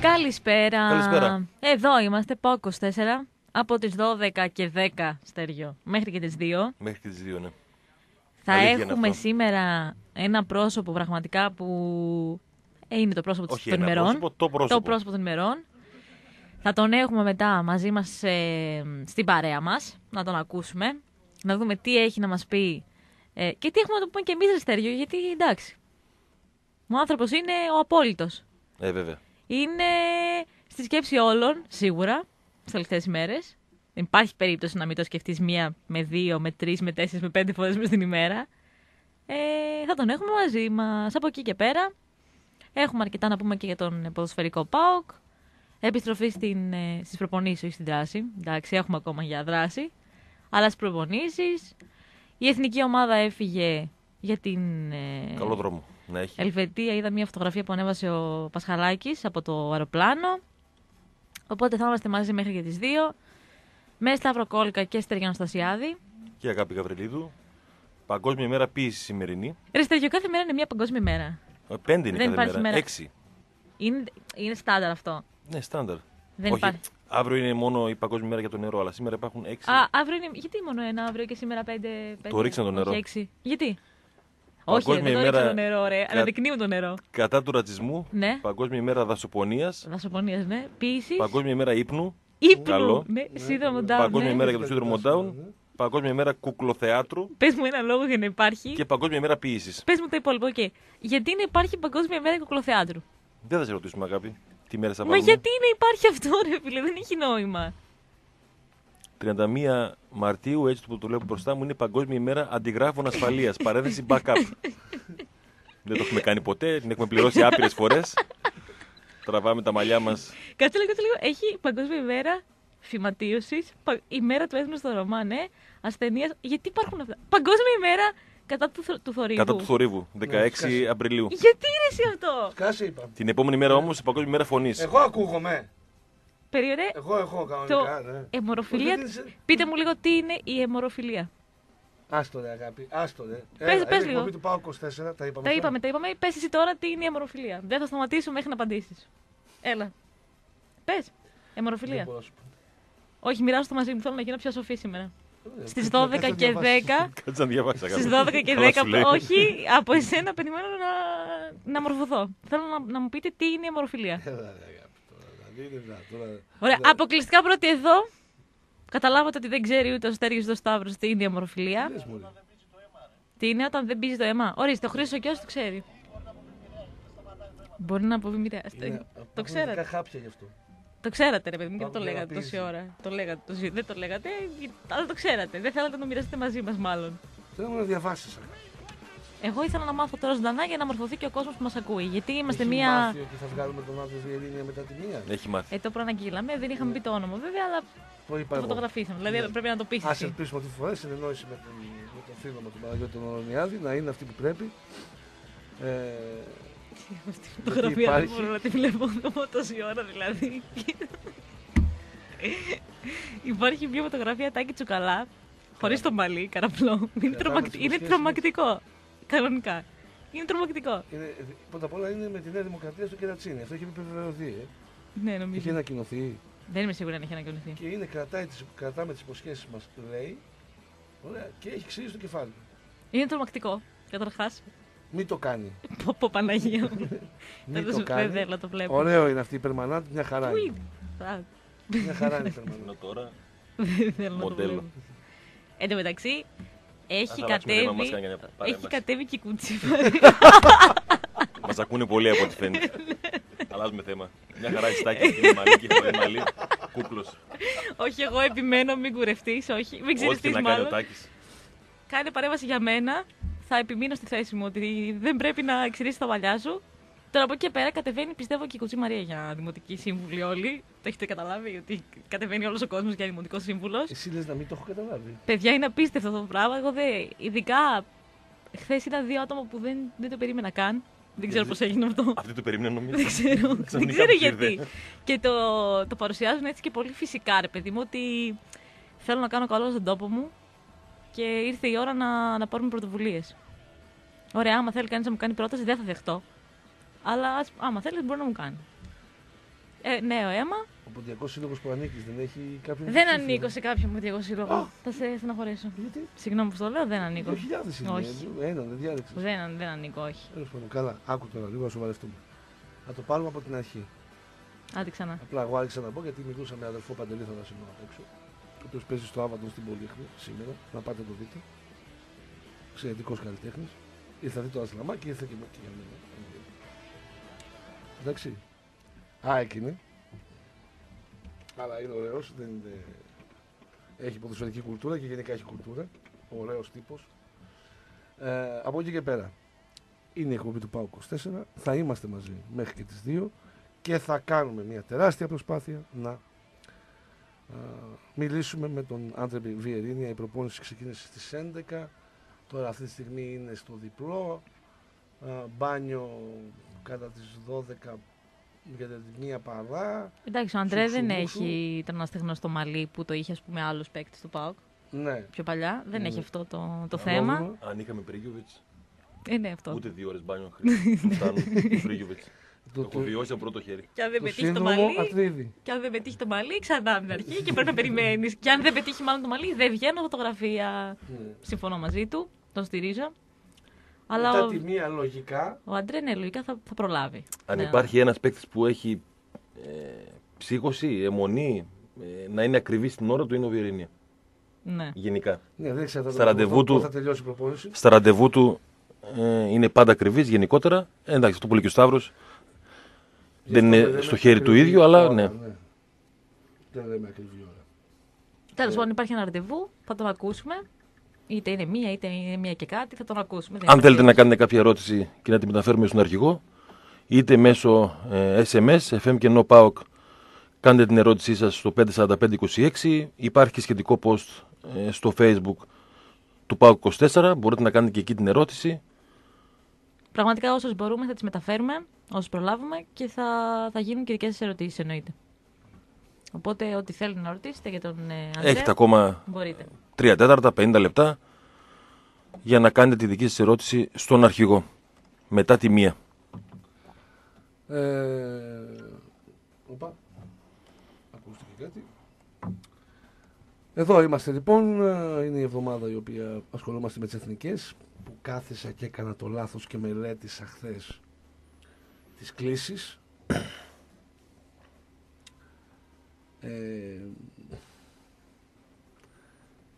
Καλησπέρα. Καλησπέρα. Εδώ είμαστε, ΠΑΟ 24, από τις 12 και 10 στέριο μέχρι και τις 2. Μέχρι και τις δύο, ναι. Θα Αλήθεια είναι έχουμε αυτό. σήμερα ένα πρόσωπο πραγματικά που ε, είναι το πρόσωπο της- Όχι των ένα ημερών. πρόσωπο, το πρόσωπο. Το πρόσωπο των ημερών. Θα τον έχουμε μετά μαζί μας ε, στην παρέα μας, να τον ακούσουμε, να δούμε τι έχει να μας πει ε, και τι έχουμε να το πούμε και εμείς, ρε Στέριο, γιατί εντάξει. Ο άνθρωπος είναι ο απόλυτος. Ε, βέβαια. Είναι στη σκέψη όλων, σίγουρα, τι τελευταίες ημέρες. Δεν υπάρχει περίπτωση να μην το σκεφτείς μία με δύο, με τρεις, με τέσσερις, με πέντε φορές μέσα την ημέρα. Ε, θα τον έχουμε μαζί μας. Από εκεί και πέρα. Έχουμε αρκετά να πούμε και για τον ποδοσφαιρικό ΠΑΟΚ. Επιστροφή στην, ε, στις προπονήσεις, όχι στην δράση. Εντάξει, έχουμε ακόμα για δράση. Αλλά στις προπονήσεις. Η εθνική ομάδα έφυγε για την ε, Καλό δρόμο να έχει. Ελβετία είδα μια φωτογραφία που ανέβασε ο Πασχαλάκης από το αεροπλάνο. Οπότε θα είμαστε μαζί μέχρι και τις 2. Με Σταύρο Κόλκα και Στέργια Αναστασιάδη. Και αγάπη Γαβριλίδου. Παγκόσμια ημέρα ποιήση σημερινή. Ρε Στέργιο, κάθε μέρα είναι μια παγκόσμια μέρα. Ε, Πέντε είναι Δεν κάθε υπάρχει μέρα. μέρα. Έξι. Είναι, είναι στάνταρ αυτό. Ναι, στάνταρ. Δεν Όχι, υπάρχει. αύριο είναι μόνο η παγκόσμια μέρα για το νερό, αλλά σήμερα υπάρχουν έξι. Α, αύριο είναι. Γιατί μόνο ένα αύριο και σήμερα πέντε. πέντε; Το ρίξαν το νερό. όχι, έξι. Γιατί; Παγκόσμια όχι, δεν το ημέρα ρίξαν το νερό, ρε. κα- Αναδεικνύουν το νερό. Κατά του ρατσισμού. Ναι. Παγκόσμια ημέρα δασοπονίας. Δασοπονίας, ναι. Ποίησης. Παγκόσμια ημέρα ύπνου. Ύπνου. Καλό. Ναι, σύνδρομο Down. Παγκόσμια Ναι. ημέρα για το σύνδρομο Down. Παγκόσμια ημέρα κουκλοθεάτρου. Πες μου ένα λόγο για να υπάρχει. Και παγκόσμια ημέρα ποίησης. Πες μου το υπόλοιπο. Οκ. Γιατί να υπάρχει Παγκόσμια Μέρα Κουκλοθεάτρου; Δεν θα σε ρωτήσουμε, αγάπη. Τι μέρες θα Μα βάλουμε. γιατί να υπάρχει αυτό, ρε φίλε, δεν έχει νόημα. 31 Μαρτίου, έτσι που το λέω μπροστά μου, είναι Παγκόσμια ημέρα αντιγράφων ασφαλείας. Παρένθεση backup. Δεν το έχουμε κάνει ποτέ, την έχουμε πληρώσει άπειρες φορές. Τραβάμε τα μαλλιά μας. Κάτσε λίγο, κάτσε λίγο. Έχει Παγκόσμια ημέρα φυματίωσης, ημέρα του έθνους στο Ρωμά, ναι. Ασθενείας. Γιατί υπάρχουν αυτά; Παγκόσμια ημέρα κατά του, θο- του θορύβου. Κατά του θορύβου, 16 σκάσε. Απριλίου. Γιατί είναι εσύ αυτό; Κάσε είπα. Την επόμενη μέρα όμως, η Παγκόσμια ημέρα φωνής. Εγώ ακούγομαι. Περίοδε. Εγώ έχω κανονικά, Το ναι. αιμορροφιλία. Δεν είσαι- Πείτε μου λίγο τι είναι η αιμορροφιλία. Άστο ρε αγάπη, άστο ρε. Πες- Έλα, πες είναι λίγο. εκπομπή του ΠΑΟ 24, τα είπαμε. Τα αυτά. είπαμε, τα είπαμε. Πες εσύ τώρα τι είναι η αιμορροφιλία. Δεν θα σταματήσω μέχρι να απαντήσεις. Έλα. Πες. Δεν Αιμορροφιλία. μπορώ να σου πω. Όχι, μοιράσου το μαζί μου. Θέλω να γίνω πιο σοφή σήμερα. Ε, Στις κάτσε 12 να και διαβάσεις. 10. Κάτσε να διαβάσεις, αγάπη. Στις 12 και Καλά 10. σου λέει. Όχι, από εσένα περιμένω να, να μορφωθώ. Θέλω να, να μου πείτε τι είναι η αιμορροφιλία. Ωραία, Δεν- αποκλειστικά πρώτη εδώ. Καταλάβατε ότι δεν ξέρει ούτε ο Στέργιος ούτε ο Σταύρος τι είναι η αιμορροφιλία. Λες, μωρέ. Τι είναι όταν δεν πίζει το αίμα. Ορίστε, ο Χρήστος ο Κιός το ξέρει. Μπορεί να αποβεί μοιραία. Είναι- Το υπάρχουν ξέρατε. ειδικά χάπια γι' αυτό. Το ξέρατε, ρε παιδί μου, και δεν το Πάμε λέγατε να τόση πεις. ώρα. Το λέγατε, τόση... Δεν το λέγατε, αλλά το ξέρατε. Δεν θέλατε να το μοιραστείτε μαζί μας, μάλλον. Θέλω να διαβάσει. Εγώ ήθελα να μάθω τώρα ζωντανά για να μορφωθεί και ο κόσμος που μας ακούει. Γιατί είμαστε Έχει μία. μάθει ότι θα βγάλουμε τον άδειο διελίνια μετά τη μία; Έχει μάθει. Ε, το προαναγγείλαμε, δεν είχαμε πει το όνομα βέβαια, αλλά Το είπα το εγώ. φωτογραφίσαμε. Δηλαδή Ναι. πρέπει να το πει. Α ελπίσουμε ότι φορές συνεννόηση με τον, με τον φίλο μου τον Παναγιώτη τον Ορονιάδη να είναι αυτή που πρέπει. Ε, Αυτή η φωτογραφία δεν υπάρχει. μπορώ να τη βλέπω από τόση ώρα δηλαδή. Υπάρχει μια φωτογραφία τάκι τσουκαλά, χωρίς το μαλλί, καραπλό. Είναι, Κατά τρομακ- με τις είναι υποσχέσεις τρομακτικό. Κανονικά. Είναι τρομακτικό. είναι, πρώτα απ' όλα είναι με τη Νέα Δημοκρατία στο Κερατσίνη. Αυτό έχει επιβεβαιωθεί. Ε. Ναι, Έχει νομίζω. ανακοινωθεί Δεν είμαι σίγουρη αν έχει ανακοινωθεί. και είναι, κρατάει τις, κρατάμε τις υποσχέσεις μας, λέει. Ωραία, και έχει ξύσει το κεφάλι. του. Είναι τρομακτικό. Καταρχάς. Μην το κάνει. Πω, πω, Παναγία μου. Μην Δεν το το- Δεν κάνει. θέλω να το βλέπω. Ωραίο είναι αυτή η περμανάτ, μια χαρά Πού είναι. είναι; Α, Μια χαρά είναι η περμανάτ. Ενώ τώρα Δεν θέλω να το Μοντέλο. βλέπω. Εν τω μεταξύ, έχει θα αλλάξουμε θέμα, μας κατέβει. κάνει μια Έχει παρέμβαση. κατέβει και η κουτσί. Μας ακούνε πολύ από ό,τι φαίνεται. Αλλάζουμε θέμα. Μια χαρά ιστάκι, είναι μαλλί και χωρί μαλλί. Κούκλος. όχι, εγώ επιμένω, μην κουρευτείς, όχι. Μην Ό,τι και ξυριστεί να κάνει ο μάλλον. Τάκης. Κάνε παρέμβαση για μένα. Θα επιμείνω στη θέση μου ότι δεν πρέπει να εξηρίσει τα μαλλιά σου. Τώρα από εκεί και πέρα κατεβαίνει, πιστεύω και η Κουτσή Μαρία για δημοτική σύμβουλη όλοι. Το έχετε καταλάβει ότι κατεβαίνει όλος ο κόσμος για δημοτικός σύμβουλος. Εσύ λες να μην το έχω καταλάβει. Παιδιά, είναι απίστευτο αυτό το πράγμα. Εγώ δεν. Ειδικά χθες είδα δύο άτομα που δεν, δεν το περίμενα καν. Δεν ξέρω πώς έγινε αυτό. Αυτή το περίμενε νομίζω. Δεν ξέρω, δεν Ξαφνικά ξέρω τους γιατί. ήρθε. Και το, το παρουσιάζουν έτσι και πολύ φυσικά, ρε παιδί μου, ότι θέλω να κάνω καλό στον τόπο μου και ήρθε η ώρα να, να πάρουμε πρωτοβουλίες. Ωραία, άμα θέλει κανείς να μου κάνει πρόταση, δεν θα δεχτώ. Αλλά ας- άμα θέλεις, μπορεί να μου κάνει. ε, νέο αίμα. Ο Ποντιακός Σύλλογος που ανήκεις δεν έχει κάποιον. Δεν υποψήφιο; ανήκω σε κάποιον μοντιακό σύλλογο. Α. Θα σε στεναχωρέσω. Γιατί; Συγγνώμη που το λέω, δεν ανήκω. 2000 είναι. Όχι. Ένα, δεν διάλεξες. Δεν, δεν ανήκω, όχι. Τέλος πάντων, καλά. Άκου τώρα λίγο να σοβαρευτούμε. Να το πάρουμε από την αρχή. Άντε ξανά. Απλά εγώ άρχισα να πω γιατί μιλούσα με αδερφό Παντελή Θανασινό απ' έξω. Ο οποίος παίζει στο Άβαντο στην Πολύχνη σήμερα. Να πάτε το δείτε. Εξαιρετικός καλλιτέχνης. Ήρθε να δει το Ασλαμά και ήρθε και, με- και για μένα. Εντάξει. ΑΕΚ είναι. Αλλά είναι ωραίος. Δεν είναι... Έχει ποδοσφαιρική κουλτούρα και γενικά έχει κουλτούρα. Ωραίος τύπος. Ε, από εκεί και πέρα. Είναι η εκπομπή του ΠΑΟ 24. Θα είμαστε μαζί μέχρι και τις 2 και θα κάνουμε μια τεράστια προσπάθεια να α, μιλήσουμε με τον Άντρεμπι Βιερίνια. Η προπόνηση ξεκίνησε στις 11. Τώρα αυτή τη στιγμή είναι στο διπλό. Α, μπάνιο κατά τις 12 για την μία παρά. Εντάξει, ο Αντρέ δεν Σουξουμούσου. έχει τον αστεγνό στο μαλλί που το είχε, ας πούμε, άλλος παίκτης του ΠΑΟΚ. Ναι. Πιο παλιά. Δεν Ναι. έχει αυτό το, το θέμα. Πρόβλημα. Αν είχαμε Πρίγιοβιτ, Ε, ναι, αυτό. ούτε δύο ώρες μπάνιο χρειάζεται. φτάνουν. Πρίγιοβιτ. Το, Έχω βιώσει από πρώτο χέρι. Και αν δεν το πετύχει το σύνδρομο μαλλί. Ατρίδη. Και αν δεν πετύχει το μαλλί, ξανά από την αρχή και πρέπει να περιμένεις. Και αν δεν πετύχει μάλλον το μαλλί, δεν βγαίνω φωτογραφία. Ναι. Συμφωνώ μαζί του. Τον στηρίζω. Αλλά Μετά ο, τη μία λογικά ο Αντρέ, ναι, λογικά θα, θα προλάβει. Αν Ναι. υπάρχει ένας παίκτης που έχει ε, ψύχωση, αιμονή, ε, να είναι ακριβής στην ώρα του, είναι ο Βιερίνια. Ναι. Γενικά. ναι, δεν ξέρω Στα ραντεβού του- θα τελειώσει η προπόνηση. Στα ραντεβού του ε, είναι πάντα ακριβής γενικότερα. Ε, εντάξει, αυτό που λέει και ο Σταύρος. Γι' Δεν αυτό είναι λέμε στο χέρι του ακριβή ίδιου, αλλά ώρα, ναι. Δεν λέμε ακριβή ώρα. Τέλος πάντων, υπάρχει ένα ραντεβού, θα τον ακούσουμε. Είτε είναι μία, είτε είναι μία και κάτι, θα τον ακούσουμε. Δεν Αν υπάρχει θέλετε να περίπτωση. κάνετε κάποια ερώτηση και να τη μεταφέρουμε στον αρχηγό, είτε μέσω ε, SMS, FM και No PAOK, κάντε την ερώτησή σας στο 54526. Υπάρχει και σχετικό post ε, στο Facebook του PAOK 24. Μπορείτε να κάνετε και εκεί την ερώτηση. Πραγματικά όσε μπορούμε θα τις μεταφέρουμε, όσε προλάβουμε και θα, θα γίνουν και δικές σας ερωτήσεις εννοείται. Οπότε, ό,τι θέλετε να ρωτήσετε για τον ε, Αντρέα, Έχετε ακόμα μπορείτε. 3 τέταρτα, 50 λεπτά για να κάνετε τη δική σας ερώτηση στον αρχηγό. Μετά τη μία. Ε, οπα. Ακούστηκε κάτι. Εδώ είμαστε λοιπόν. Ε, Είναι η εβδομάδα η οποία ασχολούμαστε με τις εθνικές που κάθισα και έκανα το λάθος και μελέτησα χθες τις κλήσεις. Ε,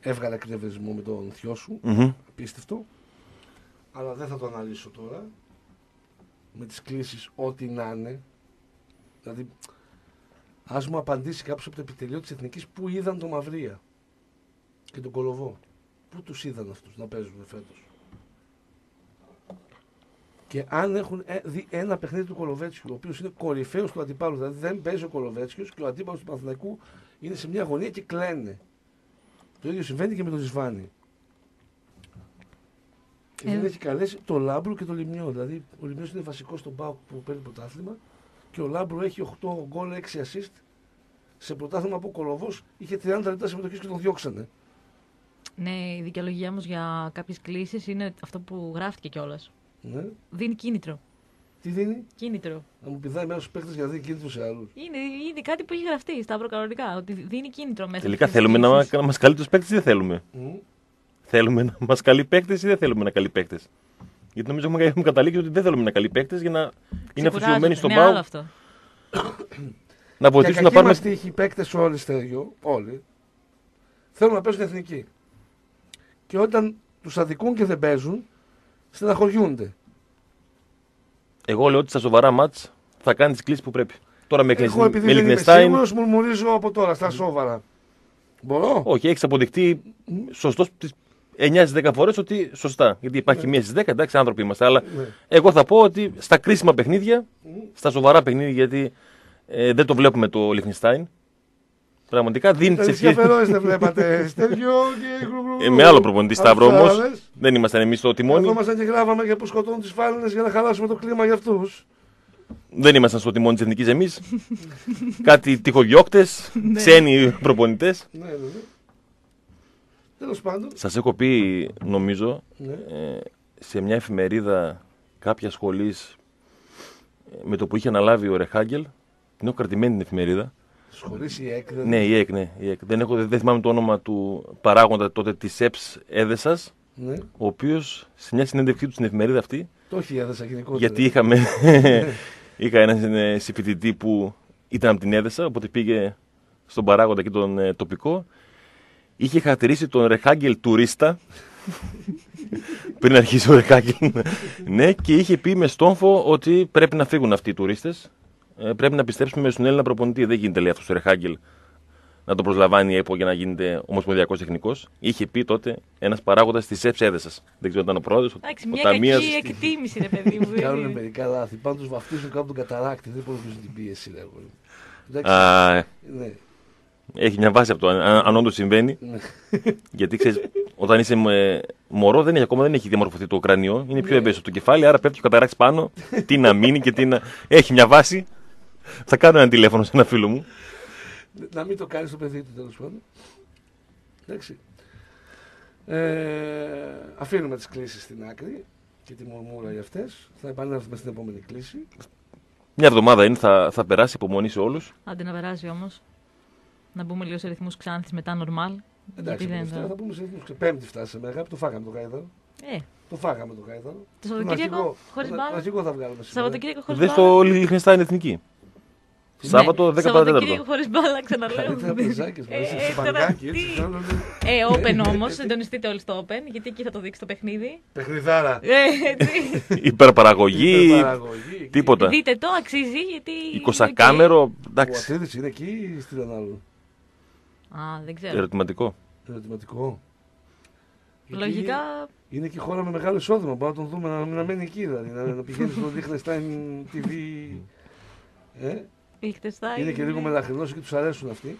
έβγαλε κρεβεσμό με τον θειό σου Μμμ. απίστευτο. Αλλά δεν θα το αναλύσω τώρα. Με τις κλήσεις ό,τι να είναι. Δηλαδή, ας μου απαντήσει κάποιος από το επιτελείο της Εθνικής που είδαν το Μαυρία και τον Κολοβό. Πού τους είδαν αυτούς να παίζουν φέτος; Και αν έχουν ε, δει ένα παιχνίδι του Κολοβέτσιου, ο οποίος είναι κορυφαίος του αντιπάλου, δηλαδή δεν παίζει ο Κολοβέτσιος και ο αντίπαλος του Παναθηναϊκού είναι σε μια γωνία και κλαίνε. Το ίδιο συμβαίνει και με τον Ζισβάνη. Και Ε. δεν έχει καλέσει το Λάμπρου και το Λιμιό. Δηλαδή, ο Λιμιό είναι βασικός στον Πάο που παίρνει πρωτάθλημα και ο Λάμπρου έχει 8 γκολ, 6 assist σε πρωτάθλημα που ο Κολοβός είχε 30 λεπτά συμμετοχής και τον διώξανε. Ναι, η δικαιολογία όμως για κάποιες κλήσεις είναι αυτό που γράφτηκε κιόλας. Ναι. Δίνει κίνητρο. Τι δίνει, Κίνητρο. να μου πηδάει μέρο στου παίχτε για να δίνει κίνητρο σε άλλους. Είναι, είναι κάτι που έχει γραφτεί στα προκανονικά. Ότι δίνει κίνητρο μέσα. Τελικά στις θέλουμε να, κλήσεις. να μας καλεί τους παίκτες ή δεν θέλουμε; Θέλουμε να μας καλεί παίκτες ή δεν θέλουμε να καλεί παίκτες; Γιατί νομίζω έχουμε, έχουμε καταλήξει ότι δεν θέλουμε να καλεί παίκτες για να είναι Ξεκουράζονται. αφοσιωμένοι στον Ναι, πάο άλλο αυτό. να βοηθήσουν Για να κακή πάρουμε. μας τύχη οι παίκτες όλοι στέργιο, όλοι, θέλουν να παίζουν εθνική. Και όταν τους αδικούν και δεν παίζουν, στεναχωριούνται. Εγώ λέω ότι στα σοβαρά μάτς θα κάνει τις κλήσεις που πρέπει. Τώρα με, Εγώ επειδή με δεν είμαι Liechtenstein, σίγουρος, μουρμουρίζω από τώρα, στα σόβαρα. Μπορώ; όχι, έχεις αποδειχτεί σωστός τις 9 στις 10 φορές ότι σωστά. Γιατί υπάρχει μία στις 10, εντάξει, άνθρωποι είμαστε. Αλλά Ναι. εγώ θα πω ότι στα κρίσιμα παιχνίδια, στα σοβαρά παιχνίδια, γιατί ε, δεν το βλέπουμε το Liechtenstein. Πραγματικά δίνει τι Τι ευκαιρίε. αφαιρώσει δεν βλέπατε. Στέργιο και γλουγλουγλου. Ε, με άλλο προπονητή Σταύρο Άλλους όμως. άλλες. Δεν ήμασταν εμείς στο τιμόνι. Καθόμασταν και γράφαμε για που σκοτώνουν τις φάλαινες για να χαλάσουμε το κλίμα για αυτούς. Δεν ήμασταν στο τιμόνι της εθνικής εμείς. Κάτι τυχοδιώκτε, ξένοι προπονητές. Ναι, ναι, ναι. Τέλος πάντων. Σας έχω πει, νομίζω, Ναι. ε, σε μια εφημερίδα κάποια σχολής με το που είχε αναλάβει ο Ρεχάγκελ την έχω κρατημένη την εφημερίδα. Χωρί η ΕΚ δεν. Ναι, η ΕΚ, ναι. Η ΕΚ. Δεν, έχω, δεν θυμάμαι το όνομα του παράγοντα τότε της ΕΠΣ Έδεσας, Ναι. ο οποίος σε μια συνέντευξή του στην εφημερίδα αυτή, Το έχει η έδεσα γενικότερα. γιατί είχαμε, είχα έναν ε, συμφοιτητή που ήταν από την Έδεσα, οπότε πήγε στον παράγοντα και τον ε, τοπικό. Είχε χαρακτηρίσει τον Ρεχάγκελ τουρίστα. πριν αρχίσει ο Ρεχάγκελ. ναι, και είχε πει με στόμφο ότι πρέπει να φύγουν αυτοί οι τουρίστες. Πρέπει να πιστέψουμε στον Έλληνα προπονητή. Δεν γίνεται, λέει αυτός ο Ρεχάγκελ, να τον προσλαμβάνει η ΕΠΟ για να γίνεται ομοσπονδιακός τεχνικός. Είχε πει τότε ένας παράγοντας της ΕΠΣ Έδεσας. Δεν ξέρω αν ήταν ο πρόεδρος, Εντάξει, ο μια ταμείας. κακή εκτίμηση, ρε παιδί μου. δεν Κάνουν είναι. μερικά λάθη. Πάντως βαφτίζουν κάπου τον καταράκτη. Δεν μπορούν να πείσουν την πίεση. Ρε, αγόρι μου. Εντάξει. Α, ε, Ναι. έχει μια βάση αυτό, αν, αν όντως συμβαίνει. Ναι. Γιατί ξέρεις, όταν είσαι ε, μωρό, δεν έχει, ακόμα δεν έχει διαμορφωθεί το κρανίο. Είναι πιο Ναι. ευαίσθητο το κεφάλι, άρα πέφτει ο καταράκτη πάνω. τι να μείνει και τι να. Έχει μια βάση. Θα κάνω ένα τηλέφωνο σε ένα φίλο μου. να μην το κάνεις στο παιδί του τέλος πάντων. Εντάξει. Ε, αφήνουμε τις κλήσεις στην άκρη και τη μουρμούρα για αυτές. Θα επανέλθουμε στην επόμενη κλήση. Μια εβδομάδα είναι, θα, θα περάσει υπομονή σε όλους. Άντε να περάσει όμως. Να μπούμε λίγο σε ρυθμούς ξάνθης μετά normal. Εντάξει, Γιατί από δεν Δευτέρα θα πούμε σε ρυθμούς. Πέμπτη φτάσαμε. Αγάπη, το φάγαμε το γάιδαρο. Ε, Το φάγαμε το γάιδαρο. το Τον Σαββατοκύριακο αρχηγό- χωρίς τον μπάλα. αρχηγό θα βγάλουμε Το σήμερα. Σαββατοκύριακο χωρίς Δες μπάλα. στο Λιχνεστάιν Εθνική. Σάββατο 14 Ναι, Σαββατοκύριακο χωρίς μπάλα, ξαναλέω. Καλύτερα πεζάκες, μου αρέσει Ε, στο τώρα παγκάκι, έτσι, τι; θέλω να- Ε, open όμως, συντονιστείτε όλοι στο open, γιατί εκεί θα το δείξει το παιχνίδι. Παιχνιδάρα. Ε, έτσι. Υπερπαραγωγή. Υπερπαραγωγή. Τίποτα. Δείτε το, αξίζει γιατί. 20 κάμερο. Ο Εντάξει. Ατρίδης είναι εκεί ή στην άλλο. Α, δεν ξέρω. Ερωτηματικό. Ερωτηματικό. Γιατί Λογικά. Είναι και χώρα με μεγάλο εισόδημα. Μπορούμε να τον δούμε να, να μένει εκεί. Δηλαδή, να, να πηγαίνει στο Liechtenstein TV. Ε, Liechtenstein, είναι και λίγο ναι. μελαχρινός και τους αρέσουν αυτοί.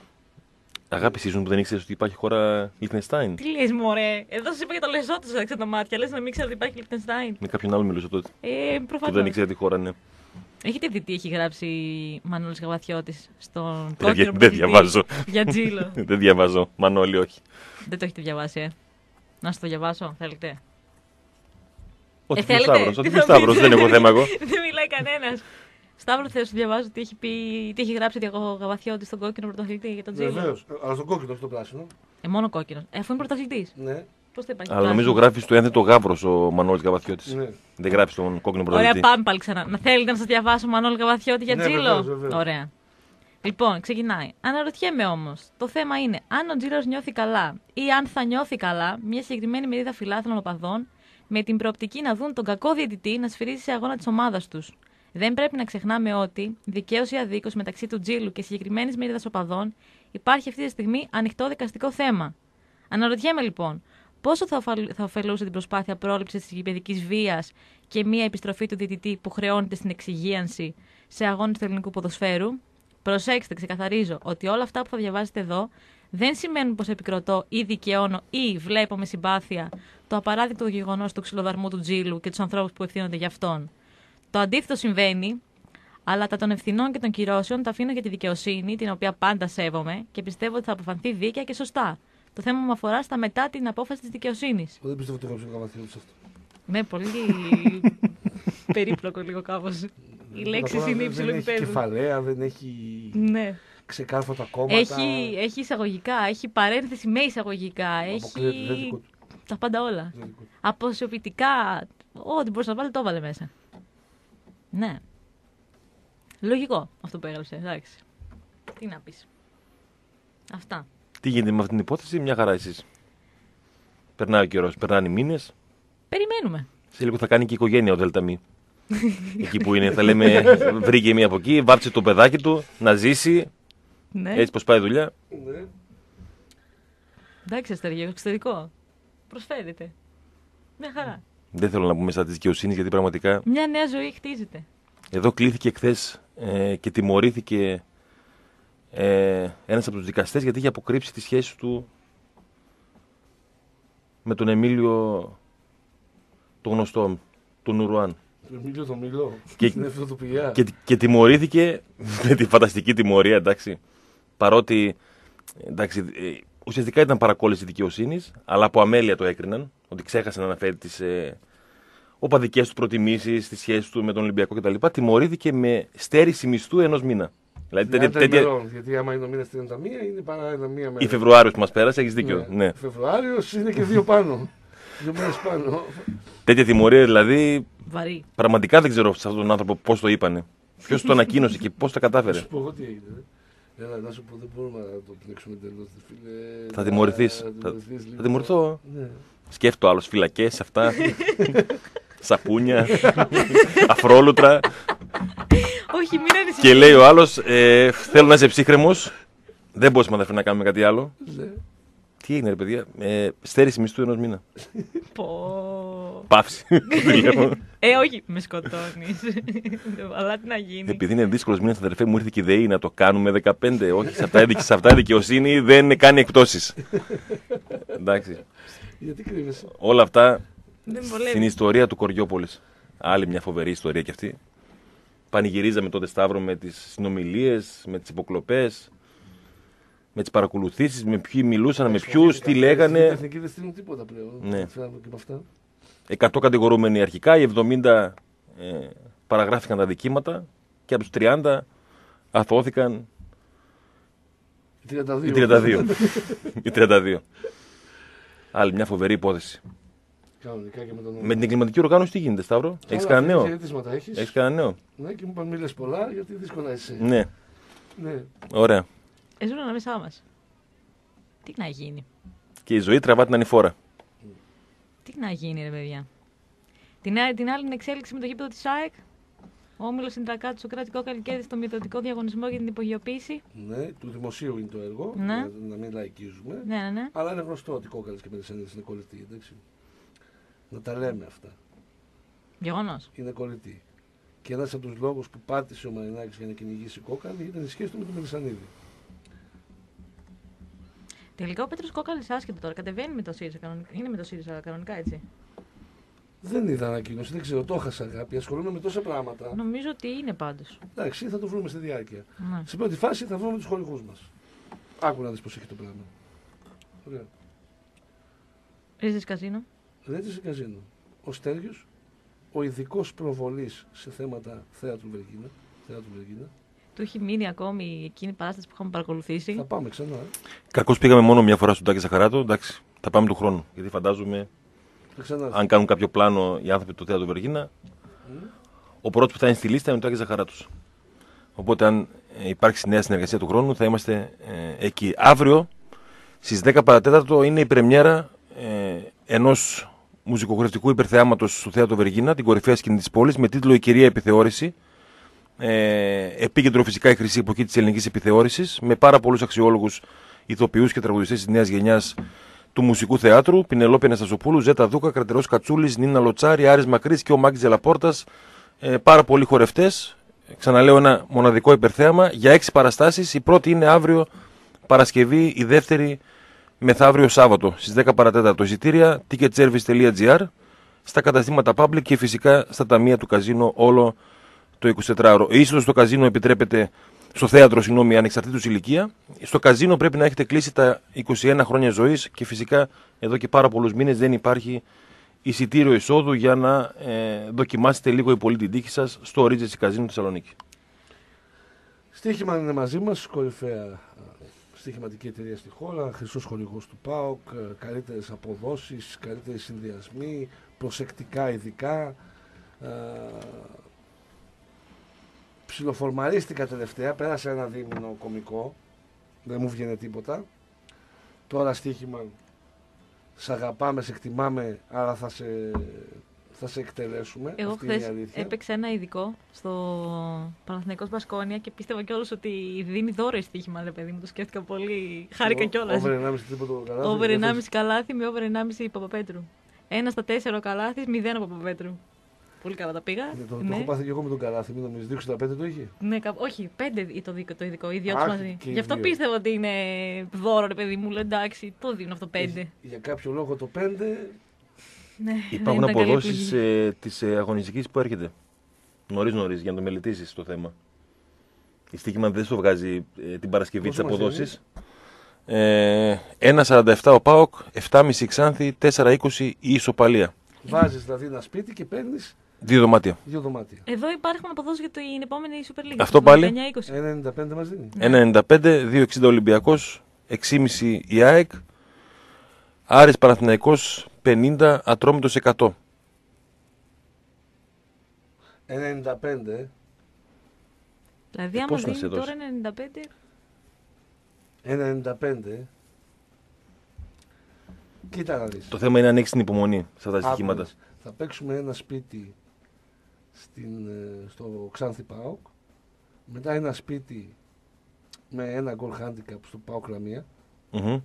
Αγάπη Σίζουν που δεν ήξερες ότι υπάρχει χώρα Λιχνεστάιν. Τι λες, Μωρέ; Εδώ σας είπα για το Λεσότο, σου έδειξα τα μάτια. Λες να μην ξέρω ότι υπάρχει Liechtenstein. Με κάποιον άλλο μιλούσα τότε. Ε, Που δεν προφανώ. ήξερε τι χώρα είναι. Έχετε δει τι έχει γράψει Μανώλης Γαβαθιώτης στον Δεν, κόκκινο δια- δεν πρωταθλητή διαβάζω. Για τζίλο; δεν διαβάζω. Μανώλη, όχι. δεν το έχετε διαβάσει, ε. Να σου το διαβάσω, θέλετε; Ό,τι Ε, πει ο θέλετε; Σταύρος. Ό,τι Τι πει ο θα Σταύρος. πείτε. Δεν έχω θέμα εγώ. δεν μιλάει κανένας. Σταύρο, θέλω να σου διαβάζω τι έχει, πει, τι έχει γράψει ο Γαβαθιώτης στον κόκκινο πρωταθλητή για τον τζίλο. Βεβαίως. Αλλά στον κόκκινο, όχι στον πράσινο. Ε, μόνο κόκκινος. Ε, αφού είναι πρωταθλητής. Ναι. Πώς θα υπάρχει. Αλλά νομίζω πράσινο; γράφεις στο ένθετο γάβρο ο Μανώλης Καβαθιώτη. ναι. Δεν γράφεις τον κόκκινο Ωραία, πρωταθλητή. πάμε πάλι ξανά. Να θέλετε να σας διαβάσω Μανώλη Γαβαθιώτη για Ναι, τζίλο; βεβαίως, βεβαίως. Ωραία. Λοιπόν, ξεκινάει. Αναρωτιέμαι όμως. Το θέμα είναι αν ο Τζίλος νιώθει καλά ή αν θα νιώθει καλά μια συγκεκριμένη μερίδα φιλάθλων οπαδών με την προοπτική να δουν τον κακό διαιτητή να σφυρίζει σε αγώνα της ομάδας τους. Δεν πρέπει να ξεχνάμε ότι, δικαίω ή αδίκως μεταξύ του Τζίλου και συγκεκριμένης μερίδα οπαδών, υπάρχει αυτή τη στιγμή ανοιχτό δικαστικό θέμα. Αναρωτιέμαι λοιπόν, πόσο θα, ωφαλ- θα ωφελούσε την προσπάθεια πρόληψης της γηπαιδικής βίας και μία επιστροφή του διαιτητή που χρεώνεται στην εξυγίανση σε αγώνες του ελληνικού ποδοσφαίρου; Προσέξτε, ξεκαθαρίζω ότι όλα αυτά που θα διαβάσετε εδώ δεν σημαίνουν πως επικροτώ ή δικαιώνω ή βλέπω με συμπάθεια το απαράδεκτο γεγονός του ξυλοδαρμού του Τζίλου και τους ανθρώπους που ευθύνονται γι' αυτόν. Το αντίθετο συμβαίνει, αλλά τα των ευθυνών και των κυρώσεων τα αφήνω για τη δικαιοσύνη, την οποία πάντα σέβομαι και πιστεύω ότι θα αποφανθεί δίκαια και σωστά. Το θέμα μου αφορά στα μετά την απόφαση της δικαιοσύνης. Εγώ δεν πιστεύω ότι έγραψε ο Καβαθιώτη αυτό. Ναι, πολύ περίπλοκο λίγο κάπως. Οι λέξει Πρώτα απ' όλα είναι δεν- υψηλού Δεν έχει επίπεδου. κεφαλαία, δεν έχει Ναι. ξεκάρφωτα κόμματα. Έχει, έχει εισαγωγικά, έχει παρένθεση με εισαγωγικά, Αποκλείεται, δεν έχει δικό του. τα πάντα όλα. Δεν δικό του. Αποσιοποιητικά, ό,τι μπορούσε να βάλεις, το έβαλε μέσα. Ναι. Λογικό αυτό που έγραψε, εντάξει. Τι να πεις. Αυτά. Τι γίνεται με αυτή την υπόθεση, μια χαρά εσείς. Περνάει ο καιρός, περνάνε οι μήνες. Περιμένουμε. Σε λίγο θα κάνει και η οικογένεια ο Δελταμή. εκεί που είναι, θα λέμε, βρήκε μία από εκεί, βάψε το παιδάκι του να ζήσει. Ναι. Έτσι πως πάει η δουλειά. Ναι. Εντάξει, Αστέργιο, εξωτερικό. Προσφέρεται. Μια χαρά. Δεν θέλω να πούμε στα της δικαιοσύνης γιατί πραγματικά Μια νέα ζωή χτίζεται. εδώ κλήθηκε χθες ε, και τιμωρήθηκε ε, ένας από τους δικαστές γιατί είχε αποκρύψει τη σχέση του με τον Εμίλιο το γνωστό, τον Νουρουάν. Το μίλιο το μιλώ. Και- Στην ευθοδοπιά. Και, και τιμωρήθηκε με τη φανταστική τιμωρία, εντάξει. Παρότι, εντάξει, ε, ουσιαστικά ήταν παρακόλληση δικαιοσύνης, αλλά από αμέλεια το έκριναν. Ότι ξέχασε να αναφέρει τις ε, οπαδικές του προτιμήσεις, τις σχέσεις του με τον Ολυμπιακό κτλ. Τιμωρήθηκε με στέρηση μισθού ενός μήνα. Δηλαδή, Τέτοια, τέτοια, τέτοια, ημερών, γιατί άμα είναι ο μήνα 31 είναι παρά ένα μία μέρα. ή Φεβρουάριος που μας πέρασε, έχεις δίκιο. Ναι. Ναι. Φεβρουάριος είναι και δύο πάνω. δύο μέρε πάνω. Τέτοια τιμωρία δηλαδή Βαρύ. πραγματικά δεν ξέρω σε αυτόν τον άνθρωπο πώς το είπανε. Ποιος το ανακοίνωσε και πώς τα Θα κατάφερε. σου πω εγώ τι έγινε. Ρε. Έλα, να σου πω, δεν μπορούμε να το πνίξουμε εντελώς. Θα τιμωρηθείς. Θα- τιμωρηθείς θα λίγο. τιμωρηθώ. Ναι. Σκέφτο άλλος φυλακές, αυτά. Σαπούνια, αφρόλουτρα. Όχι, μην ανησυχείς. και λέει ο άλλος, ε, θέλω να είσαι ψύχρεμος. Δεν μπορούμε αδερφέ να κάνουμε κάτι άλλο. Ναι. Τι έγινε, ρε παιδιά, ε, στέρηση μισθού ενός μήνα. Πω. Πάυση. Τι λέω. Ε, όχι, με σκοτώνεις. Αλλά τι να γίνει. Επειδή είναι δύσκολος μήνας, αδερφέ μου ήρθε και η ΔΕΗ να το κάνουμε 15. Όχι, σε αυτά, η δικ- σε αυτά η δικαιοσύνη δεν κάνει εκπτώσεις. Εντάξει. Γιατί κρύβεσαι; Όλα αυτά Δεν στην βολεύει. ιστορία του Κοριόπολη. Άλλη μια φοβερή ιστορία κι αυτή. Πανηγυρίζαμε τότε Σταύρο με τις συνομιλίες, με τις υποκλοπές, με τις παρακολουθήσεις, με ποιοι μιλούσαν, με ποιους, τι Στην λέγανε. εθνική δεν στείλουν τίποτα πλέον. Ναι. Φέραμε και με αυτά. 100 κατηγορούμενοι αρχικά, οι 70 ε, παραγράφηκαν τα δικήματα και από τους 30 αθώθηκαν Οι 32. οι 32. οι 32. Άλλη μια φοβερή υπόθεση. Κανονικά και με τον Με την εγκληματική οργάνωση τι γίνεται, Σταύρο, έχεις κανένα νέο; Χαιρετίσματα έχεις. Έχεις κανένα νέο; Ναι, και μου είπαν μίλες πολλά γιατί δύσκολα είσαι. Ναι, Ναι. ωραία. Ε, ζουν ανάμεσά μας. Τι να γίνει. Και η ζωή τραβά την ανηφόρα. Τι να γίνει, ρε παιδιά. Την, άλλη- την άλλη εξέλιξη με το γήπεδο της ΑΕΚ. Ο Όμιλος Ιντρακάτου, ο κρατικό καλλικέδη στο μειοδοτικό διαγωνισμό για την υπογειοποίηση. ναι, του δημοσίου είναι το έργο. Ναι. Να, να μην λαϊκίζουμε. Ναι, ναι, ναι. Αλλά είναι γνωστό ότι κόκαλε και μελισσανίδε είναι κολλητοί. Εντάξει. Να τα λέμε αυτά. Γεγονός. Είναι κολλητοί. Και ένας από τους λόγους που πάτησε ο Μαρινάκης για να κυνηγήσει κόκαλη ήταν η σχέση του με τον Μελισσανίδη. Τελικά ο Πέτρος Κόκαλης άσχετο τώρα. Κατεβαίνει με το ΣΥΡΙΖΑ κανονικά. Είναι με το ΣΥΡΙΖΑ κανονικά έτσι. Δεν είδα ανακοίνωση, δεν ξέρω, το έχασα αγάπη. Ασχολούμαι με τόσα πράγματα. Νομίζω ότι είναι πάντως. Εντάξει, θα το βρούμε στη διάρκεια. Ναι. Στην πρώτη φάση θα βρούμε τους χορηγούς μας. Άκου να δεις πώς έχει το πράγμα. Ωραία. Ρίζες Καζίνο. Ρέτζι σε καζίνο. Ο Στέργιο, ο ειδικός προβολής σε θέματα θέατρου Βεργίνα. Θέατρου Βεργίνα. Του έχει μείνει ακόμη εκείνη η παράσταση που είχαμε παρακολουθήσει. Θα πάμε ξανά. Ε. Κακώς πήγαμε μόνο μια φορά στον Τάκη Ζαχαράτο. Εντάξει, θα πάμε του χρόνου. Γιατί φαντάζομαι, Θα ξανά. αν κάνουν κάποιο πλάνο οι άνθρωποι του Θέατρου Βεργίνα, ο πρώτος που θα είναι στη λίστα είναι ο Τάκης Ζαχαράτο. Οπότε, αν ε, υπάρξει νέα συνεργασία του χρόνου, θα είμαστε ε, εκεί. Αύριο στις 10 παρατέταρτο είναι η πρεμιέρα ε, ενός μουσικογραφικού υπερθεάματος στο Θέατρο Βεργίνα, την κορυφαία σκηνή της πόλης, με τίτλο Η κυρία Επιθεώρηση. Ε, επίκεντρο φυσικά η χρυσή εποχή της ελληνικής επιθεώρησης, με πάρα πολλούς αξιόλογους ηθοποιούς και τραγουδιστές της νέας γενιάς του μουσικού θεάτρου. Πινελόπη Αναστασοπούλου, Ζέτα Δούκα, Κρατερός Κατσούλης, Νίνα Λοτσάρη, Άρης Μακρύς και ο Μάκης Τζελαπόρτας. Ε, πάρα πολλοί χορευτές. Ξαναλέω ένα μοναδικό υπερθέαμα για έξι παραστάσεις. Η πρώτη είναι αύριο Παρασκευή, η δεύτερη μεθαύριο Σάββατο στις 10 παρατέταρτο. Εισιτήρια ticketservice.gr στα καταστήματα public και φυσικά στα ταμεία του καζίνο όλο το 24ωρο. Η είσοδο στο καζίνο επιτρέπεται στο θέατρο, συγγνώμη, ανεξαρτήτως ηλικία. Στο καζίνο πρέπει να έχετε κλείσει τα 21 χρόνια ζωής και φυσικά εδώ και πάρα πολλούς μήνες δεν υπάρχει εισιτήριο εισόδου για να ε, δοκιμάσετε λίγο η πολύ την τύχη σας στο Regency Καζίνο Θεσσαλονίκης. Στοίχημα είναι μαζί μας, κορυφαία α, στοιχηματική εταιρεία στη χώρα, χρυσός χορηγός του ΠΑΟΚ, καλύτερες αποδόσεις, καλύτεροι συνδυασμοί, προσεκτικά ειδικά. Α, ψιλοφορμαρίστηκα τελευταία, πέρασε ένα δίμηνο κομικό, δεν μου βγαίνει τίποτα. Τώρα στοίχημα, σε αγαπάμε, σε εκτιμάμε, άρα θα σε, θα σε εκτελέσουμε. Εγώ Αυτή είναι η χθε αλήθεια. έπαιξα ένα ειδικό στο Παναθηναϊκός Μπασκόνια και πίστευα κιόλας ότι δίνει δώρο η στοίχημα, ρε παιδί μου. Το σκέφτηκα πολύ. Χάρηκα κιόλας. Over 1,5 τρίποντο καλάθι. Over δεν 1,5 θες- καλάθι με over 1,5 Παπαπέτρου. Ένα στα 4 ο καλάθις, 0 ο Παπαπέτρου. Πολύ καλά τα πήγα. Ναι, το, το ναι. έχω πάθει και εγώ με τον καλάθι, μην νομίζεις. 2,65 το είχε. Ναι, κα- όχι, 5 το, δίκο, το ειδικό, οι δυο Αχ, του μαζί. και οι Γι' αυτό δύο. πίστευα ότι είναι δώρο, ρε παιδί μου. Λέω εντάξει, το δίνω αυτό 5. Για- Για κάποιο λόγο το 5 Ναι, Υπάρχουν δεν ήταν καλή αποδόσει επιλογή. ε, της ε, αγωνιστικής που έρχεται. Νωρίς νωρίς για να το μελετήσεις το θέμα. Η στοίχημα δεν στο βγάζει ε, την Παρασκευή Πόσο τις μας αποδόσεις. Ε, 1,47 ο Πάοκ, 7,5 η Ξάνθη, 4,20 η Ισοπαλία. βάζεις δηλαδή ένα σπίτι και παίρνεις Δύο δωμάτια. Δύο δωμάτια. Εδώ υπάρχουν αποδόσεις για την επόμενη Super League. Αυτό το πάλι; 19-20. 1,95 μας δίνει. 1,95, 2,60 Ολυμπιακός, 6,5 η ΑΕΚ, Άρης Παναθηναϊκός 50, Ατρόμητος 100. 1,95. Δηλαδή, Ε, άμα πώς να δίνει σε δώσει. τώρα 95. 1,95. Κοίτα να δεις. Το θέμα είναι αν έχεις την υπομονή σε αυτά τα Άκου στοιχήματα. να δεις. Θα παίξουμε ένα σπίτι στην, ε, στο Ξάνθη ΠΑΟΚ. Μετά ένα σπίτι με ένα γκολ handicap στο ΠΑΟΚ Λαμία. Μμμ.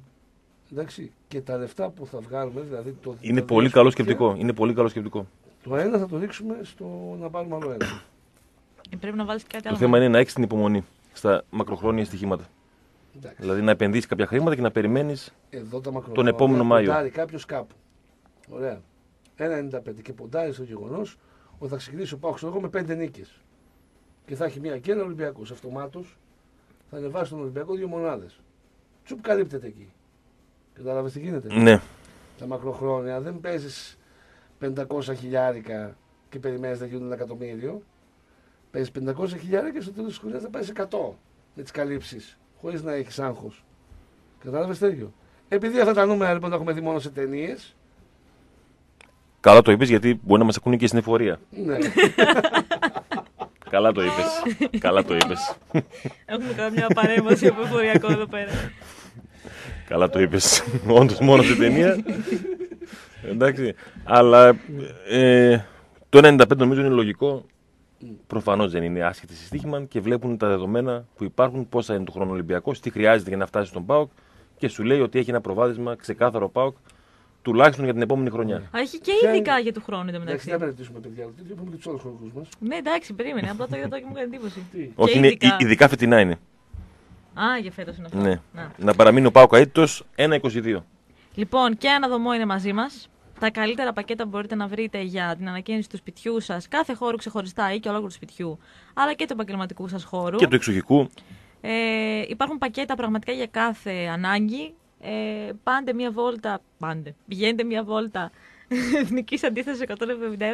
Εντάξει, και τα λεφτά που θα βγάλουμε, δηλαδή το Είναι τα πολύ δύο καλό σπίτια, σκεπτικό. Είναι πολύ καλό σκεπτικό. Το ένα θα το ρίξουμε στο να πάρουμε άλλο ένα. Ε, πρέπει να βάλεις κάτι Το άλλο. θέμα είναι να έχεις την υπομονή στα μακροχρόνια στοιχήματα. Εντάξει. Δηλαδή να επενδύσεις κάποια χρήματα και να περιμένεις. Εδώ τα μακρό. Τον επόμενο Μάιο. Ποντάρει κάποιος κάπου. Ωραία. 1,95 και ποντάρει στο γεγονός ότι θα ξεκινήσει ο Πάουξ εγώ με πέντε νίκες. Και θα έχει μία και ένα Ολυμπιακός. Αυτομάτως θα ανεβάσει τον Ολυμπιακό δύο μονάδες. Τσουπ καλύπτεται εκεί. Κατάλαβε τι γίνεται. Ναι. Τα μακροχρόνια δεν παίζεις 500 χιλιάρικα και περιμένεις να γίνουν ένα εκατομμύριο. Παίζεις 500 χιλιάρικα και στο τέλος της χρονιάς θα πάει σε 100 με τις καλύψεις. Χωρίς να έχεις άγχος. Κατάλαβε τέτοιο. Επειδή αυτά τα νούμερα λοιπόν τα έχουμε δει μόνο σε ταινίες. Καλά το είπες γιατί μπορεί να μας ακούνε και στην εφορία. Ναι. Καλά το είπες. Καλά το είπες. Έχουμε καμιά παρέμβαση από εφοριακό εδώ πέρα. Καλά το είπες. Όντως μόνο στην ταινία. Εντάξει. Αλλά ε, το 95 νομίζω είναι λογικό. Προφανώς δεν είναι άσχετη στη Στίχημαν και βλέπουν τα δεδομένα που υπάρχουν, πόσα είναι του χρόνου Ολυμπιακός, τι χρειάζεται για να φτάσει στον Πάοκ και σου λέει ότι έχει ένα προβάδισμα ξεκάθαρο Πάοκ τουλάχιστον για την επόμενη χρονιά. Α, έχει και Ποια ειδικά είναι- για του χρόνου Εντάξει, εντωμεταξύ. δεν μελετήσουμε παιδιά. Τι είπαμε και τους άλλους χώρου μας. Ναι, εντάξει, περίμενε. Απλά το είδα το και μου έκανε εντύπωση. Τι; Όχι, είναι ειδικά. ειδικά, ειδικά φετινά είναι. Α, για φέτος είναι αυτό. Ναι. Να. Να παραμείνει ο Πάοκ αίτητο 1-22. Λοιπόν, και αναδομό είναι μαζί μας. Τα καλύτερα πακέτα που μπορείτε να βρείτε για την ανακαίνιση του σπιτιού σας, κάθε χώρο ξεχωριστά ή και ολόκληρου του σπιτιού, αλλά και του επαγγελματικού σας χώρου. Και του εξοχικού. Ε, υπάρχουν πακέτα πραγματικά για κάθε ανάγκη. Ε, πάντε μία βόλτα. Πάντε. Πηγαίνετε μία βόλτα εθνικής αντίθεσης 171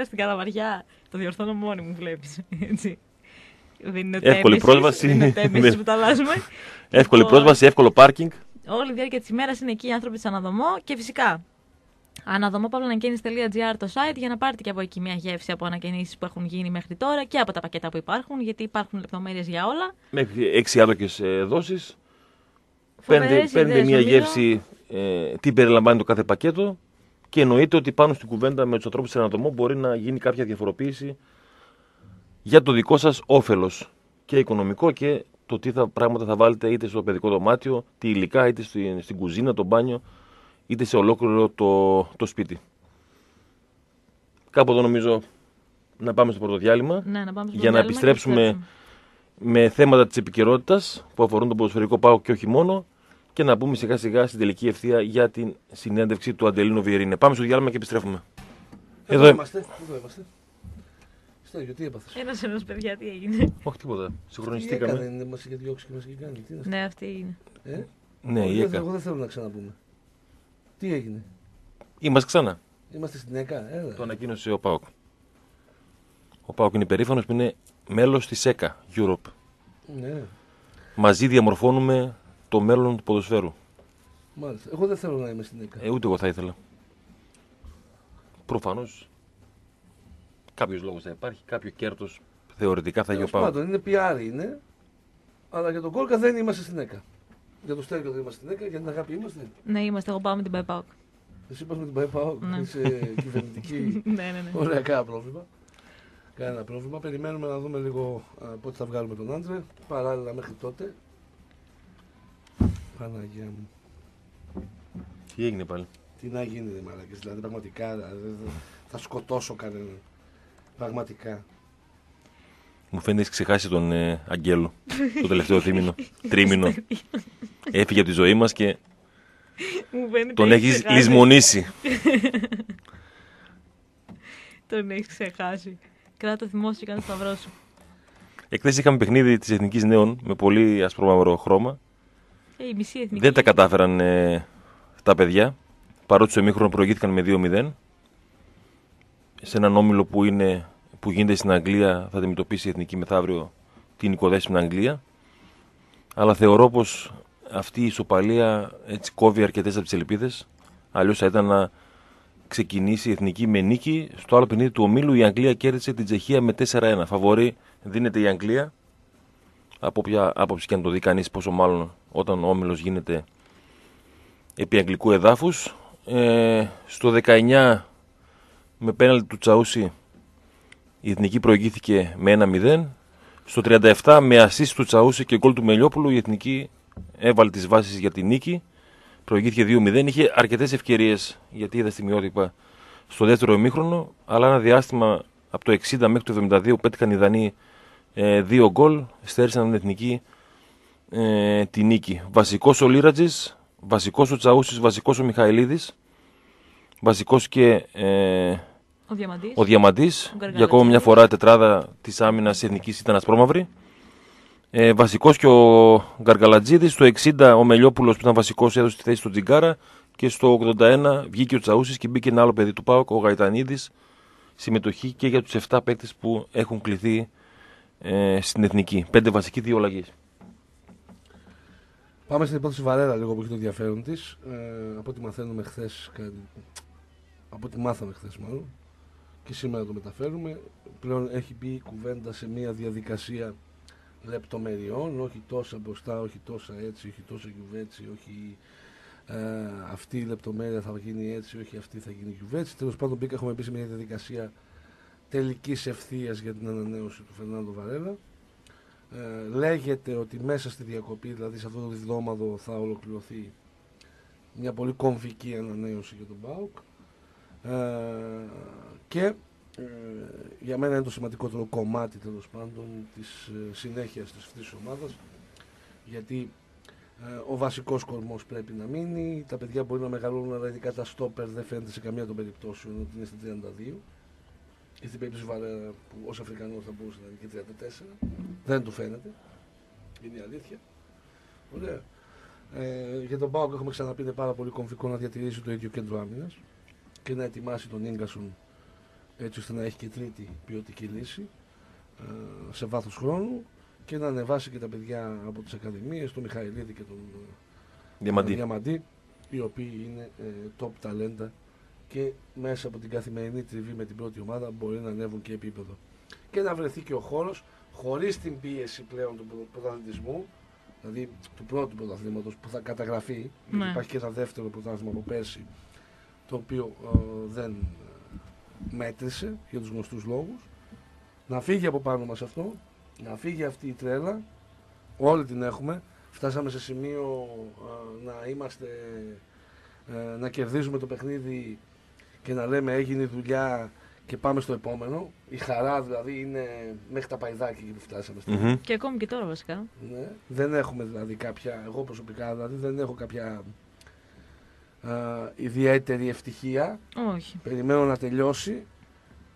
στην Καλαβαριά. Το διορθώνω μόνη μου, βλέπεις. Έτσι. Δεν είναι Εύκολη τέμεσης, πρόσβαση. Δεν είναι Ναι. τέμεσης που τα αλλάζουμε. Εύκολη Λοιπόν, πρόσβαση, εύκολο πάρκινγκ. Όλη η διάρκεια της ημέρας είναι εκεί οι άνθρωποι τη Αναδομό και φυσικά αναδομόπαυλοανακαίνιση.gr το site για να πάρετε και από εκεί μια γεύση από ανακαινήσεις που έχουν γίνει μέχρι τώρα και από τα πακέτα που υπάρχουν, γιατί υπάρχουν λεπτομέρειες για όλα. Μέχρι έξι άδοκε δόσεις. Φοβερές Παίρνετε, παίρνετε ιδέες, μια νομίζω. γεύση, ε, τι περιλαμβάνει το κάθε πακέτο και εννοείται ότι πάνω στην κουβέντα με τους ανθρώπους τη Αναδομό μπορεί να γίνει κάποια διαφοροποίηση για το δικό σας όφελος και οικονομικό και το τι θα, πράγματα θα βάλετε είτε στο παιδικό δωμάτιο, τι υλικά, είτε στην, στην κουζίνα, το μπάνιο, είτε σε ολόκληρο το, το σπίτι. Κάπου εδώ νομίζω να πάμε στο πρώτο διάλειμμα Ναι, να πάμε στο για να διάλειμμα και επιστρέψουμε με θέματα της επικαιρότητας που αφορούν τον ποδοσφαιρικό πάο και όχι μόνο και να μπούμε σιγά σιγά στην τελική ευθεία για την συνέντευξη του Αντελίνο Βιερίνε. Πάμε στο διάλειμμα και επιστρέφουμε. Εδώ, Εδώ- είμαστε. Εδώ είμαστε. Στέγιο, τι έπαθες; Ένας ένας παιδιά, τι έγινε; Όχι τίποτα. Τι Συγχρονιστήκαμε. έκανε, δεν μας είχε διώξει και μας είχε κάνει. Τι είναι αυτό, ναι, αυτή είναι. ε; Ναι, Όχι, η δεν- ΕΚΑ. Εγώ δεν θέλω να ξαναπούμε. Τι έγινε; Είμαστε ξανά. Είμαστε στην ΕΚΑ. Έλα. Το ανακοίνωσε ο Πάοκ. Ο Πάοκ είναι περήφανος που είναι μέλος της ΕΚΑ Europe. Ναι, Μαζί διαμορφώνουμε το μέλλον του ποδοσφαίρου. μάλιστα. Εγώ δεν θέλω να είμαι στην ΕΚΑ. Ε, ούτε εγώ θα ήθελα. Προφανώς κάποιος λόγος θα υπάρχει, κάποιο κέρδος θεωρητικά θα έχει ο Τέλος Πάοκ. πάντων, είναι PR είναι. Αλλά για τον Κόρκα δεν είμαστε στην ΕΚΑ. Για το Στέργιο δεν είμαστε στην ΕΚΑ, για την αγάπη είμαστε. Ναι, είμαστε. Εγώ πάω με την ΠΑΕΠΑΟΚ. Εσύ πας με την ΠΑΕΠΑΟ, Ναι. είσαι κυβερνητική. ναι, ναι, ναι. Ωραία, κανένα πρόβλημα. Κανένα πρόβλημα. Περιμένουμε να δούμε λίγο α, πότε θα βγάλουμε τον Άντρε. Παράλληλα μέχρι τότε. Παναγία μου. Τι έγινε πάλι; Τι να γίνει, ρε μαλάκες. Δηλαδή, πραγματικά δηλαδή, θα- θα σκοτώσω κανέναν. Πραγματικά. Μου φαίνεται έχεις ξεχάσει τον ε, Αγγέλο το τελευταίο θύμηνο. Τρίμηνο. Έφυγε από τη ζωή μας και Μου φαίνεται τον έχεις ξεχάσει. λησμονήσει. Τον έχεις ξεχάσει. Κράτα θυμό και κάνε σταυρό σου. Εχθές είχαμε παιχνίδι της Εθνικής Νέων με πολύ ασπρόμαυρο χρώμα. Ε, η μισή εθνική. Δεν τα κατάφεραν ε, τα παιδιά. Παρότι στο εμίχρονο προηγήθηκαν με 2-0. Σε έναν όμιλο που είναι που γίνεται στην Αγγλία θα αντιμετωπίσει η Εθνική μεθαύριο την οικοδέσιμη Αγγλία. Αλλά θεωρώ πως αυτή η ισοπαλία έτσι κόβει αρκετές από τις ελπίδες. Αλλιώς θα ήταν να ξεκινήσει η Εθνική με νίκη. Στο άλλο παιχνίδι του ομίλου η Αγγλία κέρδισε την Τσεχία με 4-1. Φαβορή δίνεται η Αγγλία. Από όποια άποψη και αν το δει κανείς, πόσο μάλλον όταν ο όμιλος γίνεται επί αγγλικού εδάφους. Ε, στο 19 με πέναλτι του Τσαούσι η Εθνική προηγήθηκε με 1-0. Στο 37 με ασίστ του Τσαούσι και γκολ του Μελιόπουλου η Εθνική έβαλε τις βάσεις για τη νίκη. Προηγήθηκε 2-0. Είχε αρκετές ευκαιρίες γιατί είδα στιγμιότυπα στο δεύτερο ημίχρονο. Αλλά ένα διάστημα από το 60 μέχρι το 72 πέτυχαν οι Δανείοι ε, δύο γκολ. Στέρισαν την Εθνική ε, τη νίκη. Βασικός ο Λίρατζης, βασικός ο Τσαούσης, βασικός ο Μιχαηλίδης. Βασικός και ε, Ο Διαμαντής. ο Διαμαντής. Γκαργαλατζίδης. Για ακόμα μια φορά τετράδα της άμυνας εθνικής ήταν ασπρόμαυρη. Ε, βασικός και ο Γκαργαλατζίδης. Στο 60 ο Μελιόπουλος που ήταν βασικός έδωσε τη θέση στον Τζιγκάρα. Και στο 81 βγήκε ο Τσαούσης και μπήκε ένα άλλο παιδί του ΠΑΟΚ, ο Γαϊτανίδης. Συμμετοχή και για τους 7 παίκτες που έχουν κληθεί ε, στην εθνική. Πέντε βασικοί, δύο αλλαγές. Πάμε στην υπόθεση Βαρέρα λίγο που έχει το ενδιαφέρον της. Ε, από ό,τι μαθαίνουμε χθες. Από ό,τι μάθαμε χθες, μάλλον. Και σήμερα το μεταφέρουμε. Πλέον έχει μπει η κουβέντα σε μια διαδικασία λεπτομεριών. Όχι τόσα μπροστά, όχι τόσα έτσι, όχι τόσα γιουβέτσι, όχι ε, αυτή η λεπτομέρεια θα γίνει έτσι, όχι αυτή θα γίνει γιουβέτσι. Τέλος πάντων, μπήκα, έχουμε μπει σε μια διαδικασία τελικής ευθείας για την ανανέωση του Φερνάντο Βαρέλα. Ε, λέγεται ότι μέσα στη διακοπή, δηλαδή σε αυτό το διδόμαδο θα ολοκληρωθεί μια πολύ κομβική ανανέωση για τον ΠΑΟΚ ε, και ε, για μένα είναι το σημαντικότερο κομμάτι τέλος πάντων της ε, συνέχειας της αυτής της ομάδας γιατί ε, ο βασικός κορμός πρέπει να μείνει τα παιδιά μπορεί να μεγαλώνουν αλλά ειδικά τα στόπερ δεν φαίνεται σε καμία των περιπτώσεων ότι είναι στα 32 και στην περίπτωση Βαρέρα που ως Αφρικανός θα μπορούσε να είναι και 34 δεν του φαίνεται. Είναι η αλήθεια. Ωραία. Ε, για τον Πάοκ έχουμε ξαναπεί είναι πάρα πολύ κομβικό να διατηρήσει το ίδιο κέντρο άμυνας και να ετοιμάσει τον γκασον έτσι ώστε να έχει και τρίτη ποιοτική λύση ε, σε βάθος χρόνου και να ανεβάσει και τα παιδιά από τις ακαδημίες, τον Μιχαηλίδη και τον ε, Διαμαντή. Διαμαντή, οι οποίοι είναι ε, top ταλέντα και μέσα από την καθημερινή τριβή με την πρώτη ομάδα μπορεί να ανέβουν και επίπεδο. Και να βρεθεί και ο χώρος χωρίς την πίεση πλέον του πρωτο- πρωταθλητισμού, δηλαδή του πρώτου πρωταθλήματος που θα καταγραφεί, γιατί Ναι. υπάρχει και ένα δεύτερο πρωτάθλημα από πέρσι, το οποίο ε, δεν ε, μέτρησε για τους γνωστούς λόγους. Να φύγει από πάνω μας αυτό, να φύγει αυτή η τρέλα, όλη την έχουμε. Φτάσαμε σε σημείο ε, να είμαστε, ε, να κερδίζουμε το παιχνίδι και να λέμε έγινε η δουλειά και πάμε στο επόμενο. Η χαρά δηλαδή είναι μέχρι τα παϊδάκια εκεί που φτάσαμε. Μμμ. Και ακόμη και τώρα βασικά. Ναι. Δεν έχουμε δηλαδή κάποια, εγώ προσωπικά δηλαδή δεν έχω κάποια α, ιδιαίτερη ευτυχία. Όχι. Περιμένω να τελειώσει,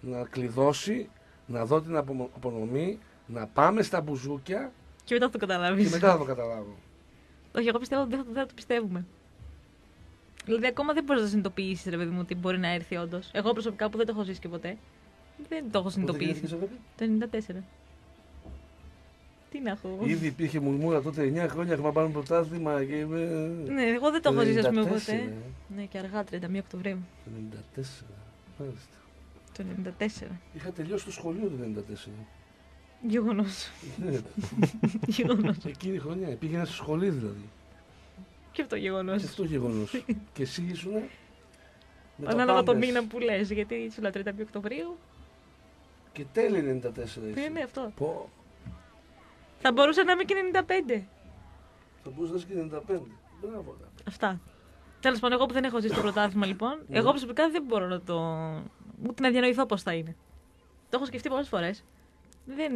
να κλειδώσει, να δω την απο- απονομή, να πάμε στα μπουζούκια Και μετά θα το καταλάβεις. και μετά θα το καταλάβω. Όχι, εγώ πιστεύω ότι δεν θα, δεν θα το πιστεύουμε. Δηλαδή, ακόμα δεν μπορείς να συνειδητοποιήσεις, ρε παιδί μου, ότι μπορεί να έρθει όντως. Εγώ προσωπικά που δεν το έχω ζήσει και ποτέ. Δεν το έχω Πότε συνειδητοποιήσει. γεννήθηκες, αγάπη; Το 94. Τι να έχω; Ήδη υπήρχε μουρμούρα τότε 9 χρόνια έχουμε πάρει πρωτάθλημα και είμαι... Ναι, εγώ δεν το έχω ζήσει, ας πούμε, 94, ποτέ. ε. Ναι, και αργά, 31 Οκτωβρίου. Το 94, μάλιστα. Το 94. Είχα τελειώσει το σχολείο το 94. Γεγονός. Ναι, Γεγονός. Εκείνη η χρονιά. Πήγαινα στο σχολείο δηλαδή. Και αυτό γεγονός. Και αυτό γεγονός. και εσύ ήσουν. με τα Ανάλογα το Pampers. μήνα που λες, γιατί σου λέω 31 Οκτωβρίου. Και τέλει 94 είσαι. Ναι, ναι, αυτό. Πω, Θα μπορούσα να είμαι και 95. θα μπορούσε να είσαι και 95. Μπράβο, αγάπη. Αυτά. Τέλος πάντων, εγώ που δεν έχω ζήσει το πρωτάθλημα, λοιπόν, Ναι. εγώ προσωπικά δεν μπορώ να το. ούτε να διανοηθώ πώς θα είναι. Το έχω σκεφτεί πολλές φορές. Δεν.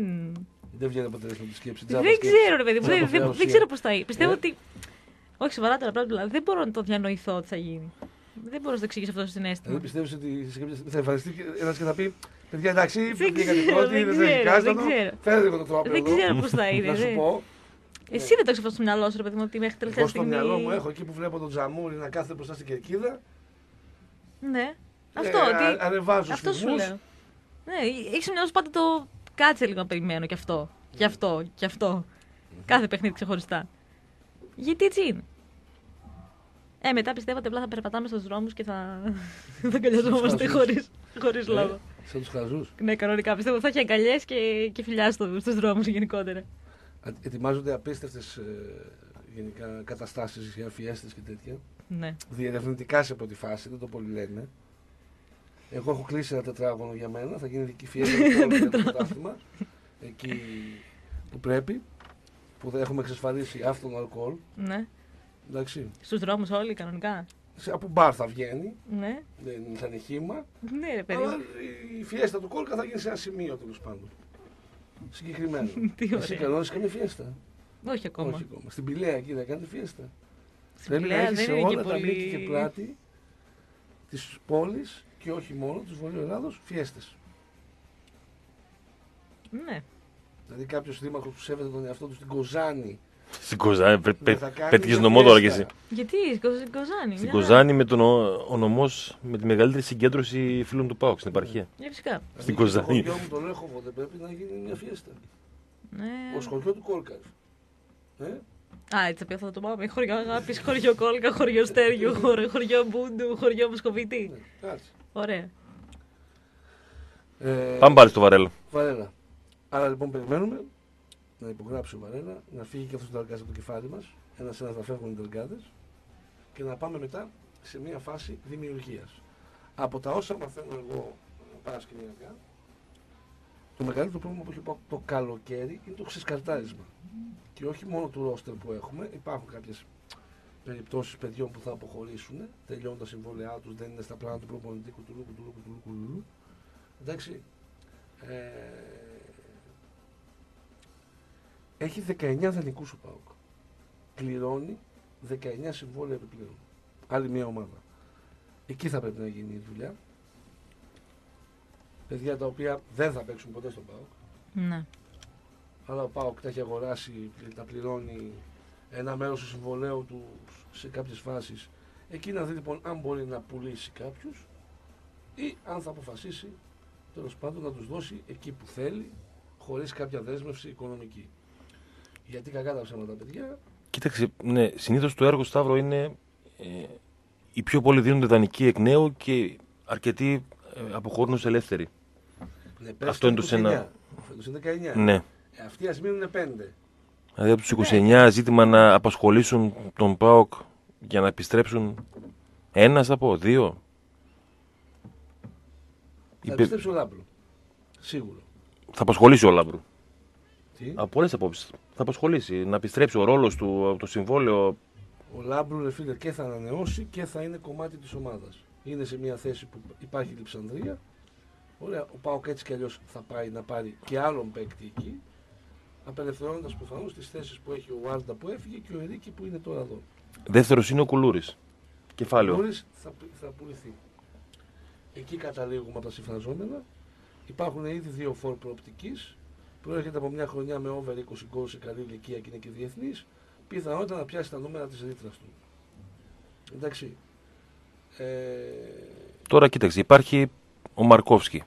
Δεν βγαίνει αποτέλεσμα τη σκέψη. δεν ξέρω, ρε παιδί μου. Δεν, δεν, δεν ξέρω πώς θα είναι. Πιστεύω Ε. ότι. Όχι, σοβαρά τώρα πράγματα, δηλαδή, δεν μπορώ να το διανοηθώ ότι θα γίνει. Δεν μπορώ να το εξηγήσω αυτό στο συνέστημα. Δηλαδή πιστεύεις ότι σε κάποια στιγμή θα εμφανιστεί ένας και θα πει Παιδιά, εντάξει, Δεν πήγατε ξέρω, πρώτη, δεν δεν ξέρω, έχει κάστανο. δεν ξέρω. Φέρε λίγο το τρόπο. Δεν εδώ. ξέρω πώς θα είναι. Να σου δεν- πω. Εσύ δεν το έχεις αυτό στο μυαλό σου, ρε παιδί μου, ότι μέχρι τελευταία Εγώ στο στιγμή. μυαλό μου έχω εκεί που βλέπω τον Τζαμούρι να κάθεται μπροστά στην κερκίδα. Ναι. Αυτό, ε, ότι. α- Ανεβάζω Αυτό σου σφυγμούς λέω. Ναι, έχεις στο μυαλό σου πάντα το κάτσε λίγο να περιμένω κι αυτό. Κι αυτό, κι αυτό. Κάθε παιχνίδι ξεχωριστά. Γιατί έτσι είναι. Ε, μετά πιστεύω ότι απλά θα περπατάμε στους δρόμους και θα, θα αγκαλιαζόμαστε Στους χωρίς, χωρίς Ε, λόγο. Σαν τους χαζούς. Ναι, κανονικά πιστεύω ότι θα έχει αγκαλιές και, και φιλιά στο, στους δρόμους γενικότερα. Ετοιμάζονται απίστευτες γενικά καταστάσεις για φιέστες και τέτοια. Ναι. Διερευνητικά σε πρώτη φάση, δεν το πολύ λένε. Εγώ έχω κλείσει ένα τετράγωνο για μένα, θα γίνει δική φιέστα για το πρωτάθλημα. Εκεί που πρέπει, που θα έχουμε εξασφαλίσει αυτόν αλκοόλ. ναι. Εντάξει. Στους δρόμους όλοι κανονικά. Σε- Από μπαρ θα βγαίνει, Ναι. δεν θα είναι χήμα. Ναι, ρε παιδί. Αλλά μου. η φιέστα του κόλκα θα γίνει σε ένα σημείο τέλος πάντων. Συγκεκριμένο. Τι Εσύ ωραία. κανόνισε καμία φιέστα. Όχι ακόμα. Όχι ακόμα. Στην Πηλαία εκεί θα κάνετε φιέστα. Στην Πρέπει να Πηλαία έχεις δεν σε είναι και όλα τα πολύ... μήκη και πλάτη της πόλης και όχι μόνο της Βορείου Ελλάδος φιέστες. Ναι. Δηλαδή κάποιος δήμαρχος που σέβεται τον εαυτό του στην Κοζάνη. Στην Κοζάνη, πέ- Ναι, πέ- θα κάνει πέτυχες μια νομό τώρα κι φιέστα. εσύ. Γιατί, Κο- Κοζάνη. Στην μια Κοζάνη με τον ο, ο νομός με τη μεγαλύτερη συγκέντρωση φίλων του ΠΑΟΚ στην επαρχία. χαρά. Ναι, φυσικά. Δηλαδή Στην και στο Κοζάνη. χωριό μου το Λέχοβο δεν πρέπει να γίνει μια φιέστα. Ναι. Ο σχολείο του Κόλκας. Ε; Α, έτσι απλά θα το πάμε. Χωριό αγάπης, χωριό κόλκα, χωριό στέριου, χωριό, χωριό μπούντου, χωριό μοσκοβίτη. Ναι, κάτσε. Ωραία. Ε, Πάμε πάλι στο Βαρέλα. Βαρέλα. Άρα λοιπόν περιμένουμε να υπογράψει ο Βαρέλα, να φύγει και αυτός το ταρκάζ από το κεφάλι μας, ένα-ένα να φεύγουν οι ταρκάδε και να πάμε μετά σε μια φάση δημιουργίας. Από τα όσα μαθαίνω εγώ παρασκηνιακά, το μεγαλύτερο πρόβλημα που έχει το, το καλοκαίρι είναι το ξεσκαρτάρισμα. Και όχι μόνο του ρόστερ που έχουμε, υπάρχουν κάποιες περιπτώσεις παιδιών που θα αποχωρήσουν, τελειώνουν τα συμβόλαιά τους, δεν είναι στα πλάνα του προπονητή κουτουλού, κουτουλού, κουτουλού, κουτουλού. Εντάξει, ε, έχει 19 δανεικού ο ΠΑΟΚ. Κληρώνει 19 συμβόλαια επιπλέον. Άλλη μια ομάδα. Εκεί θα πρέπει να γίνει η δουλειά. Παιδιά τα οποία δεν θα παίξουν ποτέ στον ΠΑΟΚ. Ναι. Αλλά ο ΠΑΟΚ τα έχει αγοράσει, τα πληρώνει ένα μέρος του συμβολέου του σε κάποιες φάσεις. Εκεί να δει λοιπόν αν μπορεί να πουλήσει κάποιους ή αν θα αποφασίσει τέλος πάντων να τους δώσει εκεί που θέλει, χωρίς κάποια δέσμευση οικονομική. Γιατί κακά τα ψέματα, παιδιά. Κοίταξε, ναι, συνήθως το έργο Σταύρο είναι ε, οι πιο πολλοί δίνονται δανεικοί εκ νέου και αρκετοί ε, αποχωρούν ως ελεύθεροι. Ναι, πες Αυτό είναι το 29. σένα. Φέτος είναι 19. Ναι. Ε, αυτοί ας μείνουν 5. Δηλαδή από τους 29 ζήτημα να απασχολήσουν τον ΠΑΟΚ για να επιστρέψουν ένας θα πω, δύο. Θα Είπε- επιστρέψει ο Λάμπρος. Σίγουρο. Θα απασχολήσει ο Λάμπρου. Τι; Από πολλέ απόψεις. Θα απασχολήσει. Να επιστρέψει ο ρόλος του, το συμβόλαιο. Ο Λάμπρου ρε φίλε και θα ανανεώσει και θα είναι κομμάτι της ομάδας. Είναι σε μια θέση που υπάρχει λειψανδρία. Ωραία, ο Πάοκ έτσι κι αλλιώς θα πάει να πάρει και άλλον παίκτη εκεί. Απελευθερώνοντας προφανώς τις θέσεις που έχει ο Βάρντα που έφυγε και ο Ερίκη που είναι τώρα εδώ. Δεύτερος είναι ο Κουλούρης. Κεφάλαιο. Νωρίς θα, θα πουληθεί. Εκεί καταλήγουμε από τα συμφραζόμενα. Υπάρχουν ήδη δύο φόρ προοπτικής. Προέρχεται από μια χρονιά με over 20 γκολ σε καλή ηλικία και είναι και διεθνής. Πιθανότητα να πιάσει τα νούμερα της ρήτρας του. Εντάξει. Ε, Τώρα κοίταξε, υπάρχει ο Μαρκόφσκι.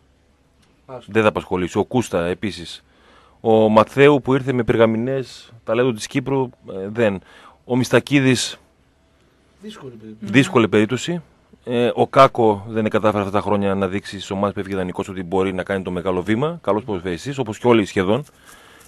άστο. Δεν θα απασχολήσει. Ο Κούστα επίσης. Ο Ματθαίου που ήρθε με πυργαμηνέ ταλέντο της Κύπρου ε, δεν. Ο Μιστακίδης Δύσκολη περίπτωση. δύσκολη περίπτωση. Ε, ο Κάκο δεν κατάφερε αυτά τα χρόνια να δείξει στις ομάδες που έφυγε δανεικός ότι μπορεί να κάνει το μεγάλο βήμα. Καλό ποδοσφαιριστή, όπως και όλοι σχεδόν.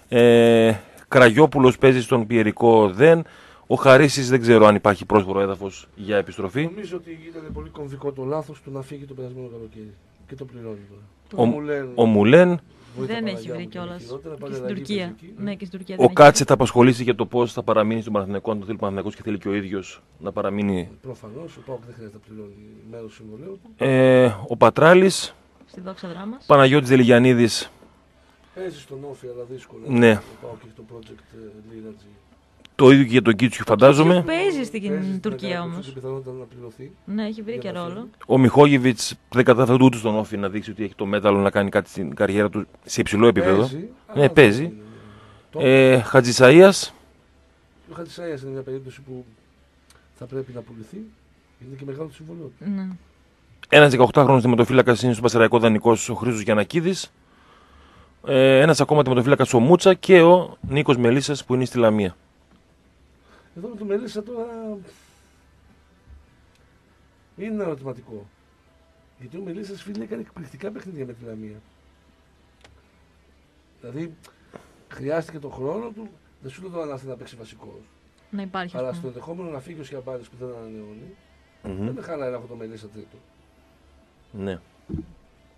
Ε, Κραγιόπουλος παίζει στον Πιερικό δεν. Ο Χαρίσης δεν ξέρω αν υπάρχει πρόσφορο έδαφος για επιστροφή. Νομίζω ότι ήταν πολύ κομβικό το λάθος του να φύγει το περασμένο καλοκαίρι. Και το πληρώνει τώρα. Ο- μου λένε, Ο Μουλέν, «Βοήθα Δεν έχει Παναγιά βρει μου, κιόλας. είναι χειρότερα, Και πάλι στην αλλαγή Τουρκία. φυσική». Ναι, και στην Τουρκία. ο δεν έχει. Κάτσε θα απασχολήσει για το πώς θα παραμείνει στον Παναθηναϊκό. Αν το θέλει ο Παναθηναϊκός και θέλει και ο ίδιος να παραμείνει. Προφανώς ο Πάοκ δεν χρειάζεται να πληρώνει μέρος του συμβολέου του. Ε, ο Πατράλης, Στη δόξα δράμα. Παναγιώτης Δελιγιανίδης. Παίζει στον Όφη, αλλά δύσκολα. Ναι. Ο Πάοκ έχει το project ε, Liragy. Το ίδιο και για τον Κίτσου, φαντάζομαι. Παίζει στην Παίζει στην Τουρκία Αγκάρα, όμως. έχει πιθανότητα να πληρωθεί. Ναι, έχει βρει Για και να ρόλο. φύγει. Ο Μιχόγεβιτς δεν κατάφερε ούτε στον Όφη να δείξει ότι έχει το μέταλλο να κάνει κάτι στην καριέρα του σε υψηλό επίπεδο. Παίζει, Ναι, αλλά παίζει. δεν είναι, ναι. Το- Ε, Χατζησαία, Ο Χατζησάια είναι μια περίπτωση που θα πρέπει να πουληθεί. Είναι και μεγάλο το συμβολέο του. Ναι. Ένας 18χρονο θεματοφύλακας είναι στο Πασαραϊκό Δανεικός ο Χρήστος Γιανακίδης. Ε, Ένας ακόμα θεματοφύλακας ο Μούτσα και ο Νίκος Μελίσσας που είναι στη Λαμία. Εδώ με το Μελίσσα τώρα είναι ένα ερωτηματικό. Γιατί ο Μελίσσας φίλε έκανε εκπληκτικά παιχνίδια με τη Λαμία. Δηλαδή χρειάστηκε τον χρόνο του, δεν σου λέω τώρα να έρθει να παίξει βασικός. Να υπάρχει. Αλλά ας στο πούμε. ενδεχόμενο να φύγει ο Σιαμπάνης που δεν ανανεώνει, Μμμ. δεν με χαλάει να έχω το Μελίσσα τρίτο. Ναι.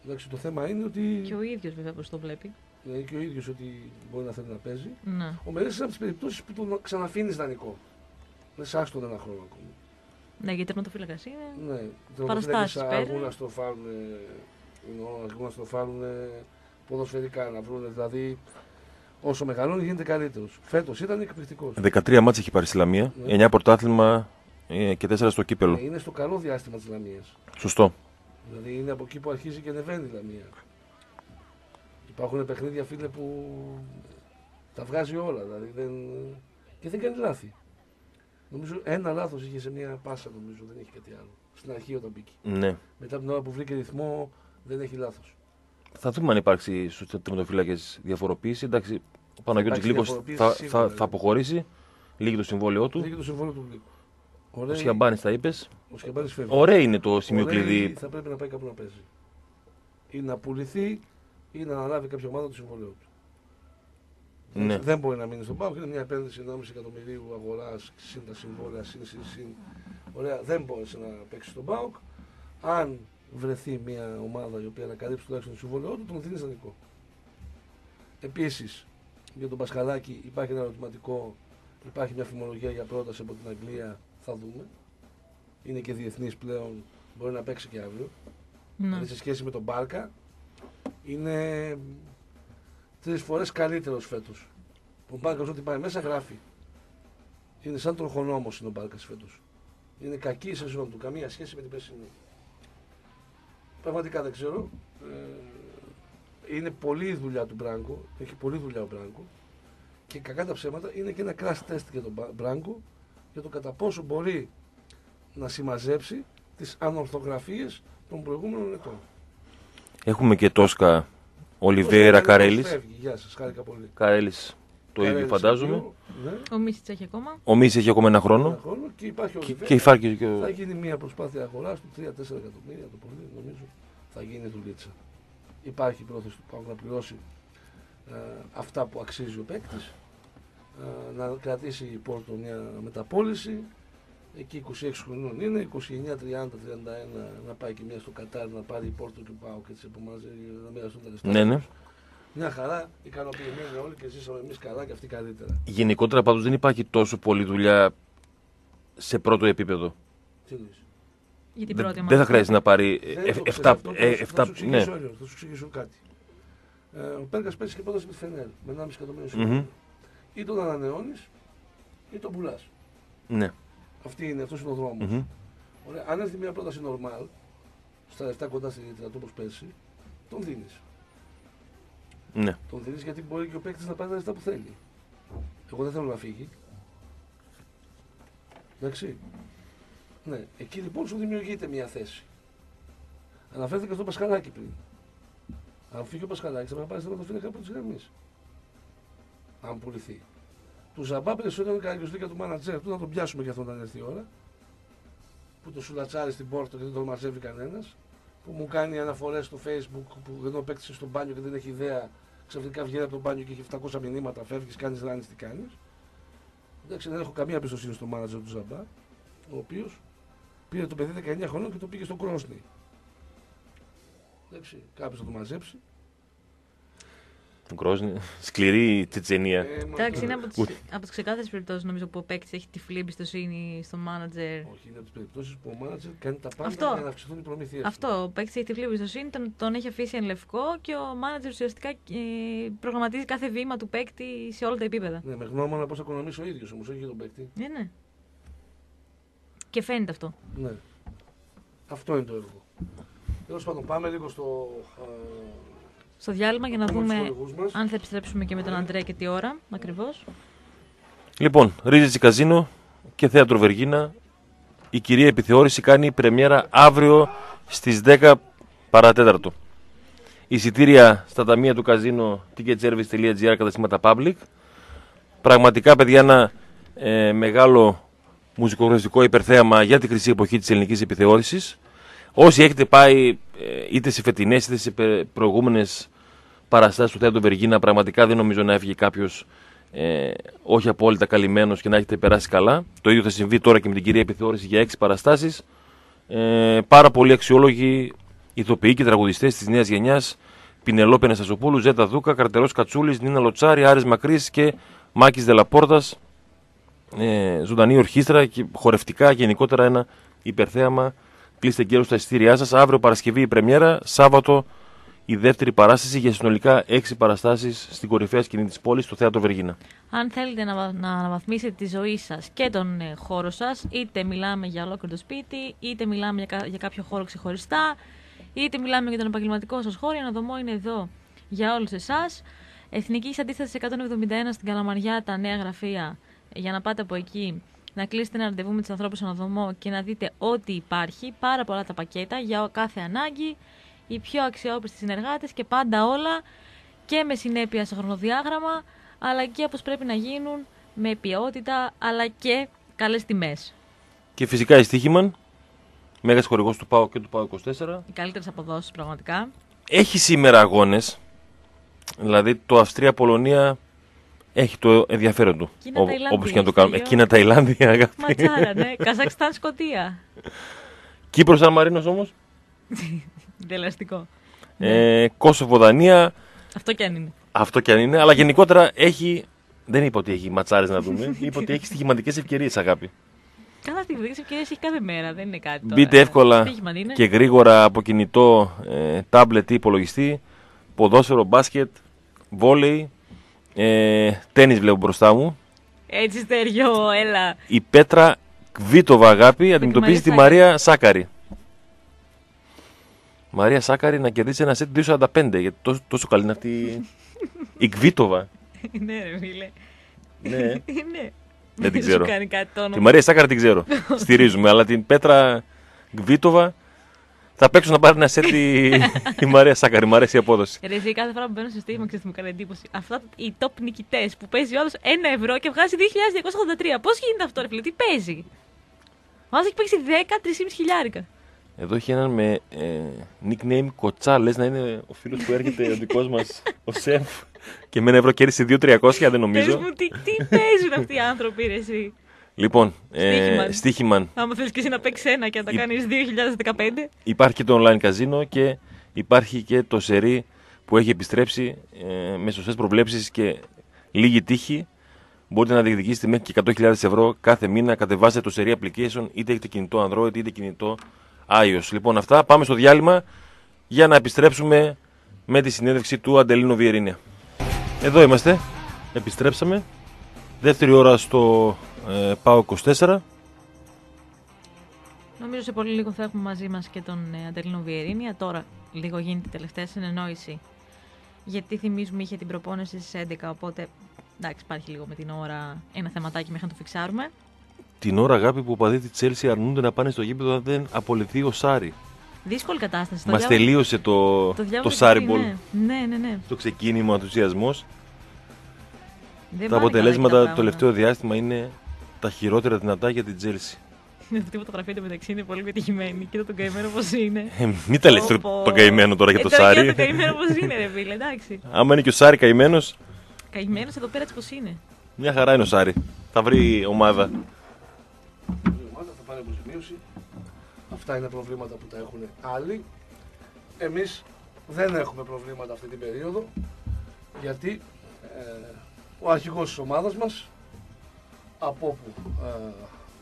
Εντάξει, το θέμα είναι ότι Και ο ίδιος βέβαια πώς το βλέπει. Είναι και ο ίδιος ότι μπορεί να θέλει να παίζει. Ναι. Ο Μελίσσα είναι από τις περιπτώσεις που τον ξαναφύνει δανεικό. Δεν σ' άστον ένα χρόνο ακόμα. Ναι, γιατί τερματοφύλακας είναι. Ναι, Παραστάσεις παίρνει. αργούν να στροφάρουν, αργούν να στροφάρουν ποδοσφαιρικά, να βρουν δηλαδή όσο μεγαλώνει γίνεται καλύτερος. Φέτος ήταν εκπληκτικός. 13 μάτς έχει πάρει στη Λαμία, Ναι. 9 πρωτάθλημα ε, και 4 στο κύπελο. είναι στο καλό διάστημα της Λαμίας. Σωστό. Δηλαδή είναι από εκεί που αρχίζει και ανεβαίνει η Λαμία. Υπάρχουν παιχνίδια φίλε που τα βγάζει όλα δηλαδή δεν... και δεν κάνει λάθη. Νομίζω ένα λάθος είχε σε μια πάσα, νομίζω δεν έχει κάτι άλλο. Στην αρχή όταν μπήκε. Ναι. Μετά από την ώρα που βρήκε ρυθμό δεν έχει λάθος. Θα δούμε αν υπάρξει στους τερματοφύλακες διαφοροποίηση. Εντάξει, ο Παναγιώτης υπάρξει Γλίκος διαφοροποίηση θα, σίγουρα, θα, θα αποχωρήσει. Λύγει το συμβόλαιό του. Λύγει το συμβόλαιο του Γλίκου. Ο Ωραία, Σιαμπάνης τα είπες. ο Σιαμπάνης φεύγει. Ωραίο είναι το σημείο Ωραία, κλειδί. Θα πρέπει να πάει κάπου να παίζει. Ή να πουληθεί ή να αναλάβει κάποια ομάδα του συμβολέου του. Ναι. Δεν μπορεί να μείνει στον Πάο. Είναι μια επένδυση 1,5 εκατομμυρίου αγοράς, συν τα συμβόλαια, συν, συν, συν. Ωραία, δεν μπόρεσε να παίξει στον Πάοκ. Αν βρεθεί μια ομάδα η οποία να καλύψει τουλάχιστον το συμβόλαιό του, τον δίνει δανεικό. Επίσης, για τον Πασχαλάκη υπάρχει ένα ερωτηματικό, υπάρχει μια φημολογία για πρόταση από την Αγγλία. Θα δούμε. Είναι και διεθνής πλέον, μπορεί να παίξει και αύριο. Ναι. Δηλαδή σε σχέση με τον Μπάρκα είναι τρεις φορές καλύτερος φέτος. Ο Μπάρκας ό,τι πάει μέσα γράφει. Είναι σαν τροχονόμος είναι ο Μπάρκας φέτος. Είναι κακή η σεζόν του, καμία σχέση με την περσινή. Πραγματικά δεν ξέρω. Ε, είναι πολλή η δουλειά του Μπράγκο. Έχει πολλή δουλειά ο Μπράγκο. Και κακά τα ψέματα είναι και ένα crash test για τον Μπα- Μπράγκο για το κατά πόσο μπορεί να συμμαζέψει τις ανορθογραφίες των προηγούμενων ετών. Έχουμε και Τόσκα, Ολιβέρα, Όσο καλύτερος Καρέλης. φεύγει. Γεια σας, χάρηκα πολύ. Καρέλης το ίδιο Καρέλης φαντάζομαι. δύο, Ναι, Ο Μίσιτ έχει ακόμα. Ο Μίσης έχει ακόμα ένα ένα χρόνο. χρόνο και υπάρχει ο Και, Λιβέρα. και υπάρχει και ο. Θα γίνει μια προσπάθεια αγοράς του 3-4 εκατομμύρια το πολύ, νομίζω. Θα γίνει δουλίτσα. Υπάρχει πρόθεση του Πάου να πληρώσει ε, αυτά που αξίζει ο παίκτης. Ε, να κρατήσει η Πόρτο μια μεταπόληση. Εκεί 26 χρονών είναι, 29, 30, 31 να πάει και μια στο Κατάρ να πάρει η Πόρτο και πάω και έτσι από μαζί να μοιραστούν τα λεφτά. Ναι, ναι. τους. Μια χαρά, ικανοποιημένοι όλοι και ζήσαμε εμείς καλά και αυτοί καλύτερα. Γενικότερα πάντως δεν υπάρχει τόσο πολλή δουλειά σε πρώτο επίπεδο. Τι εννοείς; Για την Δεν, πρώτη δεν θα ομάδα. χρειάζεται να πάρει Δεν το 7. ξέρεις αυτό, θα σου- θα σου Ναι. εξηγήσω αλλιώς, θα σου εξηγήσω κάτι. Ε, ο Πέργας παίζει και πρόταση με τη Φενέρ με 1,5 εκατομμύριο Μμμ. συμβόλαιο. Ή τον ανανεώνεις ή τον πουλάς. Ναι. Αυτή είναι, αυτός είναι ο δρόμος. Μμμ. Ωραία, αν έρθει μια πρόταση normal, στα λεφτά κοντά στη λίτρα του όπως πέρσι, τον δίνεις. Ναι. Τον δίνεις γιατί μπορεί και ο παίκτης να πάρει τα λεφτά που θέλει. Εγώ δεν θέλω να φύγει. Εντάξει. Ναι, εκεί λοιπόν σου δημιουργείται μια θέση. Αναφέρθηκα στο Πασχαλάκι πριν. Αν φύγει ο Πασχαλάκης, θα πρέπει να πάρει τερματοφύλακα από τι γραμμή. Αν πουληθεί. Του Ζαμπά περισσότερο είναι καραγκιόζλικα του μάνατζερ του, να τον πιάσουμε και αυτό όταν έρθει η ώρα. Που το σουλατσάρει στην πόρτα και δεν τον μαζεύει κανένας. Που μου κάνει αναφορές στο facebook που ενώ παίξεις στο μπάνιο και δεν έχει ιδέα. Ξαφνικά βγαίνει από το μπάνιο και έχει 700 μηνύματα. Φεύγεις, κάνεις ράνι, τι κάνεις. Εντάξει, δεν έχω καμία εμπιστοσύνη στο μάνατζερ του Ζαμπά. Ο οποίος πήρε το παιδί 19 χρονών και το πήγε στον Κρόσνη. Εντάξει, κάποιος θα το μαζέψει. Γκρόσνη. Σκληρή τσετσενία. Ε, μα Εντάξει, το- είναι από τι από τις ξεκάθαρες περιπτώσεις νομίζω που ο παίκτης έχει τυφλή εμπιστοσύνη στο μάνατζερ. Όχι, είναι από τις περιπτώσεις που ο μάνατζερ κάνει τα πάντα Αυτό. για να αυξηθούν οι προμήθειές. Αυτό. Ο παίκτης έχει τυφλή εμπιστοσύνη, τον, τον έχει αφήσει εν λευκό και ο μάνατζερ ουσιαστικά ε, προγραμματίζει κάθε βήμα του παίκτη σε όλα τα επίπεδα. Ναι, με γνώμονα πώς θα οικονομήσει ο ίδιος όμως, όχι για τον παίκτη. Ναι, ναι. Και φαίνεται αυτό. Ναι. Αυτό είναι το έργο. Τέλος πάντων, πάμε λίγο στο. ε, Στο διάλειμμα για να ακόμα τους δούμε χορηγούς μας. αν θα επιστρέψουμε και με τον Αντρέα και τι ώρα ακριβώς. Λοιπόν, Ρίζιτσι Καζίνο και Θέατρο Βεργίνα. Η κυρία Επιθεώρηση κάνει πρεμιέρα αύριο στις 10 παρατέταρτο. Εισιτήρια στα ταμεία του καζίνο ticketservice.gr καταστήματα public. Πραγματικά, παιδιά, ένα ε, μεγάλο μουσικογραφιστικό υπερθέαμα για τη χρυσή εποχή της ελληνικής επιθεώρησης. Όσοι έχετε πάει ε, είτε σε φετινές είτε σε προηγούμενες παραστάσεις του Θέατρου Βεργίνα, πραγματικά δεν νομίζω να έφυγε κάποιος ε, όχι απόλυτα καλυμμένος και να έχετε περάσει καλά. Το ίδιο θα συμβεί τώρα και με την κυρία επιθεώρηση για έξι παραστάσεις. Ε, πάρα πολύ αξιόλογοι ηθοποιοί και τραγουδιστές της νέας γενιάς. Πινελόπε Νεστασοπούλου, Ζέτα Δούκα, Καρτερός Κατσούλης, Νίνα Λοτσάρη, Άρης Μακρύς και Μάκης Δελαπόρτας. Ε, ζωντανή ορχήστρα και χορευτικά γενικότερα ένα υπερθέαμα. Κλείστε καιρό στα εισιτήριά σας. Αύριο Παρασκευή η Πρεμιέρα, Σάββατο η δεύτερη παράσταση για συνολικά έξι παραστάσεις στην κορυφαία σκηνή της πόλης, στο Θέατρο Βεργίνα. Αν θέλετε να, να αναβαθμίσετε τη ζωή σας και τον ε, χώρο σας, είτε μιλάμε για ολόκληρο το σπίτι, είτε μιλάμε για, για κάποιο χώρο ξεχωριστά, είτε μιλάμε για τον επαγγελματικό σας χώρο, η αναδομό είναι εδώ για όλους εσάς. Εθνική Αντίσταση 171 στην Καλαμαριά, τα νέα γραφεία, για να πάτε από εκεί να κλείσετε ένα ραντεβού με τους ανθρώπους αναδομό και να δείτε ό,τι υπάρχει. Πάρα πολλά τα πακέτα για κάθε ανάγκη οι πιο αξιόπιστοι συνεργάτες και πάντα όλα και με συνέπεια στο χρονοδιάγραμμα, αλλά και όπως πρέπει να γίνουν με ποιότητα, αλλά και καλές τιμές. Και φυσικά η Στίχημαν, μέγας χορηγός του ΠΑΟ και του ΠΑΟ 24. Οι καλύτερες αποδόσεις πραγματικά. Έχει σήμερα αγώνες, δηλαδή το Αυστρία-Πολωνία έχει το ενδιαφέρον του. Όπως και να το κάνουμε. Κίνα, Ταϊλάνδια, αγάπη. Ματσάρα, ναι. Καζακστάν, Σκοτία. Κύπρο, Σαν Μαρίνος όμως. Τελαστικό. Ε, Κόσοβο, Δανία. Αυτό κι αν είναι. Αυτό κι αν είναι, αλλά γενικότερα έχει. Δεν είπα ότι έχει ματσάρες να δούμε. είπα ότι έχει στοιχηματικές ευκαιρίες, αγάπη. Κάθε στοιχηματικές ευκαιρίες έχει κάθε μέρα, δεν είναι κάτι. Τώρα. Μπείτε εύκολα και γρήγορα από κινητό, ε, τάμπλετ ή υπολογιστή, ποδόσφαιρο, μπάσκετ, βόλεϊ, ε, τέννις βλέπω μπροστά μου. Έτσι στεριό, έλα. Η Πέτρα Κβίτοβα αγάπη αντιμετωπίζει τη Μαρία Σάκαρη. Μαρία Σάκαρη να κερδίσει ένα σετ 2,45 γιατί τόσο, τόσο καλή είναι αυτή η Κβίτοβα. ναι, ρε φίλε. Ναι. ναι. Δεν την ξέρω. Τη Μαρία Σάκαρη την ξέρω. Στηρίζουμε. Αλλά την Πέτρα Κβίτοβα θα παίξω να πάρει ένα σετ η, η Μαρία Σάκαρη. Μ' αρέσει η απόδοση. Ρε, εσύ κάθε φορά που μπαίνω στο στίγμα, ξέρετε, μου κάνει εντύπωση. Αυτά οι top νικητές που παίζει ο άλλος ένα ευρώ και βγάζει 2.283. Πώς γίνεται αυτό, ρε φίλε, τι παίζει; Ο άλλος έχει παίξει 10, 3,5 χιλιάρικα. Εδώ έχει έναν με ε, nickname Κοτσά, λες να είναι ο φίλος που έρχεται ο δικός μας, ο Σεφ. Και με ένα ευρώ κέρδισε 2-300, δεν νομίζω. Πες μου, τι, τι παίζουν αυτοί οι άνθρωποι, ρε, εσύ; Λοιπόν, ε, στίχημαν. Άμα θέλεις και εσύ να παίξεις ένα και να τα κάνεις 2015. Υπάρχει και το online καζίνο και υπάρχει και το σερί που έχει επιστρέψει ε, με σωστές προβλέψεις και λίγη τύχη. Μπορείτε να διεκδικήσετε μέχρι και 100.000 ευρώ κάθε μήνα. Κατεβάστε το σερί application, είτε έχετε κινητό Android είτε κινητό Άιος. Λοιπόν, αυτά. Πάμε στο διάλειμμα για να επιστρέψουμε με τη συνέντευξη του Αντελίνο Βιερίνια. Εδώ είμαστε. Επιστρέψαμε. Δεύτερη ώρα στο ε, ΠΑΟ 24. Νομίζω σε πολύ λίγο θα έχουμε μαζί μας και τον ε, Αντελίνο Βιερίνια. Τώρα λίγο γίνεται η τελευταία συνεννόηση. Γιατί θυμίζουμε είχε την προπόνηση στις 11, οπότε εντάξει υπάρχει λίγο με την ώρα ένα θεματάκι μέχρι να το φιξάρουμε την ώρα αγάπη που ο παδί της Τσέλσι αρνούνται να πάνε στο γήπεδο αν δεν απολυθεί ο Σάρι. Δύσκολη κατάσταση. Μας τελείωσε το, το, το Σάριμπολ. Ναι. ναι, ναι, ναι. Το ξεκίνημα, ο ενθουσιασμός. Τα αποτελέσματα το τελευταίο διάστημα είναι τα χειρότερα δυνατά για την Τσέλσι. Αυτή η φωτογραφία του μεταξύ είναι πολύ πετυχημένη. Κοίτα τον καημένο πώς είναι. Ε, μην τα λες τον καημένο τώρα για το Σάρι. Κοίτα τον καημένο πώς είναι, ρε φίλε, εντάξει. Άμα είναι και ο Σάρι καημένος. Καημένος εδώ πέρα πώς είναι. Μια χαρά είναι ο Σάρι. Θα βρει ομάδα θα πάρει αποζημίωση. Αυτά είναι προβλήματα που τα έχουν άλλοι. Εμείς δεν έχουμε προβλήματα αυτή την περίοδο γιατί ε, ο αρχηγός της ομάδας μας από όπου ε,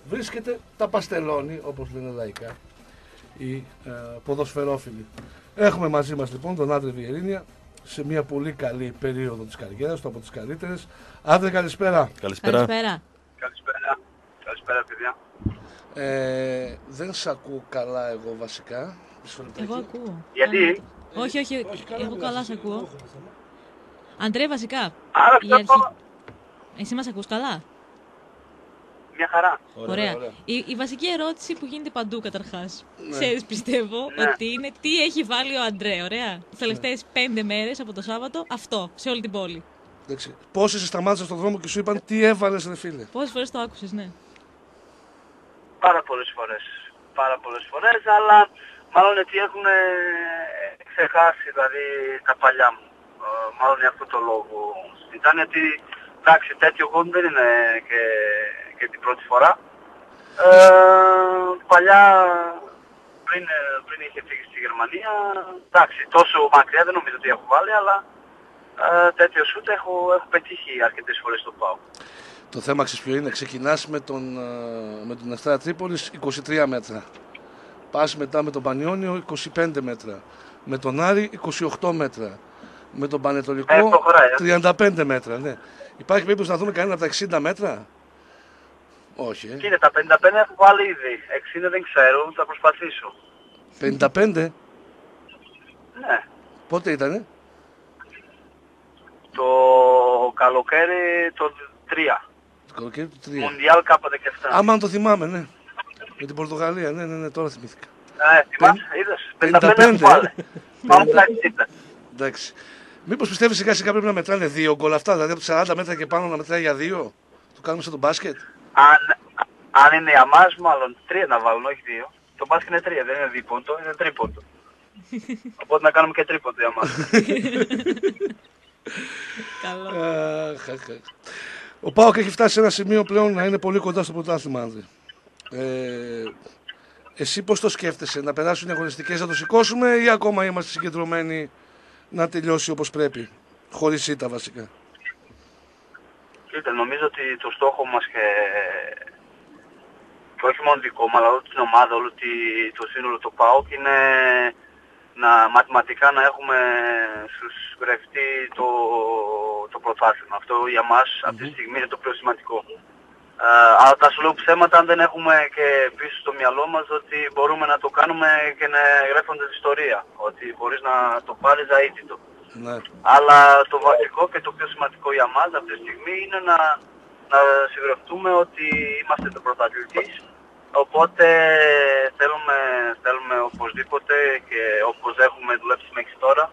βρίσκεται τα παστελώνει όπως λένε λαϊκά οι ε, ποδοσφαιρόφιλοι. Έχουμε μαζί μας λοιπόν τον Άντρε Βιερίνια σε μια πολύ καλή περίοδο της καριέρας του, από τις καλύτερες. Άντρε καλησπέρα. Καλησπέρα. Καλησπέρα. Καλησπέρα. Καλησπέρα, παιδιά. Ε, δεν σ' ακούω καλά εγώ βασικά. Εγώ ακούω. Γιατί; Όχι, όχι, όχι εγώ καλά σ' ακούω. Αντρέ, βασικά. Άρα, η αρχή... Εσύ μας ακούς καλά; μια χαρά. Ωραία. ωραία. Η, η βασική ερώτηση που γίνεται παντού καταρχάς. Ναι. Ξέρεις, πιστεύω Ναι. ότι είναι τι έχει βάλει ο Αντρέ. Ωραία. Τις τελευταίες πέντε μέρες από το Σάββατο αυτό σε όλη την πόλη. Εντάξει. Πόσοι σε σταμάτησαν στον δρόμο και σου είπαν τι έβαλες, ρε φίλε; Πόσες φορές το άκουσες, ναι. Πάρα πολλές φορές. Πάρα πολλές φορές, αλλά μάλλον ότι έχουν ε, ξεχάσει δηλαδή τα παλιά μου. Ε, μάλλον για αυτό το λόγο. Ήταν ότι εντάξει τέτοιο γόν δεν είναι και, και την πρώτη φορά. Ε, παλιά πριν, ε, πριν είχε φύγει στη Γερμανία, εντάξει τόσο μακριά δεν νομίζω ότι έχω βάλει, αλλά ε, τέτοιο σούτ έχω, έχω πετύχει αρκετές φορές στο ΠΑΟ. Το θέμα ξέρεις ποιο είναι, ξεκινάς με τον, ε, με τον Αστέρα Τρίπολης 23 μέτρα. Πας μετά με τον Πανιόνιο 25 μέτρα. Με τον Άρη 28 μέτρα. Με τον Ε, Πανετολικό προχωράει, ε. 35 μέτρα. Ναι. Υπάρχει περίπτωση να δούμε κανένα από τα 60 μέτρα; Όχι, ε. Κοίτα, τα 55 έχω βάλει ήδη. 60 δεν ξέρω, θα προσπαθήσω. 55. Ναι. Πότε ήτανε; Το καλοκαίρι το 3. Το καλοκαίρι του 3. Μουντιάλ K17. Άμα αν το θυμάμαι, ναι. Με την Πορτογαλία, ναι, ναι, ναι, τώρα θυμήθηκα. Ε, θυμάσαι, είδες. 55 55, έχω βάλει. ε. Πάμε στα 60. Εντάξει. Μήπως πιστεύεις σιγά σιγά πρέπει να μετράνε δύο γκολ αυτά, δηλαδή από τις 40 μέτρα και πάνω να μετράει για δύο; Το κάνουμε σαν τον μπάσκετ; Αν, αν είναι για μας, μάλλον 3 να βάλουν, όχι 2. Το μπάσκετ είναι 3, δεν είναι δίποντο, είναι τρίποντο. Οπότε να κάνουμε και τρίποντο για μας. Καλό. Αχ, αχ, αχ. Ο Πάοκ έχει φτάσει σε ένα σημείο πλέον να είναι πολύ κοντά στο πρωτάθλημα, Άνδρη. Ε, εσύ πώς το σκέφτεσαι, να περάσουν οι αγωνιστικές να το σηκώσουμε ή ακόμα είμαστε συγκεντρωμένοι να τελειώσει όπως πρέπει, χωρίς ήττα βασικά; Κοίτα, νομίζω ότι το στόχο μας και, και όχι μόνο δικό μου, αλλά όλη την ομάδα, όλο τη- το σύνολο του ΠΑΟΚ είναι να μαθηματικά να έχουμε συσσωρευτεί το, το πρωτάθλημα. Αυτό για μας αυτή τη στιγμή είναι το πιο σημαντικό. Ε, αλλά τα σου λέω ψέματα αν δεν έχουμε και πίσω στο μυαλό μας ότι μπορούμε να το κάνουμε και να γράφοντας ιστορία. Ότι μπορείς να το πάρεις αίτητο. Ναι. Αλλά το βασικό και το πιο σημαντικό για μας αυτή τη στιγμή είναι να, να σιγουρευτούμε ότι είμαστε το πρωταθλητής. Οπότε θέλουμε, θέλουμε οπωσδήποτε και όπως έχουμε δουλέψει μέχρι τώρα,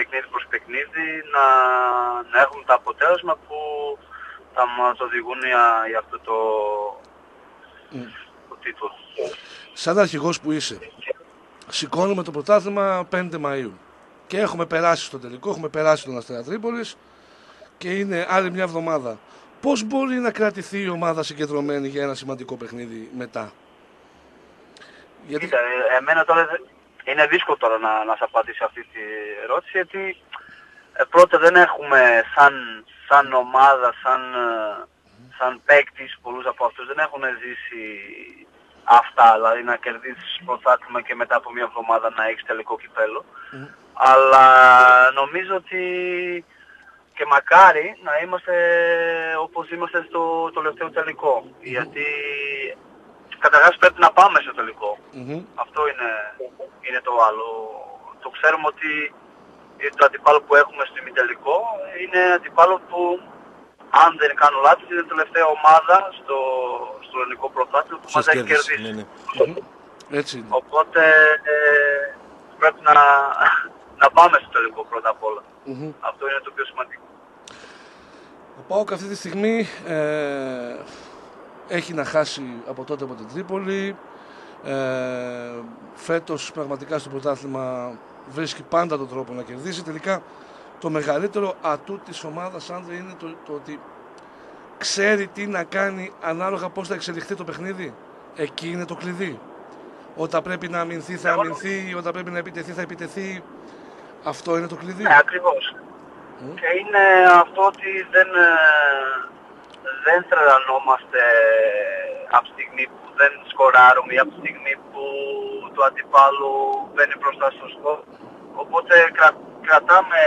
παιχνίδι προς παιχνίδι, να, να έχουμε τα αποτέλεσμα που θα μας οδηγούν για, για αυτό το, το τίτλο. Σαν αρχηγός που είσαι, σηκώνουμε το πρωτάθλημα 5 Μαΐου και έχουμε περάσει στο τελικό, έχουμε περάσει τον Αστέρα Τρίπολης και είναι άλλη μια εβδομάδα. Πώς μπορεί να κρατηθεί η ομάδα συγκεντρωμένη για ένα σημαντικό παιχνίδι μετά; Γιατί Κοίτα, ε, εμένα τώρα δεν- είναι δύσκολο τώρα να, να σας απαντήσω αυτή τη ερώτηση γιατί ε, πρώτα δεν έχουμε σαν, σαν ομάδα, σαν, ε, σαν παίκτης πολλούς από αυτούς δεν έχουν ζήσει αυτά, δηλαδή να κερδίσεις πρωτάθλημα και μετά από μια εβδομάδα να έχεις τελικό κυπέλο. Αλλά νομίζω ότι και μακάρι να είμαστε όπως είμαστε στο τελευταίο τελικό. Γιατί καταρχάς πρέπει να πάμε στο τελικό. Μμμ. Αυτό είναι, είναι το άλλο. Το ξέρουμε ότι το αντιπάλο που έχουμε στο ημιτελικό είναι αντιπάλο που αν δεν κάνω λάθος είναι η τελευταία ομάδα στο, στο ελληνικό πρωτάθλημα που μας Σας έχει κέρδισε. κερδίσει. Ναι, ναι. Έτσι είναι. Οπότε ε, πρέπει να, να πάμε στο τελικό πρώτα απ' όλα. Μμμ. Αυτό είναι το πιο σημαντικό. Ο ΠΑΟΚ αυτή τη στιγμή ε, έχει να χάσει από τότε από την Τρίπολη. Ε, φέτος πραγματικά στο πρωτάθλημα βρίσκει πάντα τον τρόπο να κερδίσει. Τελικά το μεγαλύτερο ατού της ομάδας Άνδρε είναι το, το ότι ξέρει τι να κάνει ανάλογα πώς θα εξελιχθεί το παιχνίδι. Εκεί είναι το κλειδί. Όταν πρέπει να αμυνθεί θα αμυνθεί, όταν πρέπει να επιτεθεί θα επιτεθεί. Αυτό είναι το κλειδί. Ναι, ακριβώς. Και είναι αυτό ότι δεν, ε, δεν τρελανόμαστε από τη στιγμή που δεν σκοράρουμε ή από τη στιγμή που το αντιπάλου μπαίνει μπροστά στο σκορ. Οπότε κρα, κρατάμε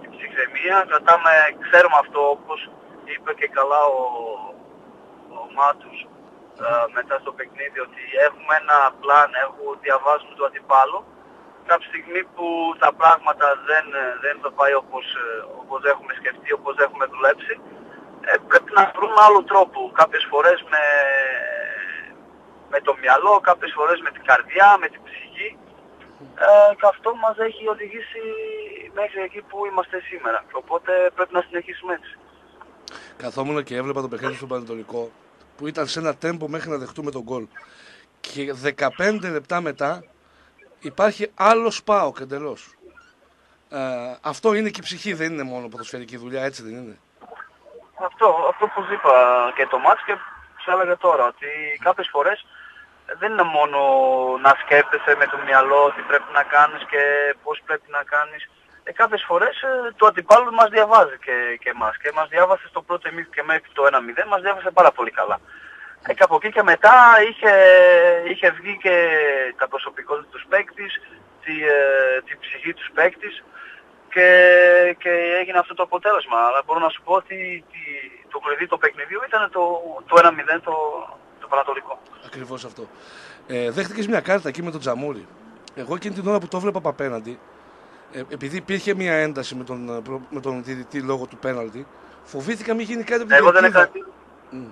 την ψυχραιμία, κρατάμε, ξέρουμε αυτό όπως είπε και καλά ο, ο Μάτους ε, μετά στο παιχνίδι ότι έχουμε ένα πλάν, έχουμε, διαβάζουμε το αντιπάλο κάποια στιγμή που τα πράγματα δεν, ε, δεν θα πάει όπως, ε, όπως έχουμε σκεφτεί, όπως έχουμε δουλέψει, ε, πρέπει να βρούμε άλλο τρόπο. Κάποιες φορές με, με το μυαλό, κάποιες φορές με την καρδιά, με την ψυχή. Ε, και αυτό μας έχει οδηγήσει μέχρι εκεί που είμαστε σήμερα. Οπότε πρέπει να συνεχίσουμε έτσι. Καθόμουν και έβλεπα το παιχνίδι στον Πανετολικό που ήταν σε ένα τέμπο μέχρι να δεχτούμε τον γκολ. Και 15 λεπτά μετά υπάρχει άλλος ΠΑΟΚ εντελώς. Ε, αυτό είναι και η ψυχή, δεν είναι μόνο ποδοσφαιρική δουλειά, έτσι δεν είναι. Αυτό, αυτό που σου είπα και το μάτς και σου έλεγα τώρα, ότι κάποιες φορές δεν είναι μόνο να σκέφτεσαι με το μυαλό τι πρέπει να κάνεις και πώς πρέπει να κάνεις. Ε, κάποιες φορές ε, το αντιπάλου μας διαβάζει και, και εμάς. Και μας διάβασε στο πρώτο εμείς και μέχρι το 1-0, μας διάβασε πάρα πολύ καλά. Ε, και από εκεί και μετά είχε, είχε βγει και τα προσωπικότητα τους παίκτης, τη, ε, τη ψυχή τους παίκτης και, και έγινε αυτό το αποτέλεσμα. Αλλά μπορώ να σου πω ότι το κλειδί του παιχνιδιού ήταν το, το 1-0 το, το Πανατολικό. Ακριβώς αυτό. Ε, δέχτηκες μια κάρτα εκεί με τον Τζαμούρι. Εγώ εκείνη την ώρα που το βλέπα από απέναντι, ε, επειδή υπήρχε μια ένταση με τον, ε, με τον διδυτή λόγω του πέναλτι, φοβήθηκα μην γίνει κάτι από την Εγώ δεν έκανα... Mm.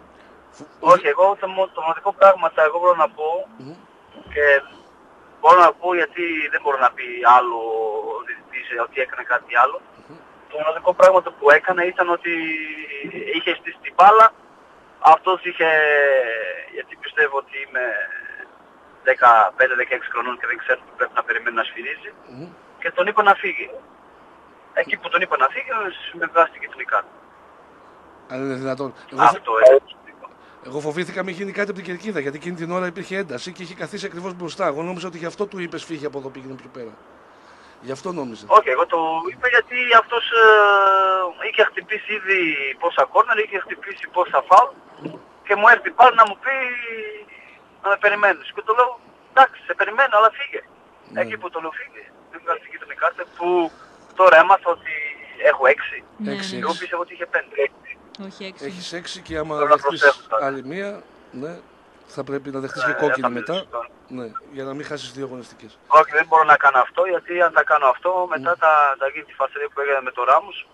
Όχι, εγώ το, το μοναδικό πράγμα εγώ μπορώ να πω mm. και μπορώ να πω γιατί δεν μπορώ να πει άλλο ο διδυτής ότι έκανε κάτι άλλο. Mm. Το μοναδικό πράγμα που έκανε ήταν ότι είχε στήσει την μπάλα, αυτός είχε, γιατί πιστεύω ότι είμαι 15-16 χρονών και δεν ξέρω τι πρέπει να περιμένει να σφυρίζει mm. και τον είπα να φύγει. Εκεί που τον είπα να φύγει, συμμετάσχει την κάρτα. Αν είναι δυνατόν. Εγώ Αυτό έτσι. Εγώ φοβήθηκα μην γίνει κάτι από την κερκίδα γιατί εκείνη την ώρα υπήρχε ένταση και είχε καθίσει ακριβώς μπροστά. Εγώ νόμιζα ότι γι' αυτό του είπες φύγει από εδώ πήγαινε πιο πέρα. Γι' αυτό νόμιζα. Όχι, εγώ το είπα γιατί αυτός ε, είχε χτυπήσει ήδη πόσα κόρνερ, είχε χτυπήσει πόσα φάουλ και μου έρθει πάλι να μου πει να με περιμένεις. Και το λέω, εντάξει, σε περιμένω, αλλά φύγε. Ναι. Εκεί που το λέω φύγε. Δεν βγάζει την κίτρινη κάρτα που τώρα έμαθα ότι έχω έξι. Ναι. έξι. Εγώ πίστευα ότι είχε πέντε. Όχι έξι. Έχεις έξι και άμα δεχτείς άλλη μία, ναι, θα πρέπει να δεχτείς και ε, κόκκινη μετά. Ναι, για να μην χάσεις δύο αγωνιστικές. Όχι, δεν μπορώ να κάνω αυτό, γιατί αν τα κάνω αυτό, μετά mm. τα, τα γίνει τη φασαρία που έγινε με το Ράμους.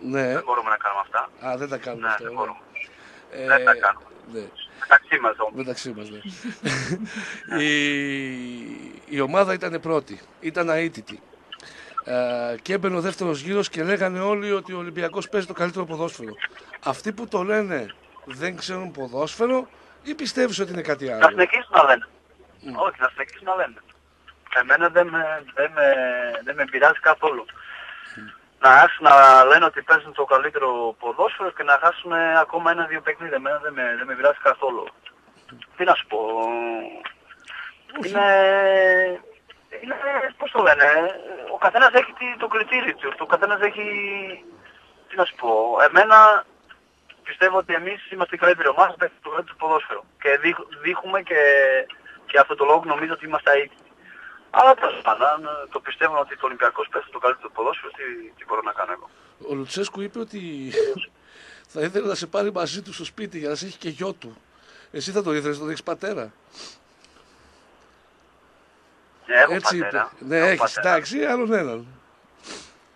Ναι. Δεν μπορούμε να κάνουμε αυτά. Α, δεν τα κάνουμε ναι, αυτά. Δεν, μπορούμε. Ε, δεν τα κάνουμε. Ναι. Μεταξύ μας όμως. Μεταξύ μας, ναι. η, η ομάδα ήταν πρώτη. Ήταν αίτητη. Ε, και έμπαινε ο δεύτερος γύρος και λέγανε όλοι ότι ο Ολυμπιακός παίζει το καλύτερο ποδόσφαιρο. Αυτοί που το λένε δεν ξέρουν ποδόσφαιρο ή πιστεύεις ότι είναι κάτι άλλο; Να συνεχίσουν να λένε. Mm. Όχι, να συνεχίσουν να λένε. Εμένα δεν με, δεν με, δεν με πειράζει καθόλου. Mm. Να άρχισουν να λένε ότι παίζουν το καλύτερο ποδόσφαιρο και να χάσουν ακόμα ένα-δύο παιχνίδια. Εμένα δεν με, δεν με πειράζει καθόλου. Mm. Τι να σου πω. Είναι, είναι, πώς το λένε, ο καθένας έχει το κριτήριο του, ο καθένας έχει, τι να σου πω, εμένα πιστεύω ότι εμείς είμαστε η καλύτερη ομάδα που το καλύτερο ποδόσφαιρο και δείχνουμε και, και αυτό το λόγο νομίζω ότι είμαστε αίτητοι. Αλλά τέλος πάντων, το πιστεύω ότι το Ολυμπιακός παίζει το καλύτερο ποδόσφαιρο, τι, τι μπορώ να κάνω εγώ. Ο Λουτσέσκου είπε ότι θα ήθελε να σε πάρει μαζί του στο σπίτι για να σε έχει και γιο του. Εσύ θα το ήθελες, τον έχεις πατέρα. Έχω Έτσι πατέρα. είπε. Ναι, έχεις, εντάξει, άλλον έναν.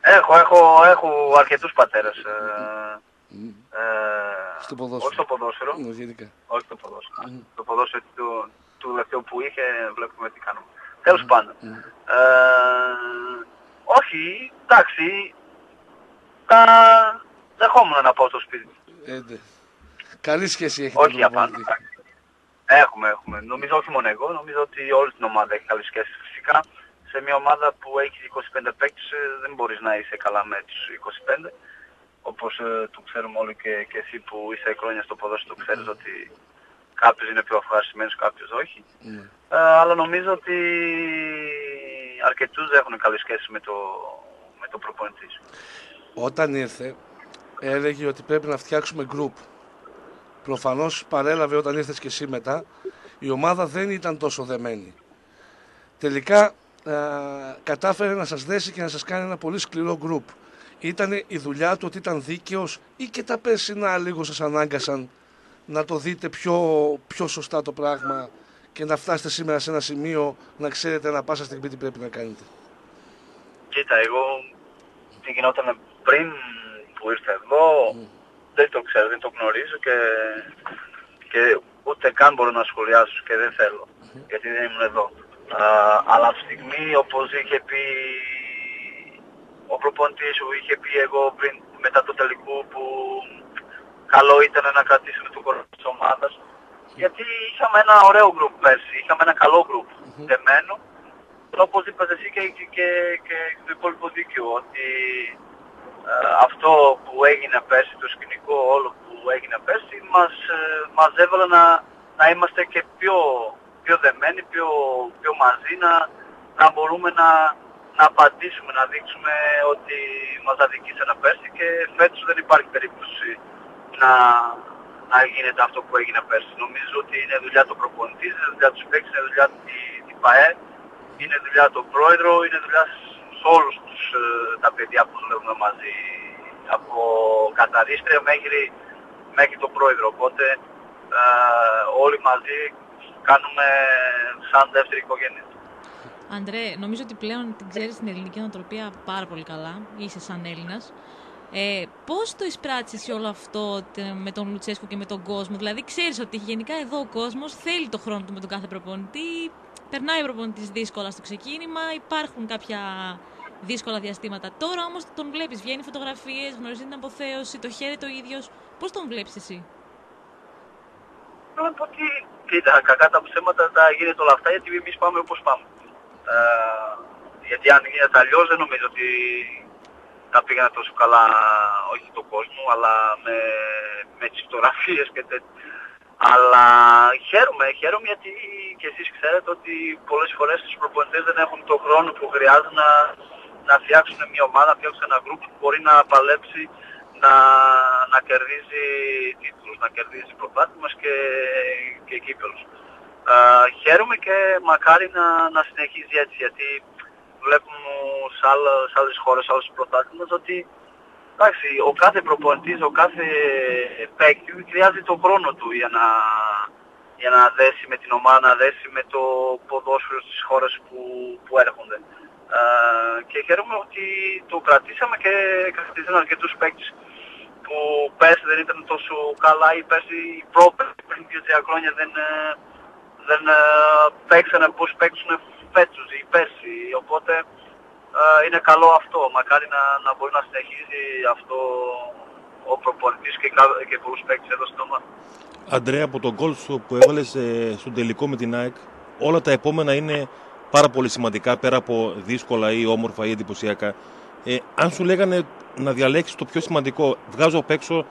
Έχω, έχω, έχω αρκετούς πατέρες. Ε, mm. ε, στο ποδόσφαιρο. Όχι στο ποδόσφαιρο. Ναι, γενικά. Όχι στο ποδόσφαιρο. Mm. Το ποδόσφαιρο του, του τελευταίου που είχε βλέπουμε τι κάνουμε. Mm. Τέλος πάντων. Ε, όχι, εντάξει, τα δεχόμουν να πάω στο σπίτι. Ε, ναι. Καλή σχέση έχει όχι απάνω. Έχουμε, έχουμε. Νομίζω όχι μόνο εγώ, νομίζω ότι όλη την ομάδα έχει καλή σχέση φυσικά. Σε μια ομάδα που έχει 25 παίκτες ε, δεν μπορείς να είσαι καλά με τους 25. Όπως ε, το ξέρουμε όλοι και, και εσύ που είσαι χρόνια στο ποδόσφαιρο, το ξέρεις ότι κάποιος είναι πιο ευχαριστημένος, κάποιος όχι. Ναι. Ε, αλλά νομίζω ότι αρκετούς έχουν καλή σχέση με το, με το προπονητής Όταν ήρθε, έλεγε ότι πρέπει να φτιάξουμε group. Προφανώς παρέλαβε όταν ήρθες και εσύ μετά, η ομάδα δεν ήταν τόσο δεμένη. Τελικά α, κατάφερε να σας δέσει και να σας κάνει ένα πολύ σκληρό γκρουπ. Ήταν η δουλειά του ότι ήταν δίκαιος ή και τα περσινά λίγο σας ανάγκασαν να το δείτε πιο, πιο σωστά το πράγμα και να φτάσετε σήμερα σε ένα σημείο να ξέρετε να πάσα στιγμή τι πρέπει να κάνετε. Κοίτα, εγώ τι γινόταν πριν που ήρθα εδώ, δεν το ξέρω, δεν το γνωρίζω και, και ούτε καν μπορώ να σχολιάσω και δεν θέλω, γιατί δεν ήμουν εδώ. Α, αλλά από τη στιγμή όπως είχε πει ο προπονητής που είχε πει εγώ πριν μετά το τελικό που καλό ήταν να κρατήσουμε το κορμό της ομάδας γιατί είχαμε ένα ωραίο γκρουπ πέρσι, είχαμε ένα καλό γκρουπ mm-hmm. δεμένο όπως είπατε εσύ και, και, και, και το υπόλοιπο δίκαιο ότι ε, αυτό που έγινε πέρσι, το σκηνικό όλο που έγινε πέρσι μας, ε, μας έβαλε να, να είμαστε και πιο, πιο δεμένοι, πιο, πιο μαζί, να, να μπορούμε να, να απαντήσουμε, να δείξουμε ότι μας αδικήσανε πέρσι και φέτος δεν υπάρχει περίπτωση να, να γίνεται αυτό που έγινε πέρσι. Νομίζω ότι είναι δουλειά του προπονητή, είναι δουλειά του παίκτης, είναι δουλειά του ΠΑΕ, είναι δουλειά του πρόεδρο, είναι δουλειά σε όλους τους, ε, τα παιδιά που δουλεύουν μαζί από καθαρίστρια μέχρι, μέχρι τον πρόεδρο. Οπότε ε, όλοι μαζί κάνουμε σαν δεύτερη οικογένεια. Αντρέ, νομίζω ότι πλέον την ξέρεις την ελληνική νοοτροπία πάρα πολύ καλά, είσαι σαν Έλληνας. Ε, πώς το εισπράττεις όλο αυτό με τον Λουτσέσκο και με τον κόσμο, δηλαδή ξέρεις ότι γενικά εδώ ο κόσμος θέλει το χρόνο του με τον κάθε προπονητή, περνάει ο προπονητής δύσκολα στο ξεκίνημα, υπάρχουν κάποια δύσκολα διαστήματα. Τώρα όμως τον βλέπεις, βγαίνει φωτογραφίες, γνωρίζεις την αποθέωση, το χέρι το ίδιος. Πώς τον βλέπεις εσύ; Βλέπω ότι, κοίτα, κακά τα ψέματα τα γίνεται όλα αυτά γιατί εμείς πάμε όπως πάμε. Ε, γιατί αν γίνεται αλλιώς δεν νομίζω ότι θα πήγαινε τόσο καλά, όχι το κόσμο, αλλά με, με τις φωτογραφίες και τέτοια. Αλλά χαίρομαι, χαίρομαι γιατί και εσείς ξέρετε ότι πολλές φορές τους προπονητές δεν έχουν το χρόνο που χρειάζεται να, να φτιάξουν μια ομάδα, να φτιάξουν ένα γκρουπ που μπορεί να παλέψει να, να κερδίζει τίτλους, να κερδίζει προπάτημας και, και κύπελους. Uh, χαίρομαι και μακάρι να, να συνεχίζει έτσι γιατί βλέπουμε σε, άλλα, σε άλλες χώρες, σε άλλους πρωτάθλητες ότι εντάξει, ο κάθε προπονητής, ο κάθε παίκτη χρειάζεται τον χρόνο του για να, για να δέσει με την ομάδα, να δέσει με το ποδόσφαιρο στις χώρες που, που έρχονται. Uh, και χαίρομαι ότι το κρατήσαμε και κρατήσαμε αρκετούς παίκτες που πέρσι δεν ήταν τόσο καλά ή πέρσι οι πρόπερσι πριν δύο-τρία χρόνια δεν, ε, δεν uh, παίξανε πώς παίξουν φέτος ή πέρσι. Οπότε uh, είναι καλό αυτό. Μακάρι να, να μπορεί να συνεχίζει αυτό ο προπονητής και, και πολλούς παίκτες εδώ στο ομάδα. Αντρέα, από τον γκολ σου που έβαλες ε, στον τελικό με την ΑΕΚ, όλα τα επόμενα είναι πάρα πολύ σημαντικά πέρα από δύσκολα ή όμορφα ή εντυπωσιακά. Ε, αν σου λέγανε να διαλέξεις το πιο σημαντικό, βγάζω απ' έξω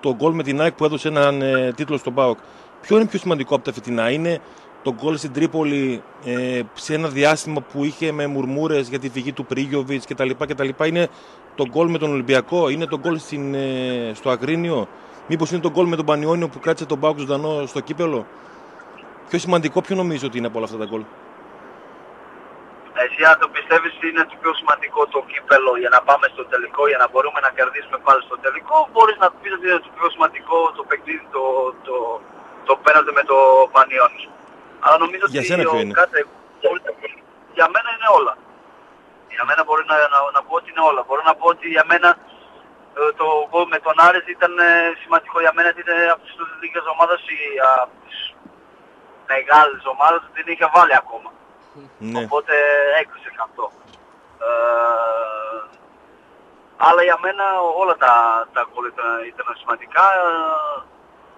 το γκολ με την ΑΕΚ που έδωσε έναν ε, τίτλο στον ΠΑΟΚ. Ποιο είναι πιο σημαντικό από τα φετινά, είναι το γκολ στην Τρίπολη ε, σε ένα διάστημα που είχε με μουρμούρες για τη φυγή του Πρίγιοβιτς κτλ. κτλ. Είναι το γκολ με τον Ολυμπιακό, είναι το γκολ ε, στο Αγρίνιο, μήπως είναι το γκολ με τον Πανιόνιο που κράτησε τον Πάοκ ζωντανό στο κύπελο; Πιο σημαντικό, ποιο νομίζω ότι είναι από όλα αυτά τα γκολ; Εσύ αν το πιστεύεις είναι το πιο σημαντικό το κύπελο για να πάμε στο τελικό, για να μπορούμε να κερδίσουμε πάλι στο τελικό, μπορείς να πεις ότι είναι το πιο σημαντικό το παιχνίδι, το, το, το πέναντι με το Πανιόνι. Αλλά νομίζω για ότι σένα ποιο είναι; Κάθε, για μένα είναι όλα. Για μένα μπορεί να, να, να, πω ότι είναι όλα. Μπορώ να πω ότι για μένα ε, το γκολ με τον Άρες ήταν ε, σημαντικό για μένα ότι είναι από τις λίγες ομάδες ή από τις μεγάλες ομάδες δεν είχε βάλει ακόμα. Ναι. Οπότε έκλεισε αυτό. Ε, αλλά για μένα όλα τα, τα γκολ ήταν, ήταν σημαντικά ε,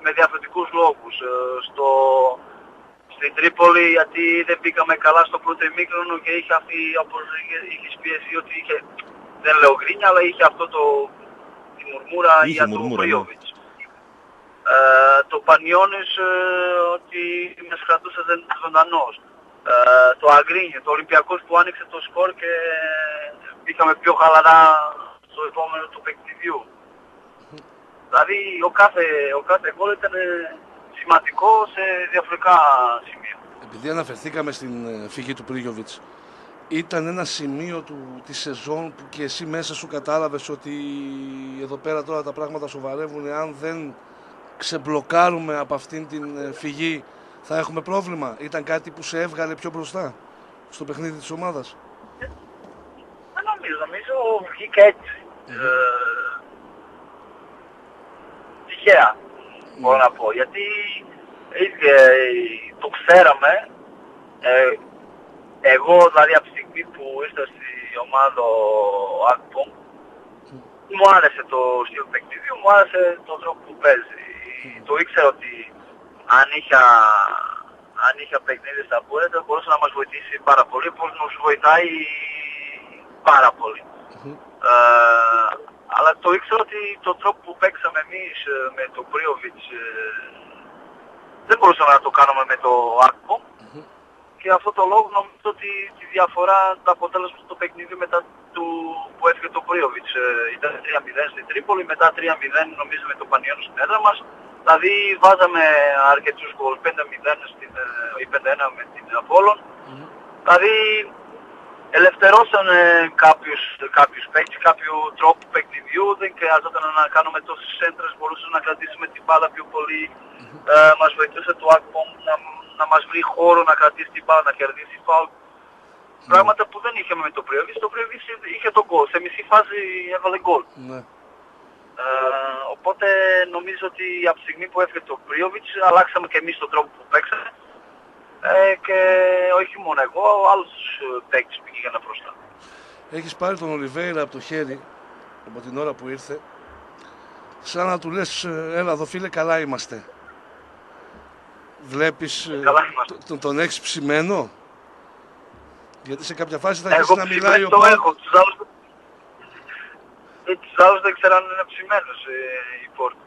με διαφορετικούς λόγους. Ε, στο, στην Τρίπολη γιατί δεν μπήκαμε καλά στο πρώτο ημίχρονο και είχε αυτή, όπως είχε πει ότι είχε, δεν λέω γκρίνια, αλλά είχε αυτό το, τη μουρμούρα είχε για τον Πρίοβιτς. Ναι. Ε, το Πανιόνις ε, ότι μες κρατούσε ζωντανός. Ε, το Αγκρίνιο, το Ολυμπιακός που άνοιξε το σκορ και μπήκαμε πιο χαλαρά στο επόμενο του παιχνιδιού. Δηλαδή ο κάθε, ο κάθε γκολ ήταν σημαντικό σε διαφορετικά σημεία. Επειδή αναφερθήκαμε στην ε, φυγή του Πρίγιοβιτς, ήταν ένα σημείο του, της σεζόν που και εσύ μέσα σου κατάλαβες ότι εδώ πέρα τώρα τα πράγματα σοβαρεύουν αν δεν ξεμπλοκάρουμε από αυτήν την ε, φυγή θα έχουμε πρόβλημα. Ήταν κάτι που σε έβγαλε πιο μπροστά στο παιχνίδι της ομάδας. Δεν νομίζω, νομίζω βγήκε έτσι. Ε, τυχαία, μπορώ να πω. Γιατί ε, το ξέραμε, ε, εγώ δηλαδή από τη στιγμή που ήρθα στη ομάδα ο Ακπομ, μου άρεσε το στυλ παιχνιδιού, μου άρεσε τον τρόπο που παίζει. Το ήξερα ότι αν είχα, αν είχα παιχνίδι στα πόδια θα μπορούσε να μας βοηθήσει πάρα πολύ, πώς μας βοηθάει πάρα πολύ. Ε, αλλά το ήξερα ότι το τρόπο που παίξαμε εμείς ε, με τον Πρίοβιτς ε, δεν μπορούσαμε να το κάνουμε με το Ακπο και αυτό το λόγο νομίζω ότι τη διαφορά, το αποτέλεσμα στο παιχνίδι μετά του που έφυγε το Πρίοβιτς ε, ήταν 3-0 στην Τρίπολη, μετά 3-0 νομίζω με το Πανιόνιος στην έδρα μας. Δηλαδή βάζαμε αρκετούς γκολ, 5-0 στην, ε, ή 5-1 με την Απόλλων. Δηλαδή ελευθερώσαν κάποιους, κάποιους παίκτες, κάποιο τρόπο παιχνιδιού, δεν χρειάζονταν να κάνουμε τόσες έντρες, μπορούσαμε να κρατήσουμε την μπάλα πιο πολύ. Ε, μας βοηθούσε το Ακπομ να, να μας βρει χώρο να κρατήσει την μπάλα, να κερδίσει φάουλ. Πράγματα που δεν είχαμε με το Πριοβίς. Το Πριοβίς είχε τον γκολ. Σε μισή φάση έβαλε γκολ. Ναι. Ε, οπότε νομίζω ότι από τη στιγμή που έφυγε το Πριόβιτς αλλάξαμε και εμείς τον τρόπο που παίξαμε ε, και όχι μόνο εγώ, άλλους ε, παίκτες που πήγαιναν μπροστά. Έχεις πάρει τον Ολιβέηρα από το χέρι από την ώρα που ήρθε σαν να του λες ε, έλα εδώ φίλε καλά είμαστε. Βλέπεις ε, Καλά είμαστε. τον, τον έχεις ψημένο; Γιατί σε κάποια φάση θα Εγώ αρχίσει να μιλάει ψημένο ο το Πάοκ. έχω. Τους άλλους, ε, τους άλλους δεν ξέρω αν είναι ψημένος ε, η πόρτα.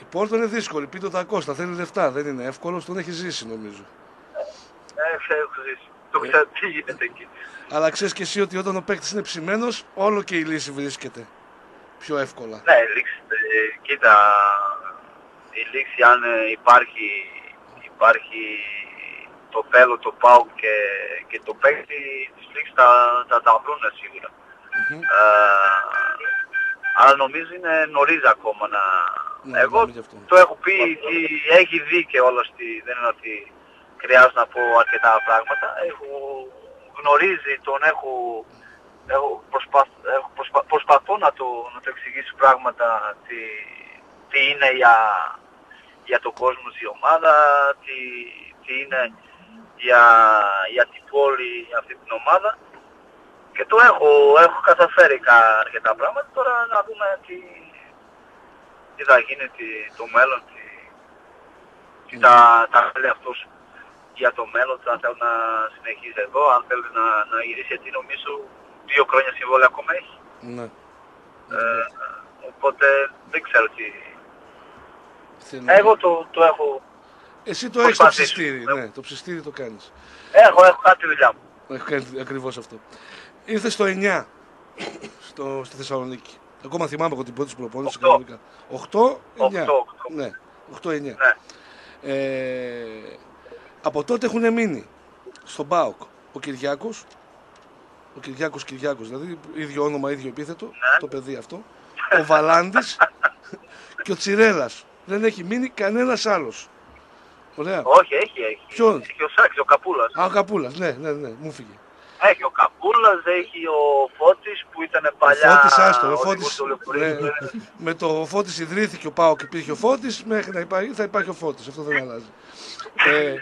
Η πόρτα είναι δύσκολη, πείτε τα Κώστα, θέλει λεφτά, δεν είναι εύκολος, τον έχει ζήσει νομίζω. Ε, έχω ζήσει. Το ξέρω τι γίνεται εκεί. Αλλά ξέρεις και εσύ ότι όταν ο παίκτης είναι ψημένος, όλο και η λύση βρίσκεται πιο εύκολα. Ναι, η λήξη, ε, κοίτα, η λήξη αν ε, υπάρχει, υπάρχει το θέλω, το πάω και, και το παίκτη, τις λήξεις θα, θα τα βρουν σίγουρα. Μμμ. Ε, αλλά νομίζω είναι νωρίς ακόμα να... Ναι, Εγώ λέμε γι' αυτό. το έχω πει, τι έχει δει και όλα στη... δεν είναι ότι χρειάζεται να πω αρκετά πράγματα. Έχω γνωρίζει, τον έχω, έχω, προσπαθ, έχω προσπα, προσπαθώ να το, να το εξηγήσω πράγματα τι, τι είναι για, για τον κόσμο η ομάδα, τι, τι είναι για, για την πόλη αυτή την ομάδα και το έχω, έχω καταφέρει κα- αρκετά πράγματα. Τώρα να δούμε τι, τι θα γίνει τι, το μέλλον, τι, τι τα, τα θέλει αυτός για το μέλλον, αν θέλει να συνεχίσει εδώ, αν θέλει να, να γυρίσει γιατί νομίζω δύο χρόνια συμβόλαια ακόμα έχει. Ναι. Ε, οπότε δεν ξέρω τι. Θέλει να- Εγώ το, το έχω, Εσύ το έχεις το προσπαθήσω. ψιστήρι, Ναι. ναι, το ψιστήρι το κάνεις. έχω, έχω κάτι τη δουλειά μου. Έχω κάνει ακριβώς αυτό. Ήρθε στο 9 στο, στη Θεσσαλονίκη. Ακόμα θυμάμαι από την πρώτη σου προπόνηση. Οκτώ. κανονικά. 8, 9. Οκτώ, οκτώ. Ναι, 8-9. Ναι. Ε, από τότε έχουν μείνει στον ΠΑΟΚ ο Κυριάκος, ο Κυριάκος Κυριάκος, δηλαδή ίδιο όνομα, ίδιο επίθετο, Ναι. το παιδί αυτό, ο Βαλάντης και ο Τσιρέλας. Δεν έχει μείνει κανένας άλλος. Ωραία. Όχι, έχει, έχει. Ποιον; Έχει ο Σάκης, ο Καπούλας. Α, ο Καπούλας, ναι, ναι, ναι, μου φύγε. Έχει ο Καπούλας, έχει ο Φώτης που ήταν παλιά Φώτης, άστο, ο οδηγός Φώτης, του λεωφορείου. ναι, με το Φώτης ιδρύθηκε ο ΠΑΟΚ και υπήρχε ο Φώτης, μέχρι να υπάρχει, θα υπάρχει ο Φώτης, αυτό δεν αλλάζει. Ε,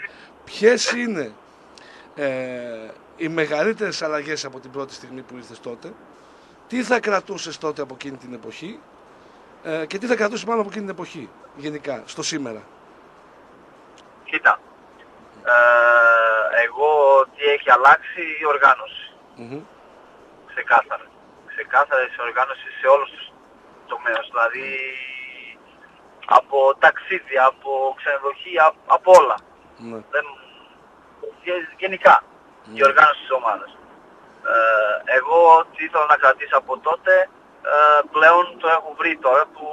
ποιες είναι ε, οι μεγαλύτερες αλλαγές από την πρώτη στιγμή που ήρθες τότε, τι θα κρατούσες τότε από εκείνη την εποχή ε, και τι θα κρατούσες μάλλον από εκείνη την εποχή, γενικά, στο σήμερα; Κοίτα, ε, εγώ τι έχει αλλάξει η οργάνωση. Μμμ. Ξεκάθαρα. Ξεκάθαρα η οργάνωση σε όλους τους τομέους. Δηλαδή από ταξίδια, από ξενοδοχεία, από όλα. Ναι. Δεν... γε- Γενικά η οργάνωση της ομάδας. Ε, εγώ τι ήθελα να κρατήσω από τότε ε, πλέον το έχω βρει τώρα που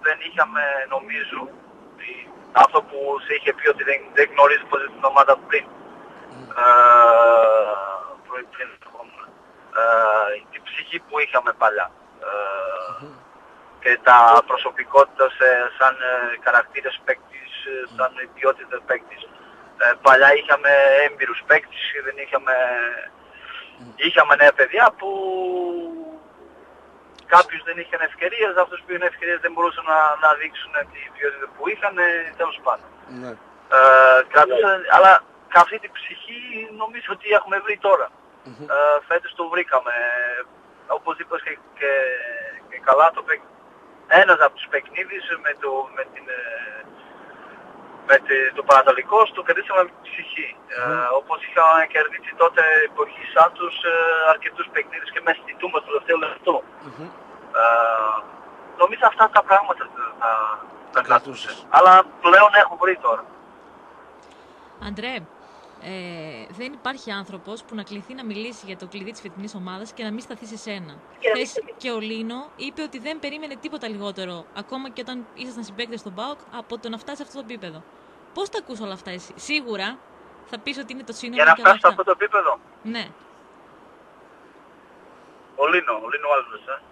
δεν είχαμε νομίζω η- αυτό που σε είχε πει ότι δεν, δεν γνωρίζει πως είναι την ομάδα πριν. Ε, πριν, πριν ερχόμουν. ε, την ψυχή που είχαμε παλιά. Ε, και τα προσωπικότητα σε- σαν ε, χαρακτήρες παίκτης, ε, σαν ποιότητα παίκτης. Ε, παλιά είχαμε έμπειρους παίκτης, δεν είχαμε... Είχαμε νέα παιδιά που κάποιους δεν είχαν ευκαιρίες, αυτούς που είχαν ευκαιρίες δεν μπορούσαν να, να δείξουν τη ποιότητα που είχαν, ε, τέλος πάντων. Ναι. Ε, κρατούσαν, αλλά και αυτή την ψυχή νομίζω ότι έχουμε βρει τώρα. Ε, φέτος το βρήκαμε. Όπως είπες και, και, και καλά το παί- ένας από τους παιχνίδες με, το, με, την, ε, με τη- το Πανατολικό το κερδίσαμε με ψυχή. Ε, όπως είχαμε κερδίσει τότε εποχή Σάντους ε, αρκετούς παιχνίδες και μέσα στη Τούμπα στο τελευταίο λεπτό. Ε, νομίζω αυτά τα πράγματα θα, θα, θα κρατούσες. κρατούσες. Αλλά πλέον έχω βρει τώρα. Αντρέ, ε, δεν υπάρχει άνθρωπος που να κληθεί να μιλήσει για το κλειδί της φετινής ομάδας και να μην σταθεί σε σένα. Χθες και ο Λίνο είπε ότι δεν περίμενε τίποτα λιγότερο, ακόμα και όταν ήσασταν συμπαίκτες στον Μπάουκ, από το να φτάσει σε αυτό το επίπεδο. Πώς τα ακούς όλα αυτά εσύ; Σίγουρα θα πεις ότι είναι το σύνολο Για να και όλα φτάσει σε αυτά. αυτό το επίπεδο. Ναι. Ο Λίνο, ο Λίνο Άλβες, ε.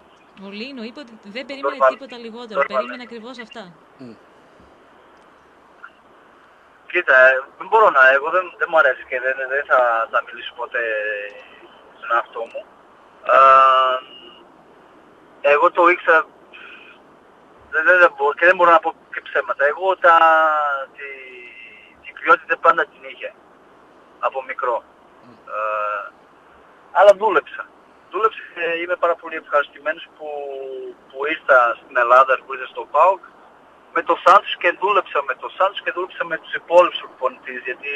Ο Λίνο είπε ότι δεν περίμενε Νορμάλ. τίποτα λιγότερο. Νορμάλ. Περίμενε ακριβώς αυτά. Κοίτα, ε, δεν μπορώ να, εγώ δεν, δεν μου αρέσει και δεν, δεν θα, θα μιλήσω ποτέ στον εαυτό μου. Α, εγώ το ήξερα δεν, δεν, δεν μπορώ, και δεν μπορώ να πω και ψέματα. Εγώ τα, τη, την ποιότητα πάντα την είχε από μικρό. Ε, αλλά δούλεψα. Δούλεψα και είμαι πάρα πολύ ευχαριστημένος που, που ήρθα στην Ελλάδα, που ήρθα στο ΠΑΟΚ με το Σάντους και δούλεψα με το Σάντους και δούλεψα με τους υπόλοιπους προπονητές γιατί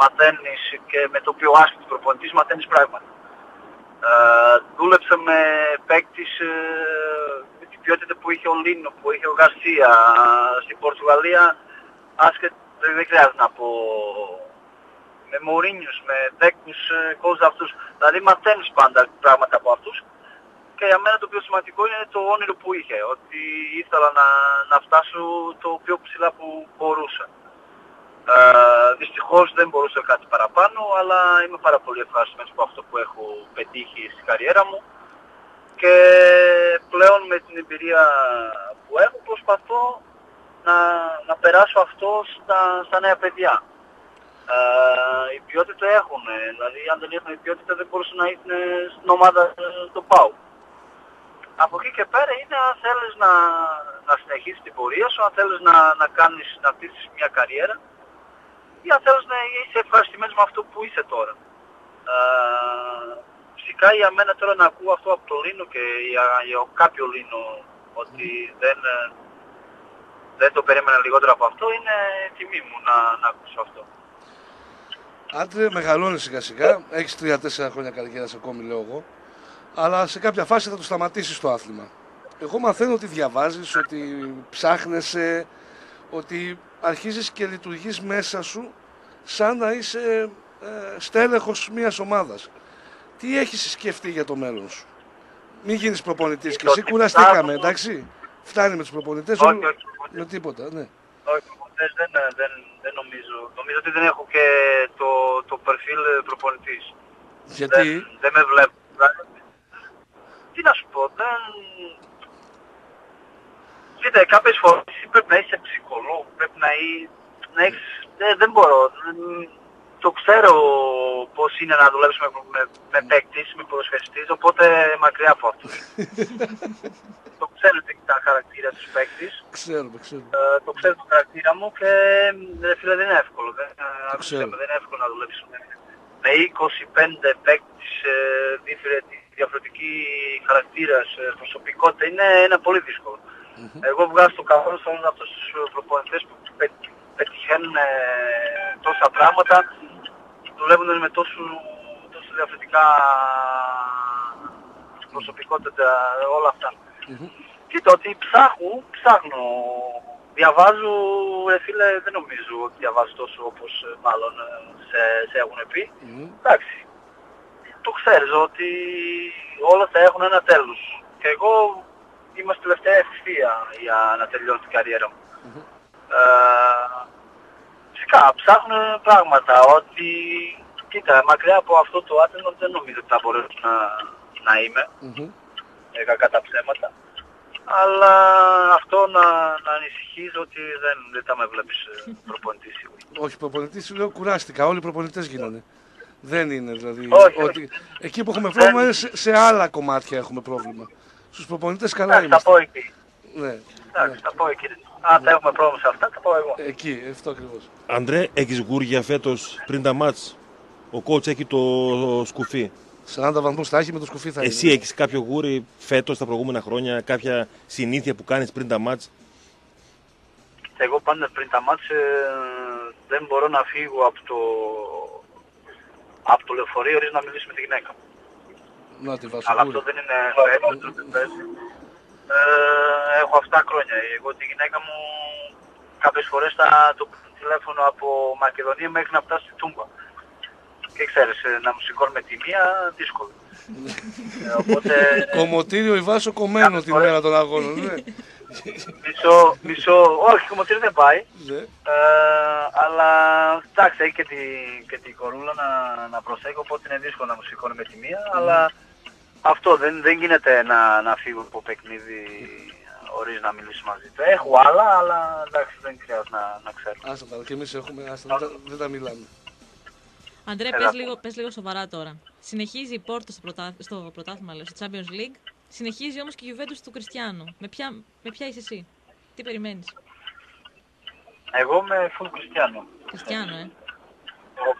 μαθαίνεις και με το πιο άσχητος προπονητής μαθαίνεις πράγματα. Ε, δούλεψα με παίκτης ε, με την ποιότητα που είχε ο Λίνο, που είχε ο Γαρσία στην Πορτογαλία άσχετ, δεν, δεν χρειάζεται να πω με Μουρίνιους, με δέκους ε, κόσμους αυτούς. Δηλαδή μαθαίνεις πάντα πράγματα από αυτούς και για μένα το πιο σημαντικό είναι το όνειρο που είχε, ότι ήθελα να, να φτάσω το πιο ψηλά που μπορούσα. Ε, δυστυχώς δεν μπορούσα κάτι παραπάνω, αλλά είμαι πάρα πολύ ευχαριστημένος από αυτό που έχω πετύχει στην καριέρα μου και πλέον με την εμπειρία που έχω προσπαθώ να, να περάσω αυτό στα, στα νέα παιδιά. Ε, η ποιότητα το έχουν, δηλαδή αν δεν έχουν η ποιότητα δεν μπορούσαν να είναι στην ομάδα ε, του ΠΑΟ. Από εκεί και πέρα είναι αν θέλεις να, να συνεχίσεις την πορεία σου, αν θέλεις να, να κάνεις, να χτίσεις μια καριέρα ή αν θέλεις να είσαι ευχαριστημένος με αυτό που είσαι τώρα. Ε, φυσικά για μένα τώρα να ακούω αυτό από το Λίνο και για, για κάποιο Λίνο ότι δεν, ε, δεν το περίμενα λιγότερο από αυτό είναι τιμή μου να, να ακούσω αυτό. Άντρε, μεγαλώνεις σιγά σιγά. Έχει 3-4 χρόνια καριέρας ακόμη, λέω εγώ. Αλλά σε κάποια φάση θα το σταματήσεις το άθλημα. Εγώ μαθαίνω ότι διαβάζεις, ότι ψάχνεσαι, ότι αρχίζεις και λειτουργείς μέσα σου σαν να είσαι ε, στέλεχος μιας ομάδας. Τι έχεις σκεφτεί για το μέλλον σου; Μην γίνεις προπονητής και Το εσύ ότι κουραστήκαμε, ψάχνω- εντάξει. Φτάνει με τους προπονητές, Όχι, όλο- όχι, όχι. με τίποτα, ναι. Όχι, προπονητές δεν, δεν, δεν νομίζω. Νομίζω ότι δεν έχω και το, το προφίλ προπονητής. Γιατί, Δεν, δεν με βλέπω. Δηλαδή, Τι να σου πω, δεν... Κοίτα, κάποιες φορές πρέπει να είσαι ψυχολόγος, πρέπει να, εί- να έχεις... Δεν, δεν μπορώ. Δεν- Το ξέρω πώς είναι να δουλέψεις με, με, με παίκτης, με ποδοσφαιριστής, οπότε μακριά από αυτούς. το ξέρετε και τα χαρακτήρα τους παίκτης. ξέρουμε, ξέρουμε. Ε, το ξέρω το χαρακτήρα μου και ε, φίλε δεν είναι εύκολο. Δεν, ε, ξέρω. δεν είναι εύκολο να δουλέψει με, με 25 παίκτες ε, διαφορετικοί- διαφορετικοί χαρακτήρας, ε, προσωπικότητα. Είναι ένα πολύ δύσκολο. Εγώ βγάζω το καλό σε όλους αυτούς τους προπονητές που πε- πετυχαίνουν ε, τόσα πράγματα, δουλεύουν με τόσο, τόσο διαφορετικά προσωπικότητα, όλα αυτά. Κοίτα, ότι ψάχνω, ψάχνω. Διαβάζω, ρε φίλε, δεν νομίζω ότι διαβάζω τόσο όπως ε, μάλλον ε, σε, σε έχουν πει. Μμμ. Εντάξει, το ξέρεις ότι όλα θα έχουν ένα τέλος. Και εγώ είμαι στη τελευταία ευθεία για να τελειώσω την καριέρα μου. Ε, φυσικά, ψάχνω πράγματα, ότι κοίτα, μακριά από αυτό το άτομο δεν νομίζω ότι θα μπορέσω να, να είμαι Μμμ. ε, κακά τα ψέματα. Αλλά αυτό να, να ανησυχείς ότι δεν, δεν θα με βλέπεις ε, προπονητής σίγουρα. Όχι, προπονητής λέω κουράστηκα. Όλοι οι προπονητές γίνανε. Δεν είναι δηλαδή. Όχι, ότι... Εκεί που έχουμε πρόβλημα είναι σε, σε άλλα κομμάτια έχουμε πρόβλημα. Στους προπονητές καλά Εντάξει, θα είμαστε. πω εκεί. Ναι. Εντάξει, θα πω εκεί. Αν θα έχουμε πρόβλημα σε αυτά, θα πω εγώ. Εκεί, αυτό ακριβώς. Αντρέ, έχεις γούρια φέτος πριν τα μάτς; Ο coach έχει το σκουφί. 40 βαθμούς θα έχει με το σκουφί θα Εσύ είναι. έχεις κάποιο γούρι φέτος τα προηγούμενα χρόνια, κάποια συνήθεια που κάνεις πριν τα μάτς; Εγώ πάντα πριν τα μάτς ε, δεν μπορώ να φύγω από το, από το λεωφορείο χωρίς να μιλήσω με τη γυναίκα μου. Να τη βάσω Αλλά αυτό γούρι. δεν είναι φέτος, δεν πέσει. Ε, έχω αυτά χρόνια. Εγώ τη γυναίκα μου κάποιες φορές θα το παίρνω τηλέφωνο από Μακεδονία μέχρι να φτάσει στη Τούμπα. Και ξέρεις, ε, να μου σηκώνει με τη μία, δύσκολο. ε, οπότε Κομμωτήριο η Βάσο κομμένο Κάποιες την φορές. μέρα των αγώνων. Ναι. μισό, μισό, όχι, κομμωτήριο δεν πάει. Ναι. Ε, αλλά εντάξει, έχει και, τη, και την κορούλα να, να προσέχω, οπότε είναι δύσκολο να μου σηκώνει με τη μία, αλλά αυτό δεν, δεν γίνεται να, να φύγω από παιχνίδι χωρίς να μιλήσω μαζί του. Έχω άλλα, αλλά εντάξει, δεν χρειάζεται να, να ξέρω. Άστα τα, και εμείς έχουμε, άστα, δεν, τα, δεν τα μιλάμε. Αντρέ, Έλα. πες λίγο, πες λίγο σοβαρά τώρα. Συνεχίζει η Πόρτο στο, πρωτά, στο πρωτάθλημα, λέω, στο Champions League; Συνεχίζει όμως και η Juventus του Κριστιανού. Με ποια, με ποια είσαι εσύ; Τι περιμένεις; Εγώ είμαι full Κριστιανό. Κριστιανό, ε. Εγώ,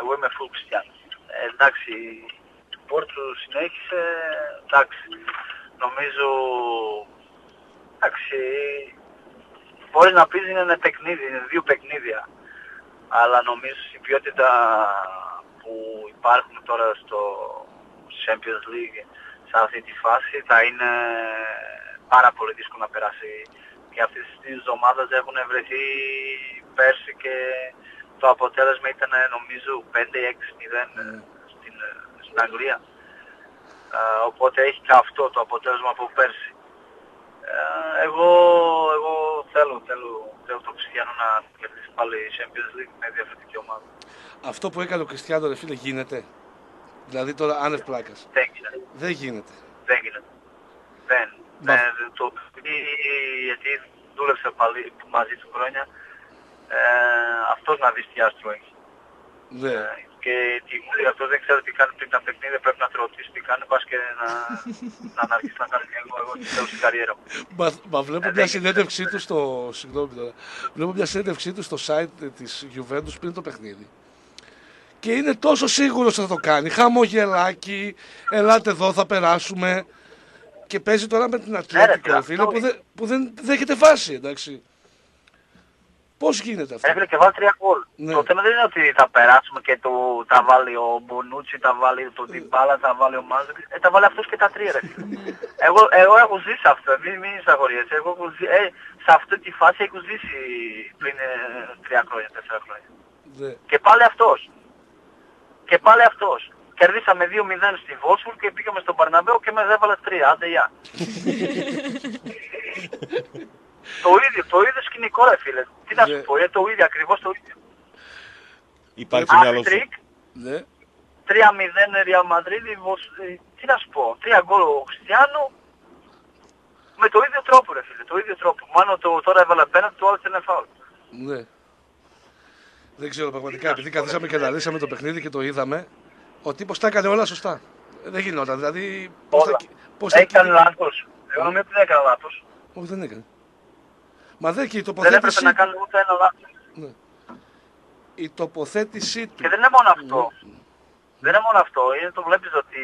εγώ είμαι full Κριστιανό. Ε, εντάξει, η Πόρτου συνέχισε, εντάξει, νομίζω, εντάξει, μπορεί να πεις είναι ένα παιχνίδι, είναι δύο παιχνίδια, αλλά νομίζω η ποιότητα που υπάρχουν τώρα στο Champions League σε αυτή τη φάση θα είναι πάρα πολύ δύσκολο να περάσει και αυτές τις δύο ομάδες έχουν βρεθεί πέρσι και το αποτέλεσμα ήταν νομίζω 5-6-0 στην, ε, στην Αγγλία. Ε, οπότε έχει και αυτό το αποτέλεσμα από πέρσι. Ε, εγώ, εγώ θέλω, θέλω, θέλω το Χριστιανό να κερδίσει πάλι η Champions League με διαφορετική ομάδα. Αυτό που έκανε ο Κριστιανό ρε φίλε γίνεται. Δηλαδή τώρα άνευ πλάκας. Δεν γίνεται. Δεν γίνεται. Δεν γίνεται. Δεν. Μα- Ε, το παιδί, γιατί δούλεψε πάλι μαζί του χρόνια, ε, αυτός να δεις τι άστρο έχει. Ναι. Ε, και τι γούλη αυτός δεν ξέρω τι κάνει πριν τα παιχνίδια, πρέπει να του ρωτήσει τι κάνει, πας και να, να, να αρχίσει να κάνει και εγώ, εγώ τι θέλω στην καριέρα μου. Μα, μα βλέπω Ε, μια δεν συνέντευξή του στο. Συγγνώμη τώρα. Βλέπω μια συνέντευξή του στο site της Juventus πριν το παιχνίδι. Και είναι τόσο σίγουρος ότι θα το κάνει. Χαμογελάκι, ελάτε εδώ, θα περάσουμε. Και παίζει τώρα με την Ατλέτικο, αυτό φίλε, που, είναι. δεν, που δεν δέχεται φάση, εντάξει. Πώς γίνεται αυτό; Έφυγε και βάλει τρία γκολ. Ναι. Το θέμα δεν είναι ότι θα περάσουμε και το, τα βάλει ο Μπονούτσι, τα βάλει το Ντιμπάλα, τα βάλει ο Μάζεκ. Ε, τα βάλει αυτός και τα τρία ρε φίλε. εγώ, εγώ έχω ζήσει αυτό, μην, μην εισαγωγές. Εγώ έχω ζει, ε, σε αυτή τη φάση έχω ζήσει πριν ε, τρία χρόνια, τέσσερα χρόνια. Ναι. Και πάλι αυτός. Και πάλι αυτός. Κερδίσαμε 2-0 στη Βόσφουρ και πήγαμε στον Παρναμπέο και με έβαλε τρία. Άντε γεια. το ίδιο, το ίδιο σκηνικό ρε φίλε. Τι να Ναι. σου πω, είναι το ίδιο, ακριβώς το ίδιο. Υπάρχει σε μυαλό σου. Άστρικ, Ναι. 3-0 Real Madrid, Βος- ε, τι να σου πω, 3 γκολ ο Χριστιανό με το ίδιο τρόπο ρε φίλε, το ίδιο τρόπο. Μάλλον το, τώρα έβαλε πέναντι, το άλλο ήταν φάουλ. Ναι. Δεν ξέρω πραγματικά, επειδή καθίσαμε και αναλύσαμε το παιχνίδι και το είδαμε, ο τύπος τα έκανε όλα σωστά. Ε, Δεν γινόταν, δηλαδή... Πώς Όλα. θα, πώς θα Έκανε λάθος. Εγώ νομίζω ότι δεν έκανε λάθος. Όχι, δεν έκανε. Μα δεν και η Δεν έπρεπε τοποθέτηση, να κάνει ούτε ένα λάθος. η τοποθέτησή του. Και δεν είναι μόνο αυτό. Δεν είναι μόνο αυτό. Είναι το βλέπεις ότι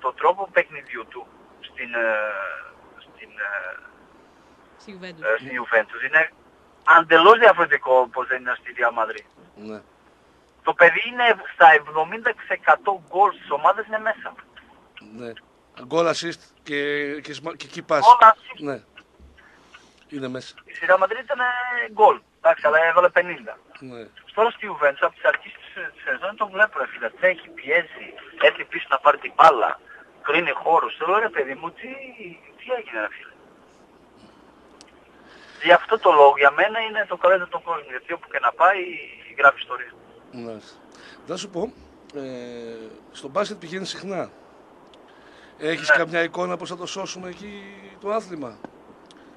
το τρόπο παιχνιδιού του στην, ε, στην, ε, Στη Juventus. ε, στην Juventus είναι αντελώς διαφορετικό όπως δεν είναι στη Real Madrid. Ναι. Το παιδί είναι στα 70% γκολ στις ομάδες είναι μέσα. Ναι. Goal assist και, και, σμα- και key pass. Όλα Ναι. Είναι μέσα. η Real Madrid ήταν γκολ. Εντάξει, αλλά έβαλε 50. Ναι. Τώρα στη Juventus από τις αρχές της της σεζόν το βλέπω ρε φίλε. Τρέχει, πιέζει, έρθει πίσω να πάρει την μπάλα, κρίνει χώρους. Θέλω ρε παιδί μου, τι, τι έγινε ρε φίλε. Γι' αυτό το λόγο για μένα είναι το καλύτερο του κόσμου. Γιατί όπου και να πάει γράφει ιστορία. Μάλιστα. Θα σου πω, ε, στο μπάσκετ πηγαίνει συχνά. Έχεις Ναι. καμιά εικόνα πώς θα το σώσουμε εκεί το άθλημα;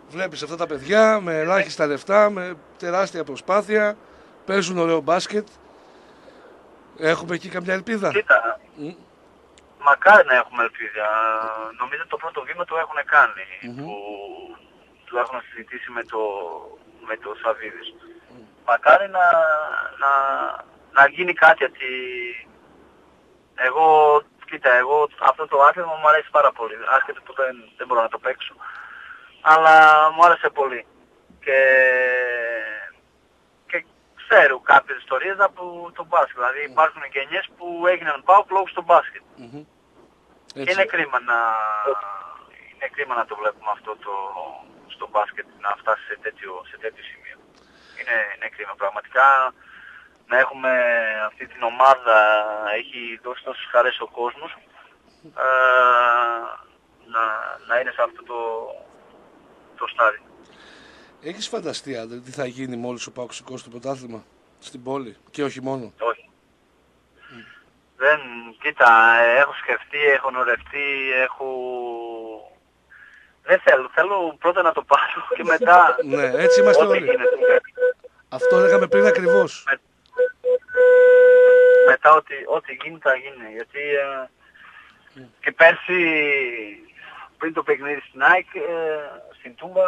Βλέπεις αυτά τα παιδιά με ελάχιστα λεφτά, με τεράστια προσπάθεια, παίζουν ωραίο μπάσκετ. Έχουμε εκεί καμιά ελπίδα; Κοίτα, Μμ. μακάρι να έχουμε ελπίδα. Νομίζω το πρώτο βήμα το έχουν κάνει, που του έχουν συζητήσει με το, με το Σαββίδης. Μακάρι να, να, να γίνει κάτι, γιατί εγώ, κοίτα, εγώ αυτό το άθλημα μου αρέσει πάρα πολύ, άσχετο που δεν, δεν μπορώ να το παίξω. Αλλά μου άρεσε πολύ. Και, και ξέρω κάποιες ιστορίες από το μπάσκετ. Δηλαδή υπάρχουν γενιές που έγιναν πάω λόγω στο μπάσκετ. Μμμ. Και Έτσι. είναι κρίμα να, είναι κρίμα να το βλέπουμε αυτό το, στο μπάσκετ να φτάσει σε τέτοιο, σε τέτοιο σημείο. Είναι, είναι κρίμα πραγματικά να έχουμε αυτή την ομάδα, έχει δώσει τόσες χαρές ο κόσμος, ε, να, να είναι σε αυτό το, το στάδιο. Έχεις φανταστεί, άντρε, τι θα γίνει μόλις ο Πάοκ σηκώσει το πρωτάθλημα στην πόλη και όχι μόνο; Όχι. Δεν, κοίτα, ε, έχω σκεφτεί, έχω ονορευτεί, έχω... Δεν θέλω, θέλω πρώτα να το πάρω και μετά... Ναι, έτσι είμαστε ό,τι όλοι. γίνεται. Αυτό λέγαμε πριν ακριβώς. Μετά ό,τι, ό,τι γίνει θα γίνει. Γιατί ε, και πέρσι πριν το παιχνίδι στην ΑΕΚ, ε, στην Τούμπα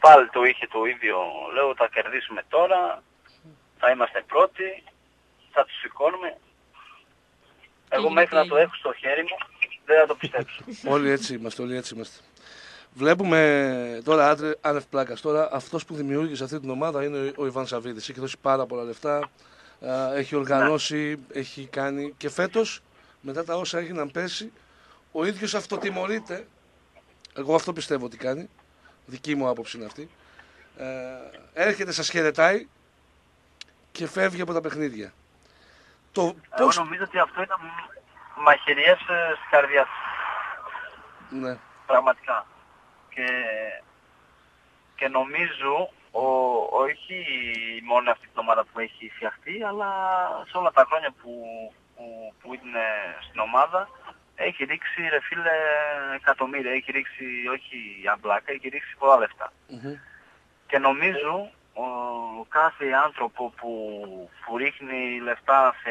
πάλι το είχε το ίδιο. Λέω θα κερδίσουμε τώρα, θα είμαστε πρώτοι, θα τους σηκώνουμε. Εγώ έγινε μέχρι να τι το έγινε. έχω στο χέρι μου δεν θα το πιστέψω. όλοι έτσι είμαστε, όλοι έτσι είμαστε. Βλέπουμε τώρα, άντρε, άνευ πλάκας, τώρα αυτός που δημιούργησε αυτή την ομάδα είναι ο Ιβάν Σαββίδης. Έχει δώσει πάρα πολλά λεφτά, α, έχει οργανώσει, έχει κάνει και φέτος, μετά τα όσα έγιναν πέρσι, ο ίδιος αυτοτιμωρείται. Εγώ αυτό πιστεύω ότι κάνει. Δική μου άποψη είναι αυτή. Ε, έρχεται, σας χαιρετάει και φεύγει από τα παιχνίδια. Το Εγώ πώς... νομίζω ότι αυτό ήταν μαχαιριές ε, στην καρδιάς του. Ναι. Πραγματικά. Και, και νομίζω ο, όχι μόνο αυτή την ομάδα που έχει φτιαχτεί, αλλά σε όλα τα χρόνια που, που, που είναι στην ομάδα έχει ρίξει ρε φίλε εκατομμύρια, έχει ρίξει όχι αμπλάκα, έχει ρίξει πολλά λεφτά. Μμμ. Και νομίζω ο κάθε άνθρωπο που, που ρίχνει λεφτά σε,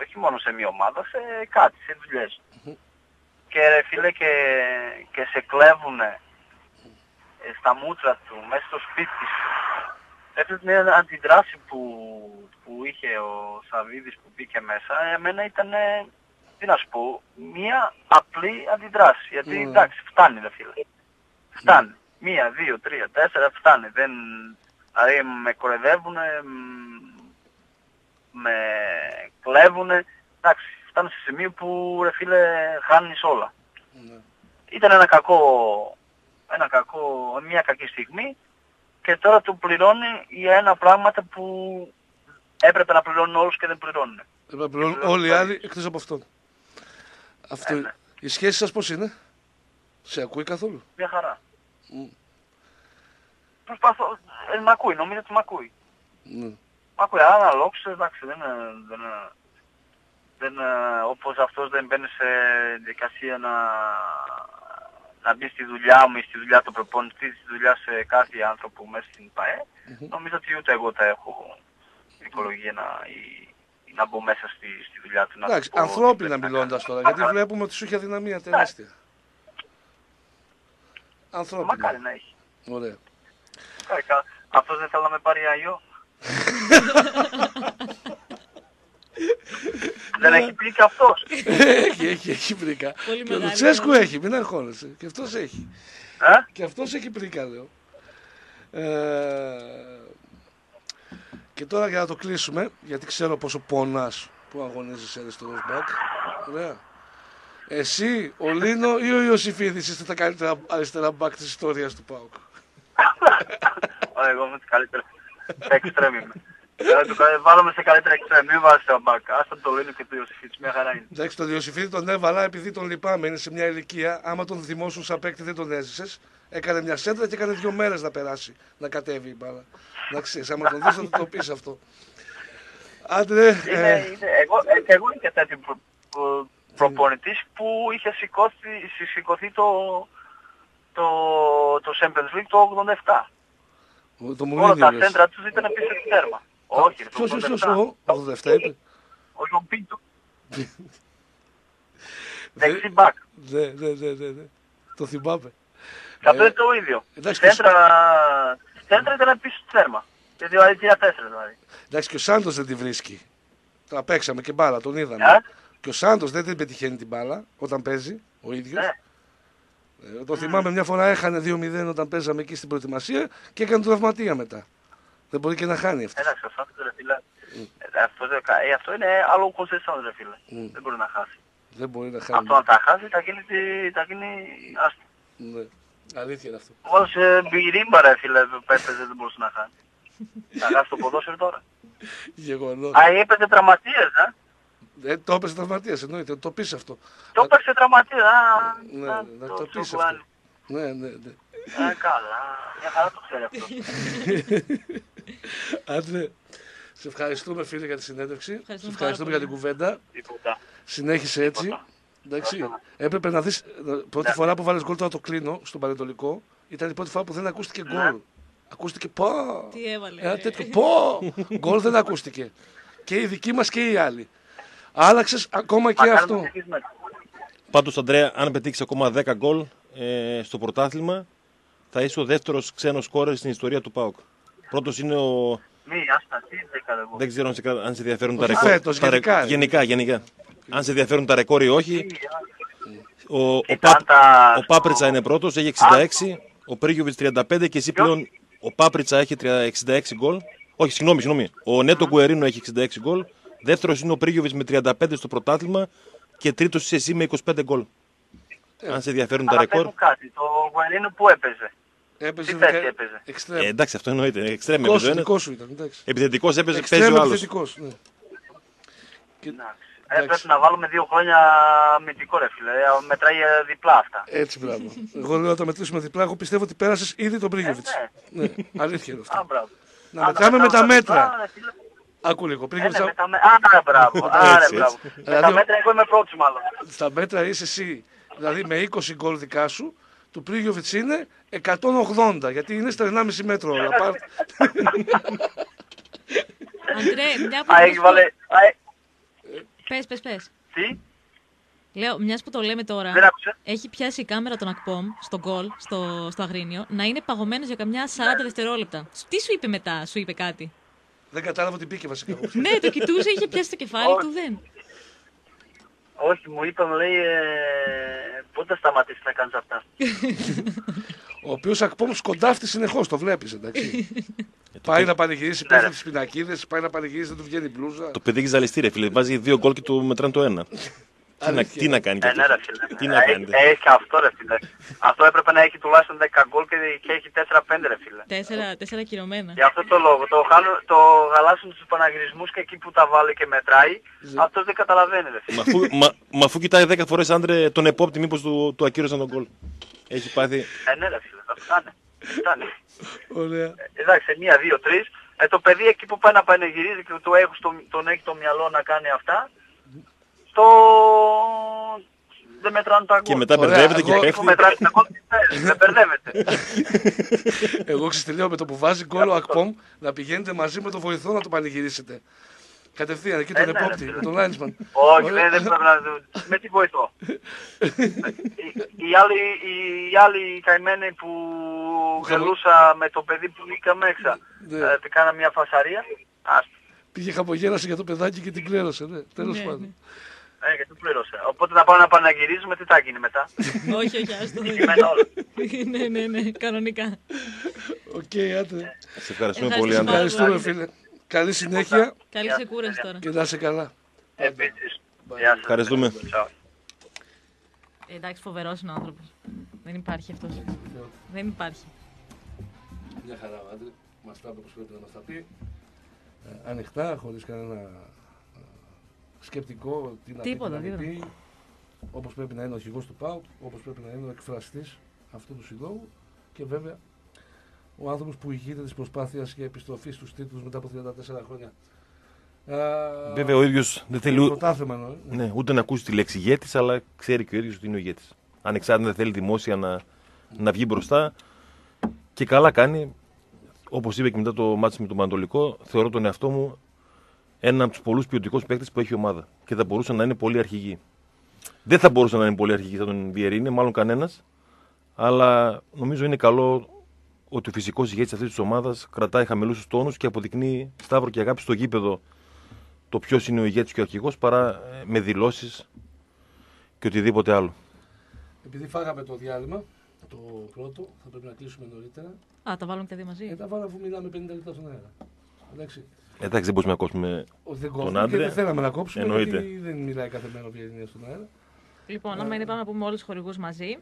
όχι μόνο σε μια ομάδα, σε κάτι, σε δουλειές. Και ρε φίλε και, και σε κλέβουνε ε, στα μούτρα του, μέσα στο σπίτι σου. Αυτή μια αντιδράση που, που είχε ο Σαββίδης που μπήκε μέσα, εμένα ήταν, ε, τι να σου πω, μια απλή αντιδράση. Γιατί Ναι. εντάξει, φτάνει ρε φίλε. Φτάνει. Μία, δύο, τρία, τέσσερα, φτάνει. Δεν, δηλαδή με κορεδεύουνε, μ, με κλέβουνε. Εντάξει, φτάνει σε σημείο που ρε φίλε χάνεις όλα. Ναι. Ήταν ένα κακό, ένα κακό, μια κακή στιγμή και τώρα του πληρώνει για ένα πράγματα που έπρεπε να πληρώνουν όλους και δεν πληρώνουν. Πρέπει να πληρώνουν όλοι οι άλλοι εκτός από αυτόν. Αυτό... Ε, ναι. Η σχέση σας πώς είναι; Σε ακούει καθόλου; Μια χαρά. Μμ. Προσπαθώ, ε, μ' ακούει, νομίζω ότι μ' ακούει. Ναι. Μ' ακούει, αλλά λόγος, εντάξει, δεν, είναι- δεν, είναι- δεν, είναι- όπως αυτός δεν μπαίνει σε διαδικασία να, να μπει στη δουλειά μου ή στη δουλειά του προπονητή, στη δουλειά σε κάθε άνθρωπο μέσα στην ΠαΕ, νομίζω ότι ούτε εγώ θα έχω δικαιολογία να, ή, ή να μπω μέσα στη, στη δουλειά του. Να του Εντάξει, πω τι ανθρώπινα πρέπει να μιλώντας κάνει. τώρα, γιατί βλέπουμε ότι σου έχει αδυναμία τεράστια. Ανθρώπινα. Μακάρι να έχει. Ωραία. Μακάρι, κα- Αυτός δεν θέλει να με πάρει αγιό. δεν έχει πει και αυτός. έχει, έχει, έχει πρίκα. Πολύ Και ο μεγάλη Λουτσέσκου όμως. έχει, μην αγχώνεσαι. Και αυτός έχει. Ε; Και αυτός έχει πρίκα, λέω. Ε, και τώρα για να το κλείσουμε, γιατί ξέρω πόσο πονάς που αγωνίζεσαι αριστερός μπακ. Ωραία. Εσύ, ο Λίνο ή ο Ιωσήφιδης είστε τα καλύτερα αριστερά μπακ της ιστορίας του ΠΑΟΚ; Ωραία, εγώ είμαι καλύτερα. Τα εξτρέμ είμαι. Ε, το κα- Βάλαμε σε καλύτερα εξτρέμ, μην βάζεις σε μπακ. Άστα το Λίνο και το Ιωσήφιτς, μια χαρά είναι. Εντάξει, τον Ιωσήφιδη τον έβαλα επειδή τον λυπάμαι. Είναι σε μια ηλικία. Άμα τον θυμώσουν σαν παίκτη δεν τον έζησες. Έκανε μια σέντρα και έκανε δύο μέρες να περάσει. Να κατέβει η μπάλα. Να ξέρεις, άμα τον δεις θα του το πεις αυτό. Άντρε, Είναι, ε, είναι, εγώ, ε, και εγώ είμαι και τέτοιο προ, προ, προπονητής που είχε σηκώσει, συ- σηκωθεί το, το, το Champions League το 87. το Όλα Μουρίνιο τα λες. σέντρα τους ήταν πίσω στη τέρμα. Όχι, ρε, το Ποιος, ποιος, ποιος, 87. ο 87 είπε. Ο Ιωμπίντο. Δεξί μπακ. Ναι, ναι, ναι, ναι, ναι. Το θυμάμαι. Και αυτό Ε, είναι το ίδιο. εντάξει, Σέντρα, σέντρα ήταν πίσω στη θέρμα. Και δηλαδή 3-4 δηλαδή. Εντάξει, και ο Σάντος δεν τη βρίσκει. Τα παίξαμε και μπάλα, τον είδαμε. Ε; Και ο Σάντος δεν την πετυχαίνει την μπάλα όταν παίζει ο ίδιος. Ναι. Ε, το θυμάμαι μια φορά έχανε 2-0 όταν παίζαμε εκεί στην προετοιμασία και έκανε το τραυματία μετά. Δεν μπορεί και να χάνει αυτός. Εντάξει, ο Σάντος ρε φίλε. ε, Αυτό, δεν κα- ε, αυτό είναι άλλο κονσεσόν ρε φίλε. Μμ. Δεν μπορεί να χάσει. Δεν μπορεί να χάνει. Αυτό αν τα χάσει θα γίνει, τη- θα γίνει άστο. Ναι. Αλήθεια είναι αυτό. Όπως ε, μπυρίμπα ρε φίλε που έπαιζε δεν μπορούσε να χάσει. Θα χάσει το ποδόσφαιρο τώρα. Γεγονός. Α, έπαιζε τραυματίες, ε. Ε, το έπεσε τραυματία, εννοείται. Το πεις αυτό. Το έπαιξε τραυματίες, α. Ναι, α, να το πεις τσουκουάνι. αυτό. Ναι, ναι, ναι. Ε, καλά. Μια χαρά το ξέρει αυτό. Άντρε, σε ευχαριστούμε φίλε για τη συνέντευξη. Σε Ευχαριστούμε ευχαριστούμε πάρα για την κουβέντα. Τίποτα. Συνέχισε έτσι. Τίποτα. Εντάξει. Έπρεπε να δεις, ε, πρώτη Ναι. φορά που βάλες γκολ, τώρα το κλείνω, στον Πανετολικό, ήταν η πρώτη φορά που δεν ακούστηκε Ναι. γκολ. Ακούστηκε πω. Τι έβαλε. Ένα ρε. τέτοιο πω. Γκολ δεν ακούστηκε. Και οι δικοί μας και οι άλλοι. Άλλαξες ακόμα και Μακάρι να αυτό. το συνεχίσουμε. Πάντως, Αντρέα, αν πετύχεις ακόμα 10 γκολ ε, στο πρωτάθλημα, θα είσαι ο δεύτερος ξένος σκόρερ στην ιστορία του ΠΑΟΚ. Πρώτος είναι ο. Μη, άστα, τι δεν κάνω εγώ. Δεν ξέρω αν σε, κρα- αν σε ενδιαφέρουν τα Όχι ρεκόρ. φέτος, τα ρε- γενικά, ρε. γενικά, γενικά. Αν σε ενδιαφέρουν τα ρεκόρ ή όχι. Μη, Ο, ο, Ήταν Πάπ- τα- ο Πάπριτσα είναι πρώτος, έχει 66. Ο Πρίγιοβιτ 35 και εσύ Ποιος; πλέον. Ο Πάπριτσα έχει 66 γκολ. Όχι, συγγνώμη, συγγνώμη. Ο Νέτο Γκουερίνο έχει 66 γκολ. Δεύτερος είναι ο Πρίγιοβιτ με 35 στο πρωτάθλημα. Και τρίτος είσαι εσύ με 25 γκολ. Αν σε ενδιαφέρουν τα Αλλά ρεκόρ. πες μου κάτι, το Γουενίνο που έπαιζε. Έπαιζε Τι θέση δεκα- έπαιζε; εξτρέμ. Ε, εντάξει, αυτό εννοείται. Εξτρέμ Δικός έπαιζε. σου, δικό σου ήταν. εντάξει. Επιθετικός έπαιζε, Εξτρέμ παίζει ο άλλος. επιθετικός, ναι. Και- Εντάξει. Εντάξει. Ε, πρέπει να βάλουμε δύο χρόνια μυθικό ρε φίλε. Ε, Μετράει ε, διπλά αυτά. Έτσι, μπράβο. Εγώ λέω να το μετρήσουμε διπλά. Εγώ πιστεύω ότι πέρασες ήδη τον Πρίγιοβιτ. Ε, ναι, αλήθεια είναι Α, αυτό. μπράβο. Να Α, μετράμε με τα διπλά, μέτρα. ρε φίλε. Άκου λίγο. Ε, ναι, Πρίγιοβιτ, με τα με- Α, μπράβο. Άρα, Έτσι, μπράβο. έτσι. Με Δηλαδή, τα ο- μέτρα εγώ είμαι πρώτος μάλλον. στα μέτρα είσαι εσύ. Δηλαδή με 20 γκολ δικά σου, του Πρίγιοβιτ είναι 180. Γιατί είναι στο 1,5 μέτρο όλα. Πάρ- Αντρέ, μια που. Α, έχεις βάλε... Α, ε, Πες, πες, πες. Τι, Λέω, μιας που το λέμε τώρα, δεν άκουσα. έχει πιάσει η κάμερα των Ακπομ στο γκολ, στο, στο Αγρίνιο, να είναι παγωμένος για καμιά 40 δευτερόλεπτα. Τι σου είπε μετά, σου είπε κάτι; Δεν κατάλαβα ότι μπήκε βασικά. ναι, το κοιτούσε, είχε πιάσει το κεφάλι του, δεν. Όχι, μου είπε, μου λέει, ε, πότε θα σταματήσεις να κάνεις αυτά; Ο οποίος ακόμη σκοντάφτει συνεχώς, το βλέπεις, εντάξει. πάει να πανηγυρίσει, Ναι, πέφτει ρε. τις πινακίδες, πάει να πανηγυρίσει, δεν του βγαίνει η μπλούζα. Το παιδί έχει ζαλιστεί, ρε φίλε. Βάζει δύο γκολ και του μετράνε το ένα. Τι, να, Αλήθεια. τι να κάνει κι Ε, ναι, αυτό. ρε φίλε. Τι να Ε, κάνετε; Έχει έχει αυτό, ρε φίλε. Αυτό έπρεπε να έχει τουλάχιστον 10 γκολ και, και έχει 4-5, ρε φίλε. Τέσσερα, τέσσερα κυρωμένα. Για αυτό το λόγο. Το, χάνουν- το γαλάσουν στους παναγυρισμούς και εκεί που τα βάλει και μετράει, αυτός δεν καταλαβαίνει, ρε φίλε. Μα αφού, μα, μα αφού κοιτάει 10 φορές άντρε τον επόπτη, μήπως του, του ακύρωσαν τον γκολ. Έχει πάθει. Ε, ναι, ρε φίλε. Θα φτάνει. Φτάνει. Ωραία. Εντάξει, μία, δύο, τρεις. Ε, το παιδί εκεί που πάει να πανηγυρίζει και το έχω στο, τον έχει το μυαλό να κάνει αυτά, το... δεν μετράνε τα γκολ. Και μετά Ωραία, μπερδεύεται και εγώ- Εκεί πέφτει. που μετράει τα γκολ, ε, δεν μπερδεύεται. Εγώ ξεστηλέω με το που βάζει γκολ ο Ακπομ να πηγαίνετε μαζί με τον βοηθό να το πανηγυρίσετε. Κατευθείαν εκεί τον Ε, ναι, επόπτη, ρε, με τον Λάινσμαν. Όχι, Ωραία. δεν, δεν πρέπει να... Με τι βοηθώ. οι, οι άλλοι, οι άλλοι καημένοι που γελούσα με το παιδί που βγήκαμε έξα, Ναι. ε, τι κάνα μια φασαρία, άστο. Πήγε χαμογέλασε για το παιδάκι και την κλέρωσε, ναι. Τέλος Ναι, πάντων. Ε, και του πλήρωσε. Οπότε να πάω να παναγυρίζουμε, τι θα γίνει μετά; όχι, όχι, άστο. Κειμένα όλα. ναι, ναι, ναι, κανονικά. Οκ, άντε. Σε ευχαριστούμε Ευχαριστώ πολύ, Άντρε. πάρα Ευχαριστούμε, φίλε. Καλή συνέχεια Καλή ξεκούραση τώρα. και να είσαι καλά. Επίσης. Γεια σας. Ευχαριστούμε. Ciao. Ε, εντάξει, φοβερός είναι ο άνθρωπος. Δεν υπάρχει αυτός. Δεν υπάρχει. Μια χαρά ο άντρε. Μας τα είπε όπως πρέπει να μας τα πει. Ε, ανοιχτά, χωρίς κανένα ε, σκεπτικό. Τι να Τίποτα, πει, τι να μην τίποτα. πει. Όπως πρέπει να είναι ο αρχηγό του ΠΑΟΚ, όπως πρέπει να είναι ο εκφραστής αυτού του συλλόγου και βέβαια ο άνθρωπος που ηγείται της προσπάθειας για επιστροφής στους τίτλους μετά από 34 χρόνια. Ε, Βέβαια ο ίδιος δεν θέλει το ού- Πρωτάθλημα εννοώ. ε. ναι, ούτε να ακούσει τη λέξη ηγέτης, αλλά ξέρει και ο ίδιος ότι είναι ο ηγέτης. Ανεξάρτητα δεν θέλει δημόσια να, να βγει μπροστά. Και καλά κάνει. Όπως είπε και μετά το μάτι με τον Πανατολικό, θεωρώ τον εαυτό μου έναν από τους πολλούς ποιοτικούς παίκτες που έχει η ομάδα. Και θα μπορούσαν να είναι πολύ αρχηγοί. Δεν θα μπορούσαν να είναι πολύ αρχικοί σαν τον Βιερίνη, μάλλον κανένας. Αλλά νομίζω είναι καλό ότι ο φυσικός ηγέτης αυτής της ομάδας κρατάει χαμηλούς τόνους και αποδεικνύει σταύρο και αγάπη στο γήπεδο το ποιος είναι ο ηγέτης και ο αρχηγός παρά ε, με δηλώσεις και οτιδήποτε άλλο. Επειδή φάγαμε το διάλειμμα, το πρώτο, θα πρέπει να κλείσουμε νωρίτερα. Α, τα βάλουμε και τα δύο μαζί; Ε, τα βάλαμε αφού μιλάμε 50 λεπτά στον αέρα. Εντάξει. Εντάξει, δεν μπορούμε να κόψουμε. Όχι, δεν Τον κόβουμε και Άντρε. δεν θέλαμε να κόψουμε Εννοείται. γιατί δεν μιλάει κάθε μέρα ο Βιερίνια στον αέρα. Λοιπόν, άμα είναι πάμε να πούμε όλους τους χορηγούς μαζί.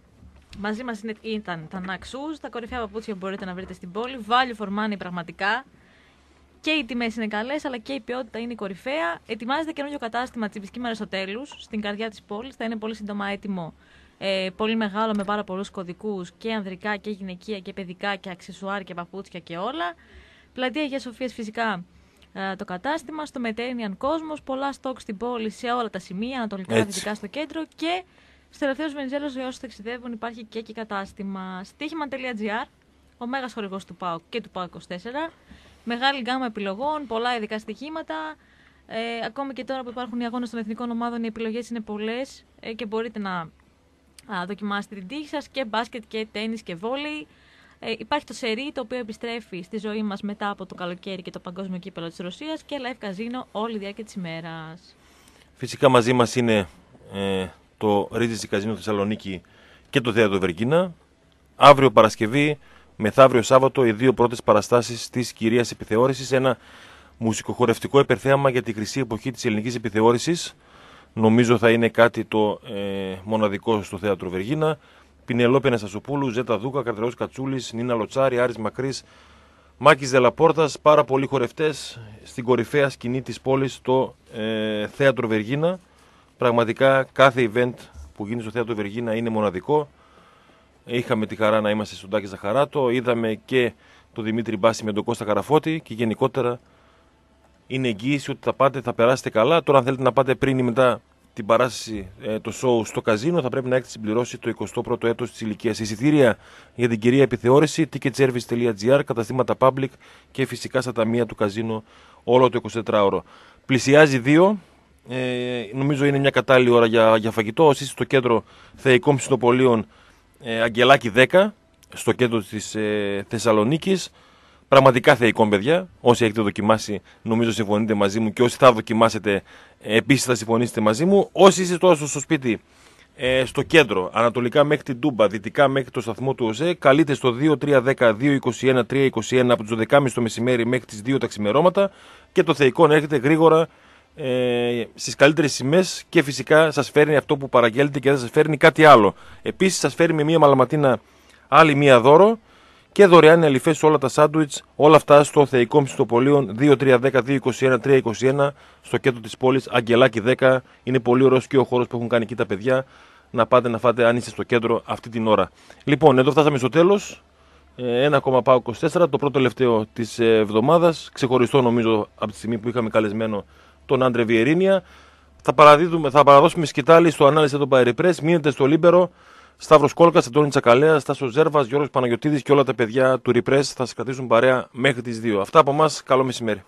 Μαζί μας ήταν τα Nike Shoes, τα κορυφαία παπούτσια που μπορείτε να βρείτε στην πόλη. Value for money πραγματικά. Και οι τιμές είναι καλές, αλλά και η ποιότητα είναι η κορυφαία. Ετοιμάζεται καινούριο κατάστημα Τσιμπισκή Αριστοτέλου στην καρδιά της πόλης. Θα είναι πολύ σύντομα έτοιμο. Ε, πολύ μεγάλο με πάρα πολλούς κωδικούς και ανδρικά και γυναικεία και παιδικά και αξεσουάρ και παπούτσια και όλα. Πλατεία Αγίας Σοφίας φυσικά ε, το κατάστημα. Στο Mediterranean Cosmos. Πολλά στόκ στην πόλη σε όλα τα σημεία, ανατολικά, Έτσι. δυτικά στο κέντρο. Και στο τελευταίο Βενιζέλο για όσους ταξιδεύουν υπάρχει και εκεί κατάστημα. Στίχημα.gr, ο μέγας χορηγός του ΠΑΟΚ και του ΠΑΟΚ 24. Μεγάλη γκάμα επιλογών, πολλά ειδικά στοιχήματα. Ε, ακόμη και τώρα που υπάρχουν οι αγώνες των εθνικών ομάδων, οι επιλογές είναι πολλές ε, και μπορείτε να α, δοκιμάσετε την τύχη σας και μπάσκετ και τέννη και βόλεϊ. Ε, υπάρχει το σερί το οποίο επιστρέφει στη ζωή μας μετά από το καλοκαίρι και το παγκόσμιο κύπελο της Ρωσίας και live καζίνο όλη τη διάρκεια της ημέρας. Φυσικά μαζί μας είναι ε, το Ρίτζι Καζίνο Θεσσαλονίκη και το Θέατρο Βεργίνα. Αύριο Παρασκευή, μεθαύριο Σάββατο, οι δύο πρώτες παραστάσεις της κυρίας επιθεώρησης. Ένα μουσικοχορευτικό υπερθέαμα για τη χρυσή εποχή της ελληνικής επιθεώρησης. Νομίζω θα είναι κάτι το ε, μοναδικό στο Θέατρο Βεργίνα. Πινελόπη Αναστασοπούλου, Ζέτα Δούκα, Καρτερό Κατσούλης, Νίνα Λοτσάρη, Άρης Μακρύς, Μάκης Δελαπόρτας, πάρα πολλοί χορευτές στην κορυφαία σκηνή της πόλης, το ε, Θέατρο Βεργίνα. Πραγματικά κάθε event που γίνει στο Θέατρο Βεργίνα είναι μοναδικό. Είχαμε τη χαρά να είμαστε στον Τάκη Ζαχαράτο, είδαμε και τον Δημήτρη Μπάση με τον Κώστα Καραφώτη και γενικότερα είναι εγγύηση ότι θα πάτε, θα περάσετε καλά. Τώρα αν θέλετε να πάτε πριν ή μετά την παράσταση, ε, το show στο καζίνο, θα πρέπει να έχετε συμπληρώσει το 21ο έτος της ηλικίας. Εισιτήρια για την κυρία επιθεώρηση, ticketservice.gr, καταστήματα public και φυσικά στα ταμεία του καζίνο όλο το 24ωρο. Πλησιάζει δύο, ε, νομίζω είναι μια κατάλληλη ώρα για, για φαγητό. Όσοι είστε στο κέντρο Θεϊκών Ψητοπολίων, ε, Αγγελάκη 10, στο κέντρο της ε, Θεσσαλονίκης. Πραγματικά θεϊκόν, παιδιά. Όσοι έχετε δοκιμάσει, νομίζω συμφωνείτε μαζί μου και όσοι θα δοκιμάσετε, επίσης θα συμφωνήσετε μαζί μου. Όσοι είστε τώρα στο, στο σπίτι, ε, στο κέντρο, ανατολικά μέχρι την Τούμπα, δυτικά μέχρι το σταθμό του ΟΖΕ, καλείτε στο 2310-221-321 από τις 12.30 το μεσημέρι μέχρι τις 2 τα ξημερώματα και το θεϊκόν έρχεται γρήγορα ε, στις καλύτερες σημαίες και φυσικά σας φέρνει αυτό που παραγγέλνετε και δεν σας φέρνει κάτι άλλο. Επίσης, σας φέρνει με μία μαλαματίνα άλλη μία δώρο και δωρεάν αλοιφές σε όλα τα σάντουιτς. Όλα αυτά στο Θεϊκό Ψητοπωλείον 2310-221-321 στο κέντρο της πόλης. Αγγελάκι 10. Είναι πολύ ωραίος και ο χώρος που έχουν κάνει εκεί τα παιδιά. Να πάτε να φάτε αν είστε στο κέντρο αυτή την ώρα. Λοιπόν, εδώ φτάσαμε στο τέλος. Ένα ακόμα ΠΑΟΚ 24, το πρώτο τελευταίο της εβδομάδας. Ξεχωριστό νομίζω από τη στιγμή που είχαμε καλεσμένο τον Αντρέ Βιεϊρίνια. Θα, παραδίδουμε, θα παραδώσουμε σκυτάλη στο ανάλυση των Παεριπρές. Μείνετε στο Libero. Σταύρος Κόλκας, Αντώνη Τσακαλέα, Στάσος Ζέρβας, Γιώργος Παναγιοτήδη και όλα τα παιδιά του Repress θα σα κρατήσουν παρέα μέχρι τις 2. Αυτά από εμά. Καλό μεσημέρι.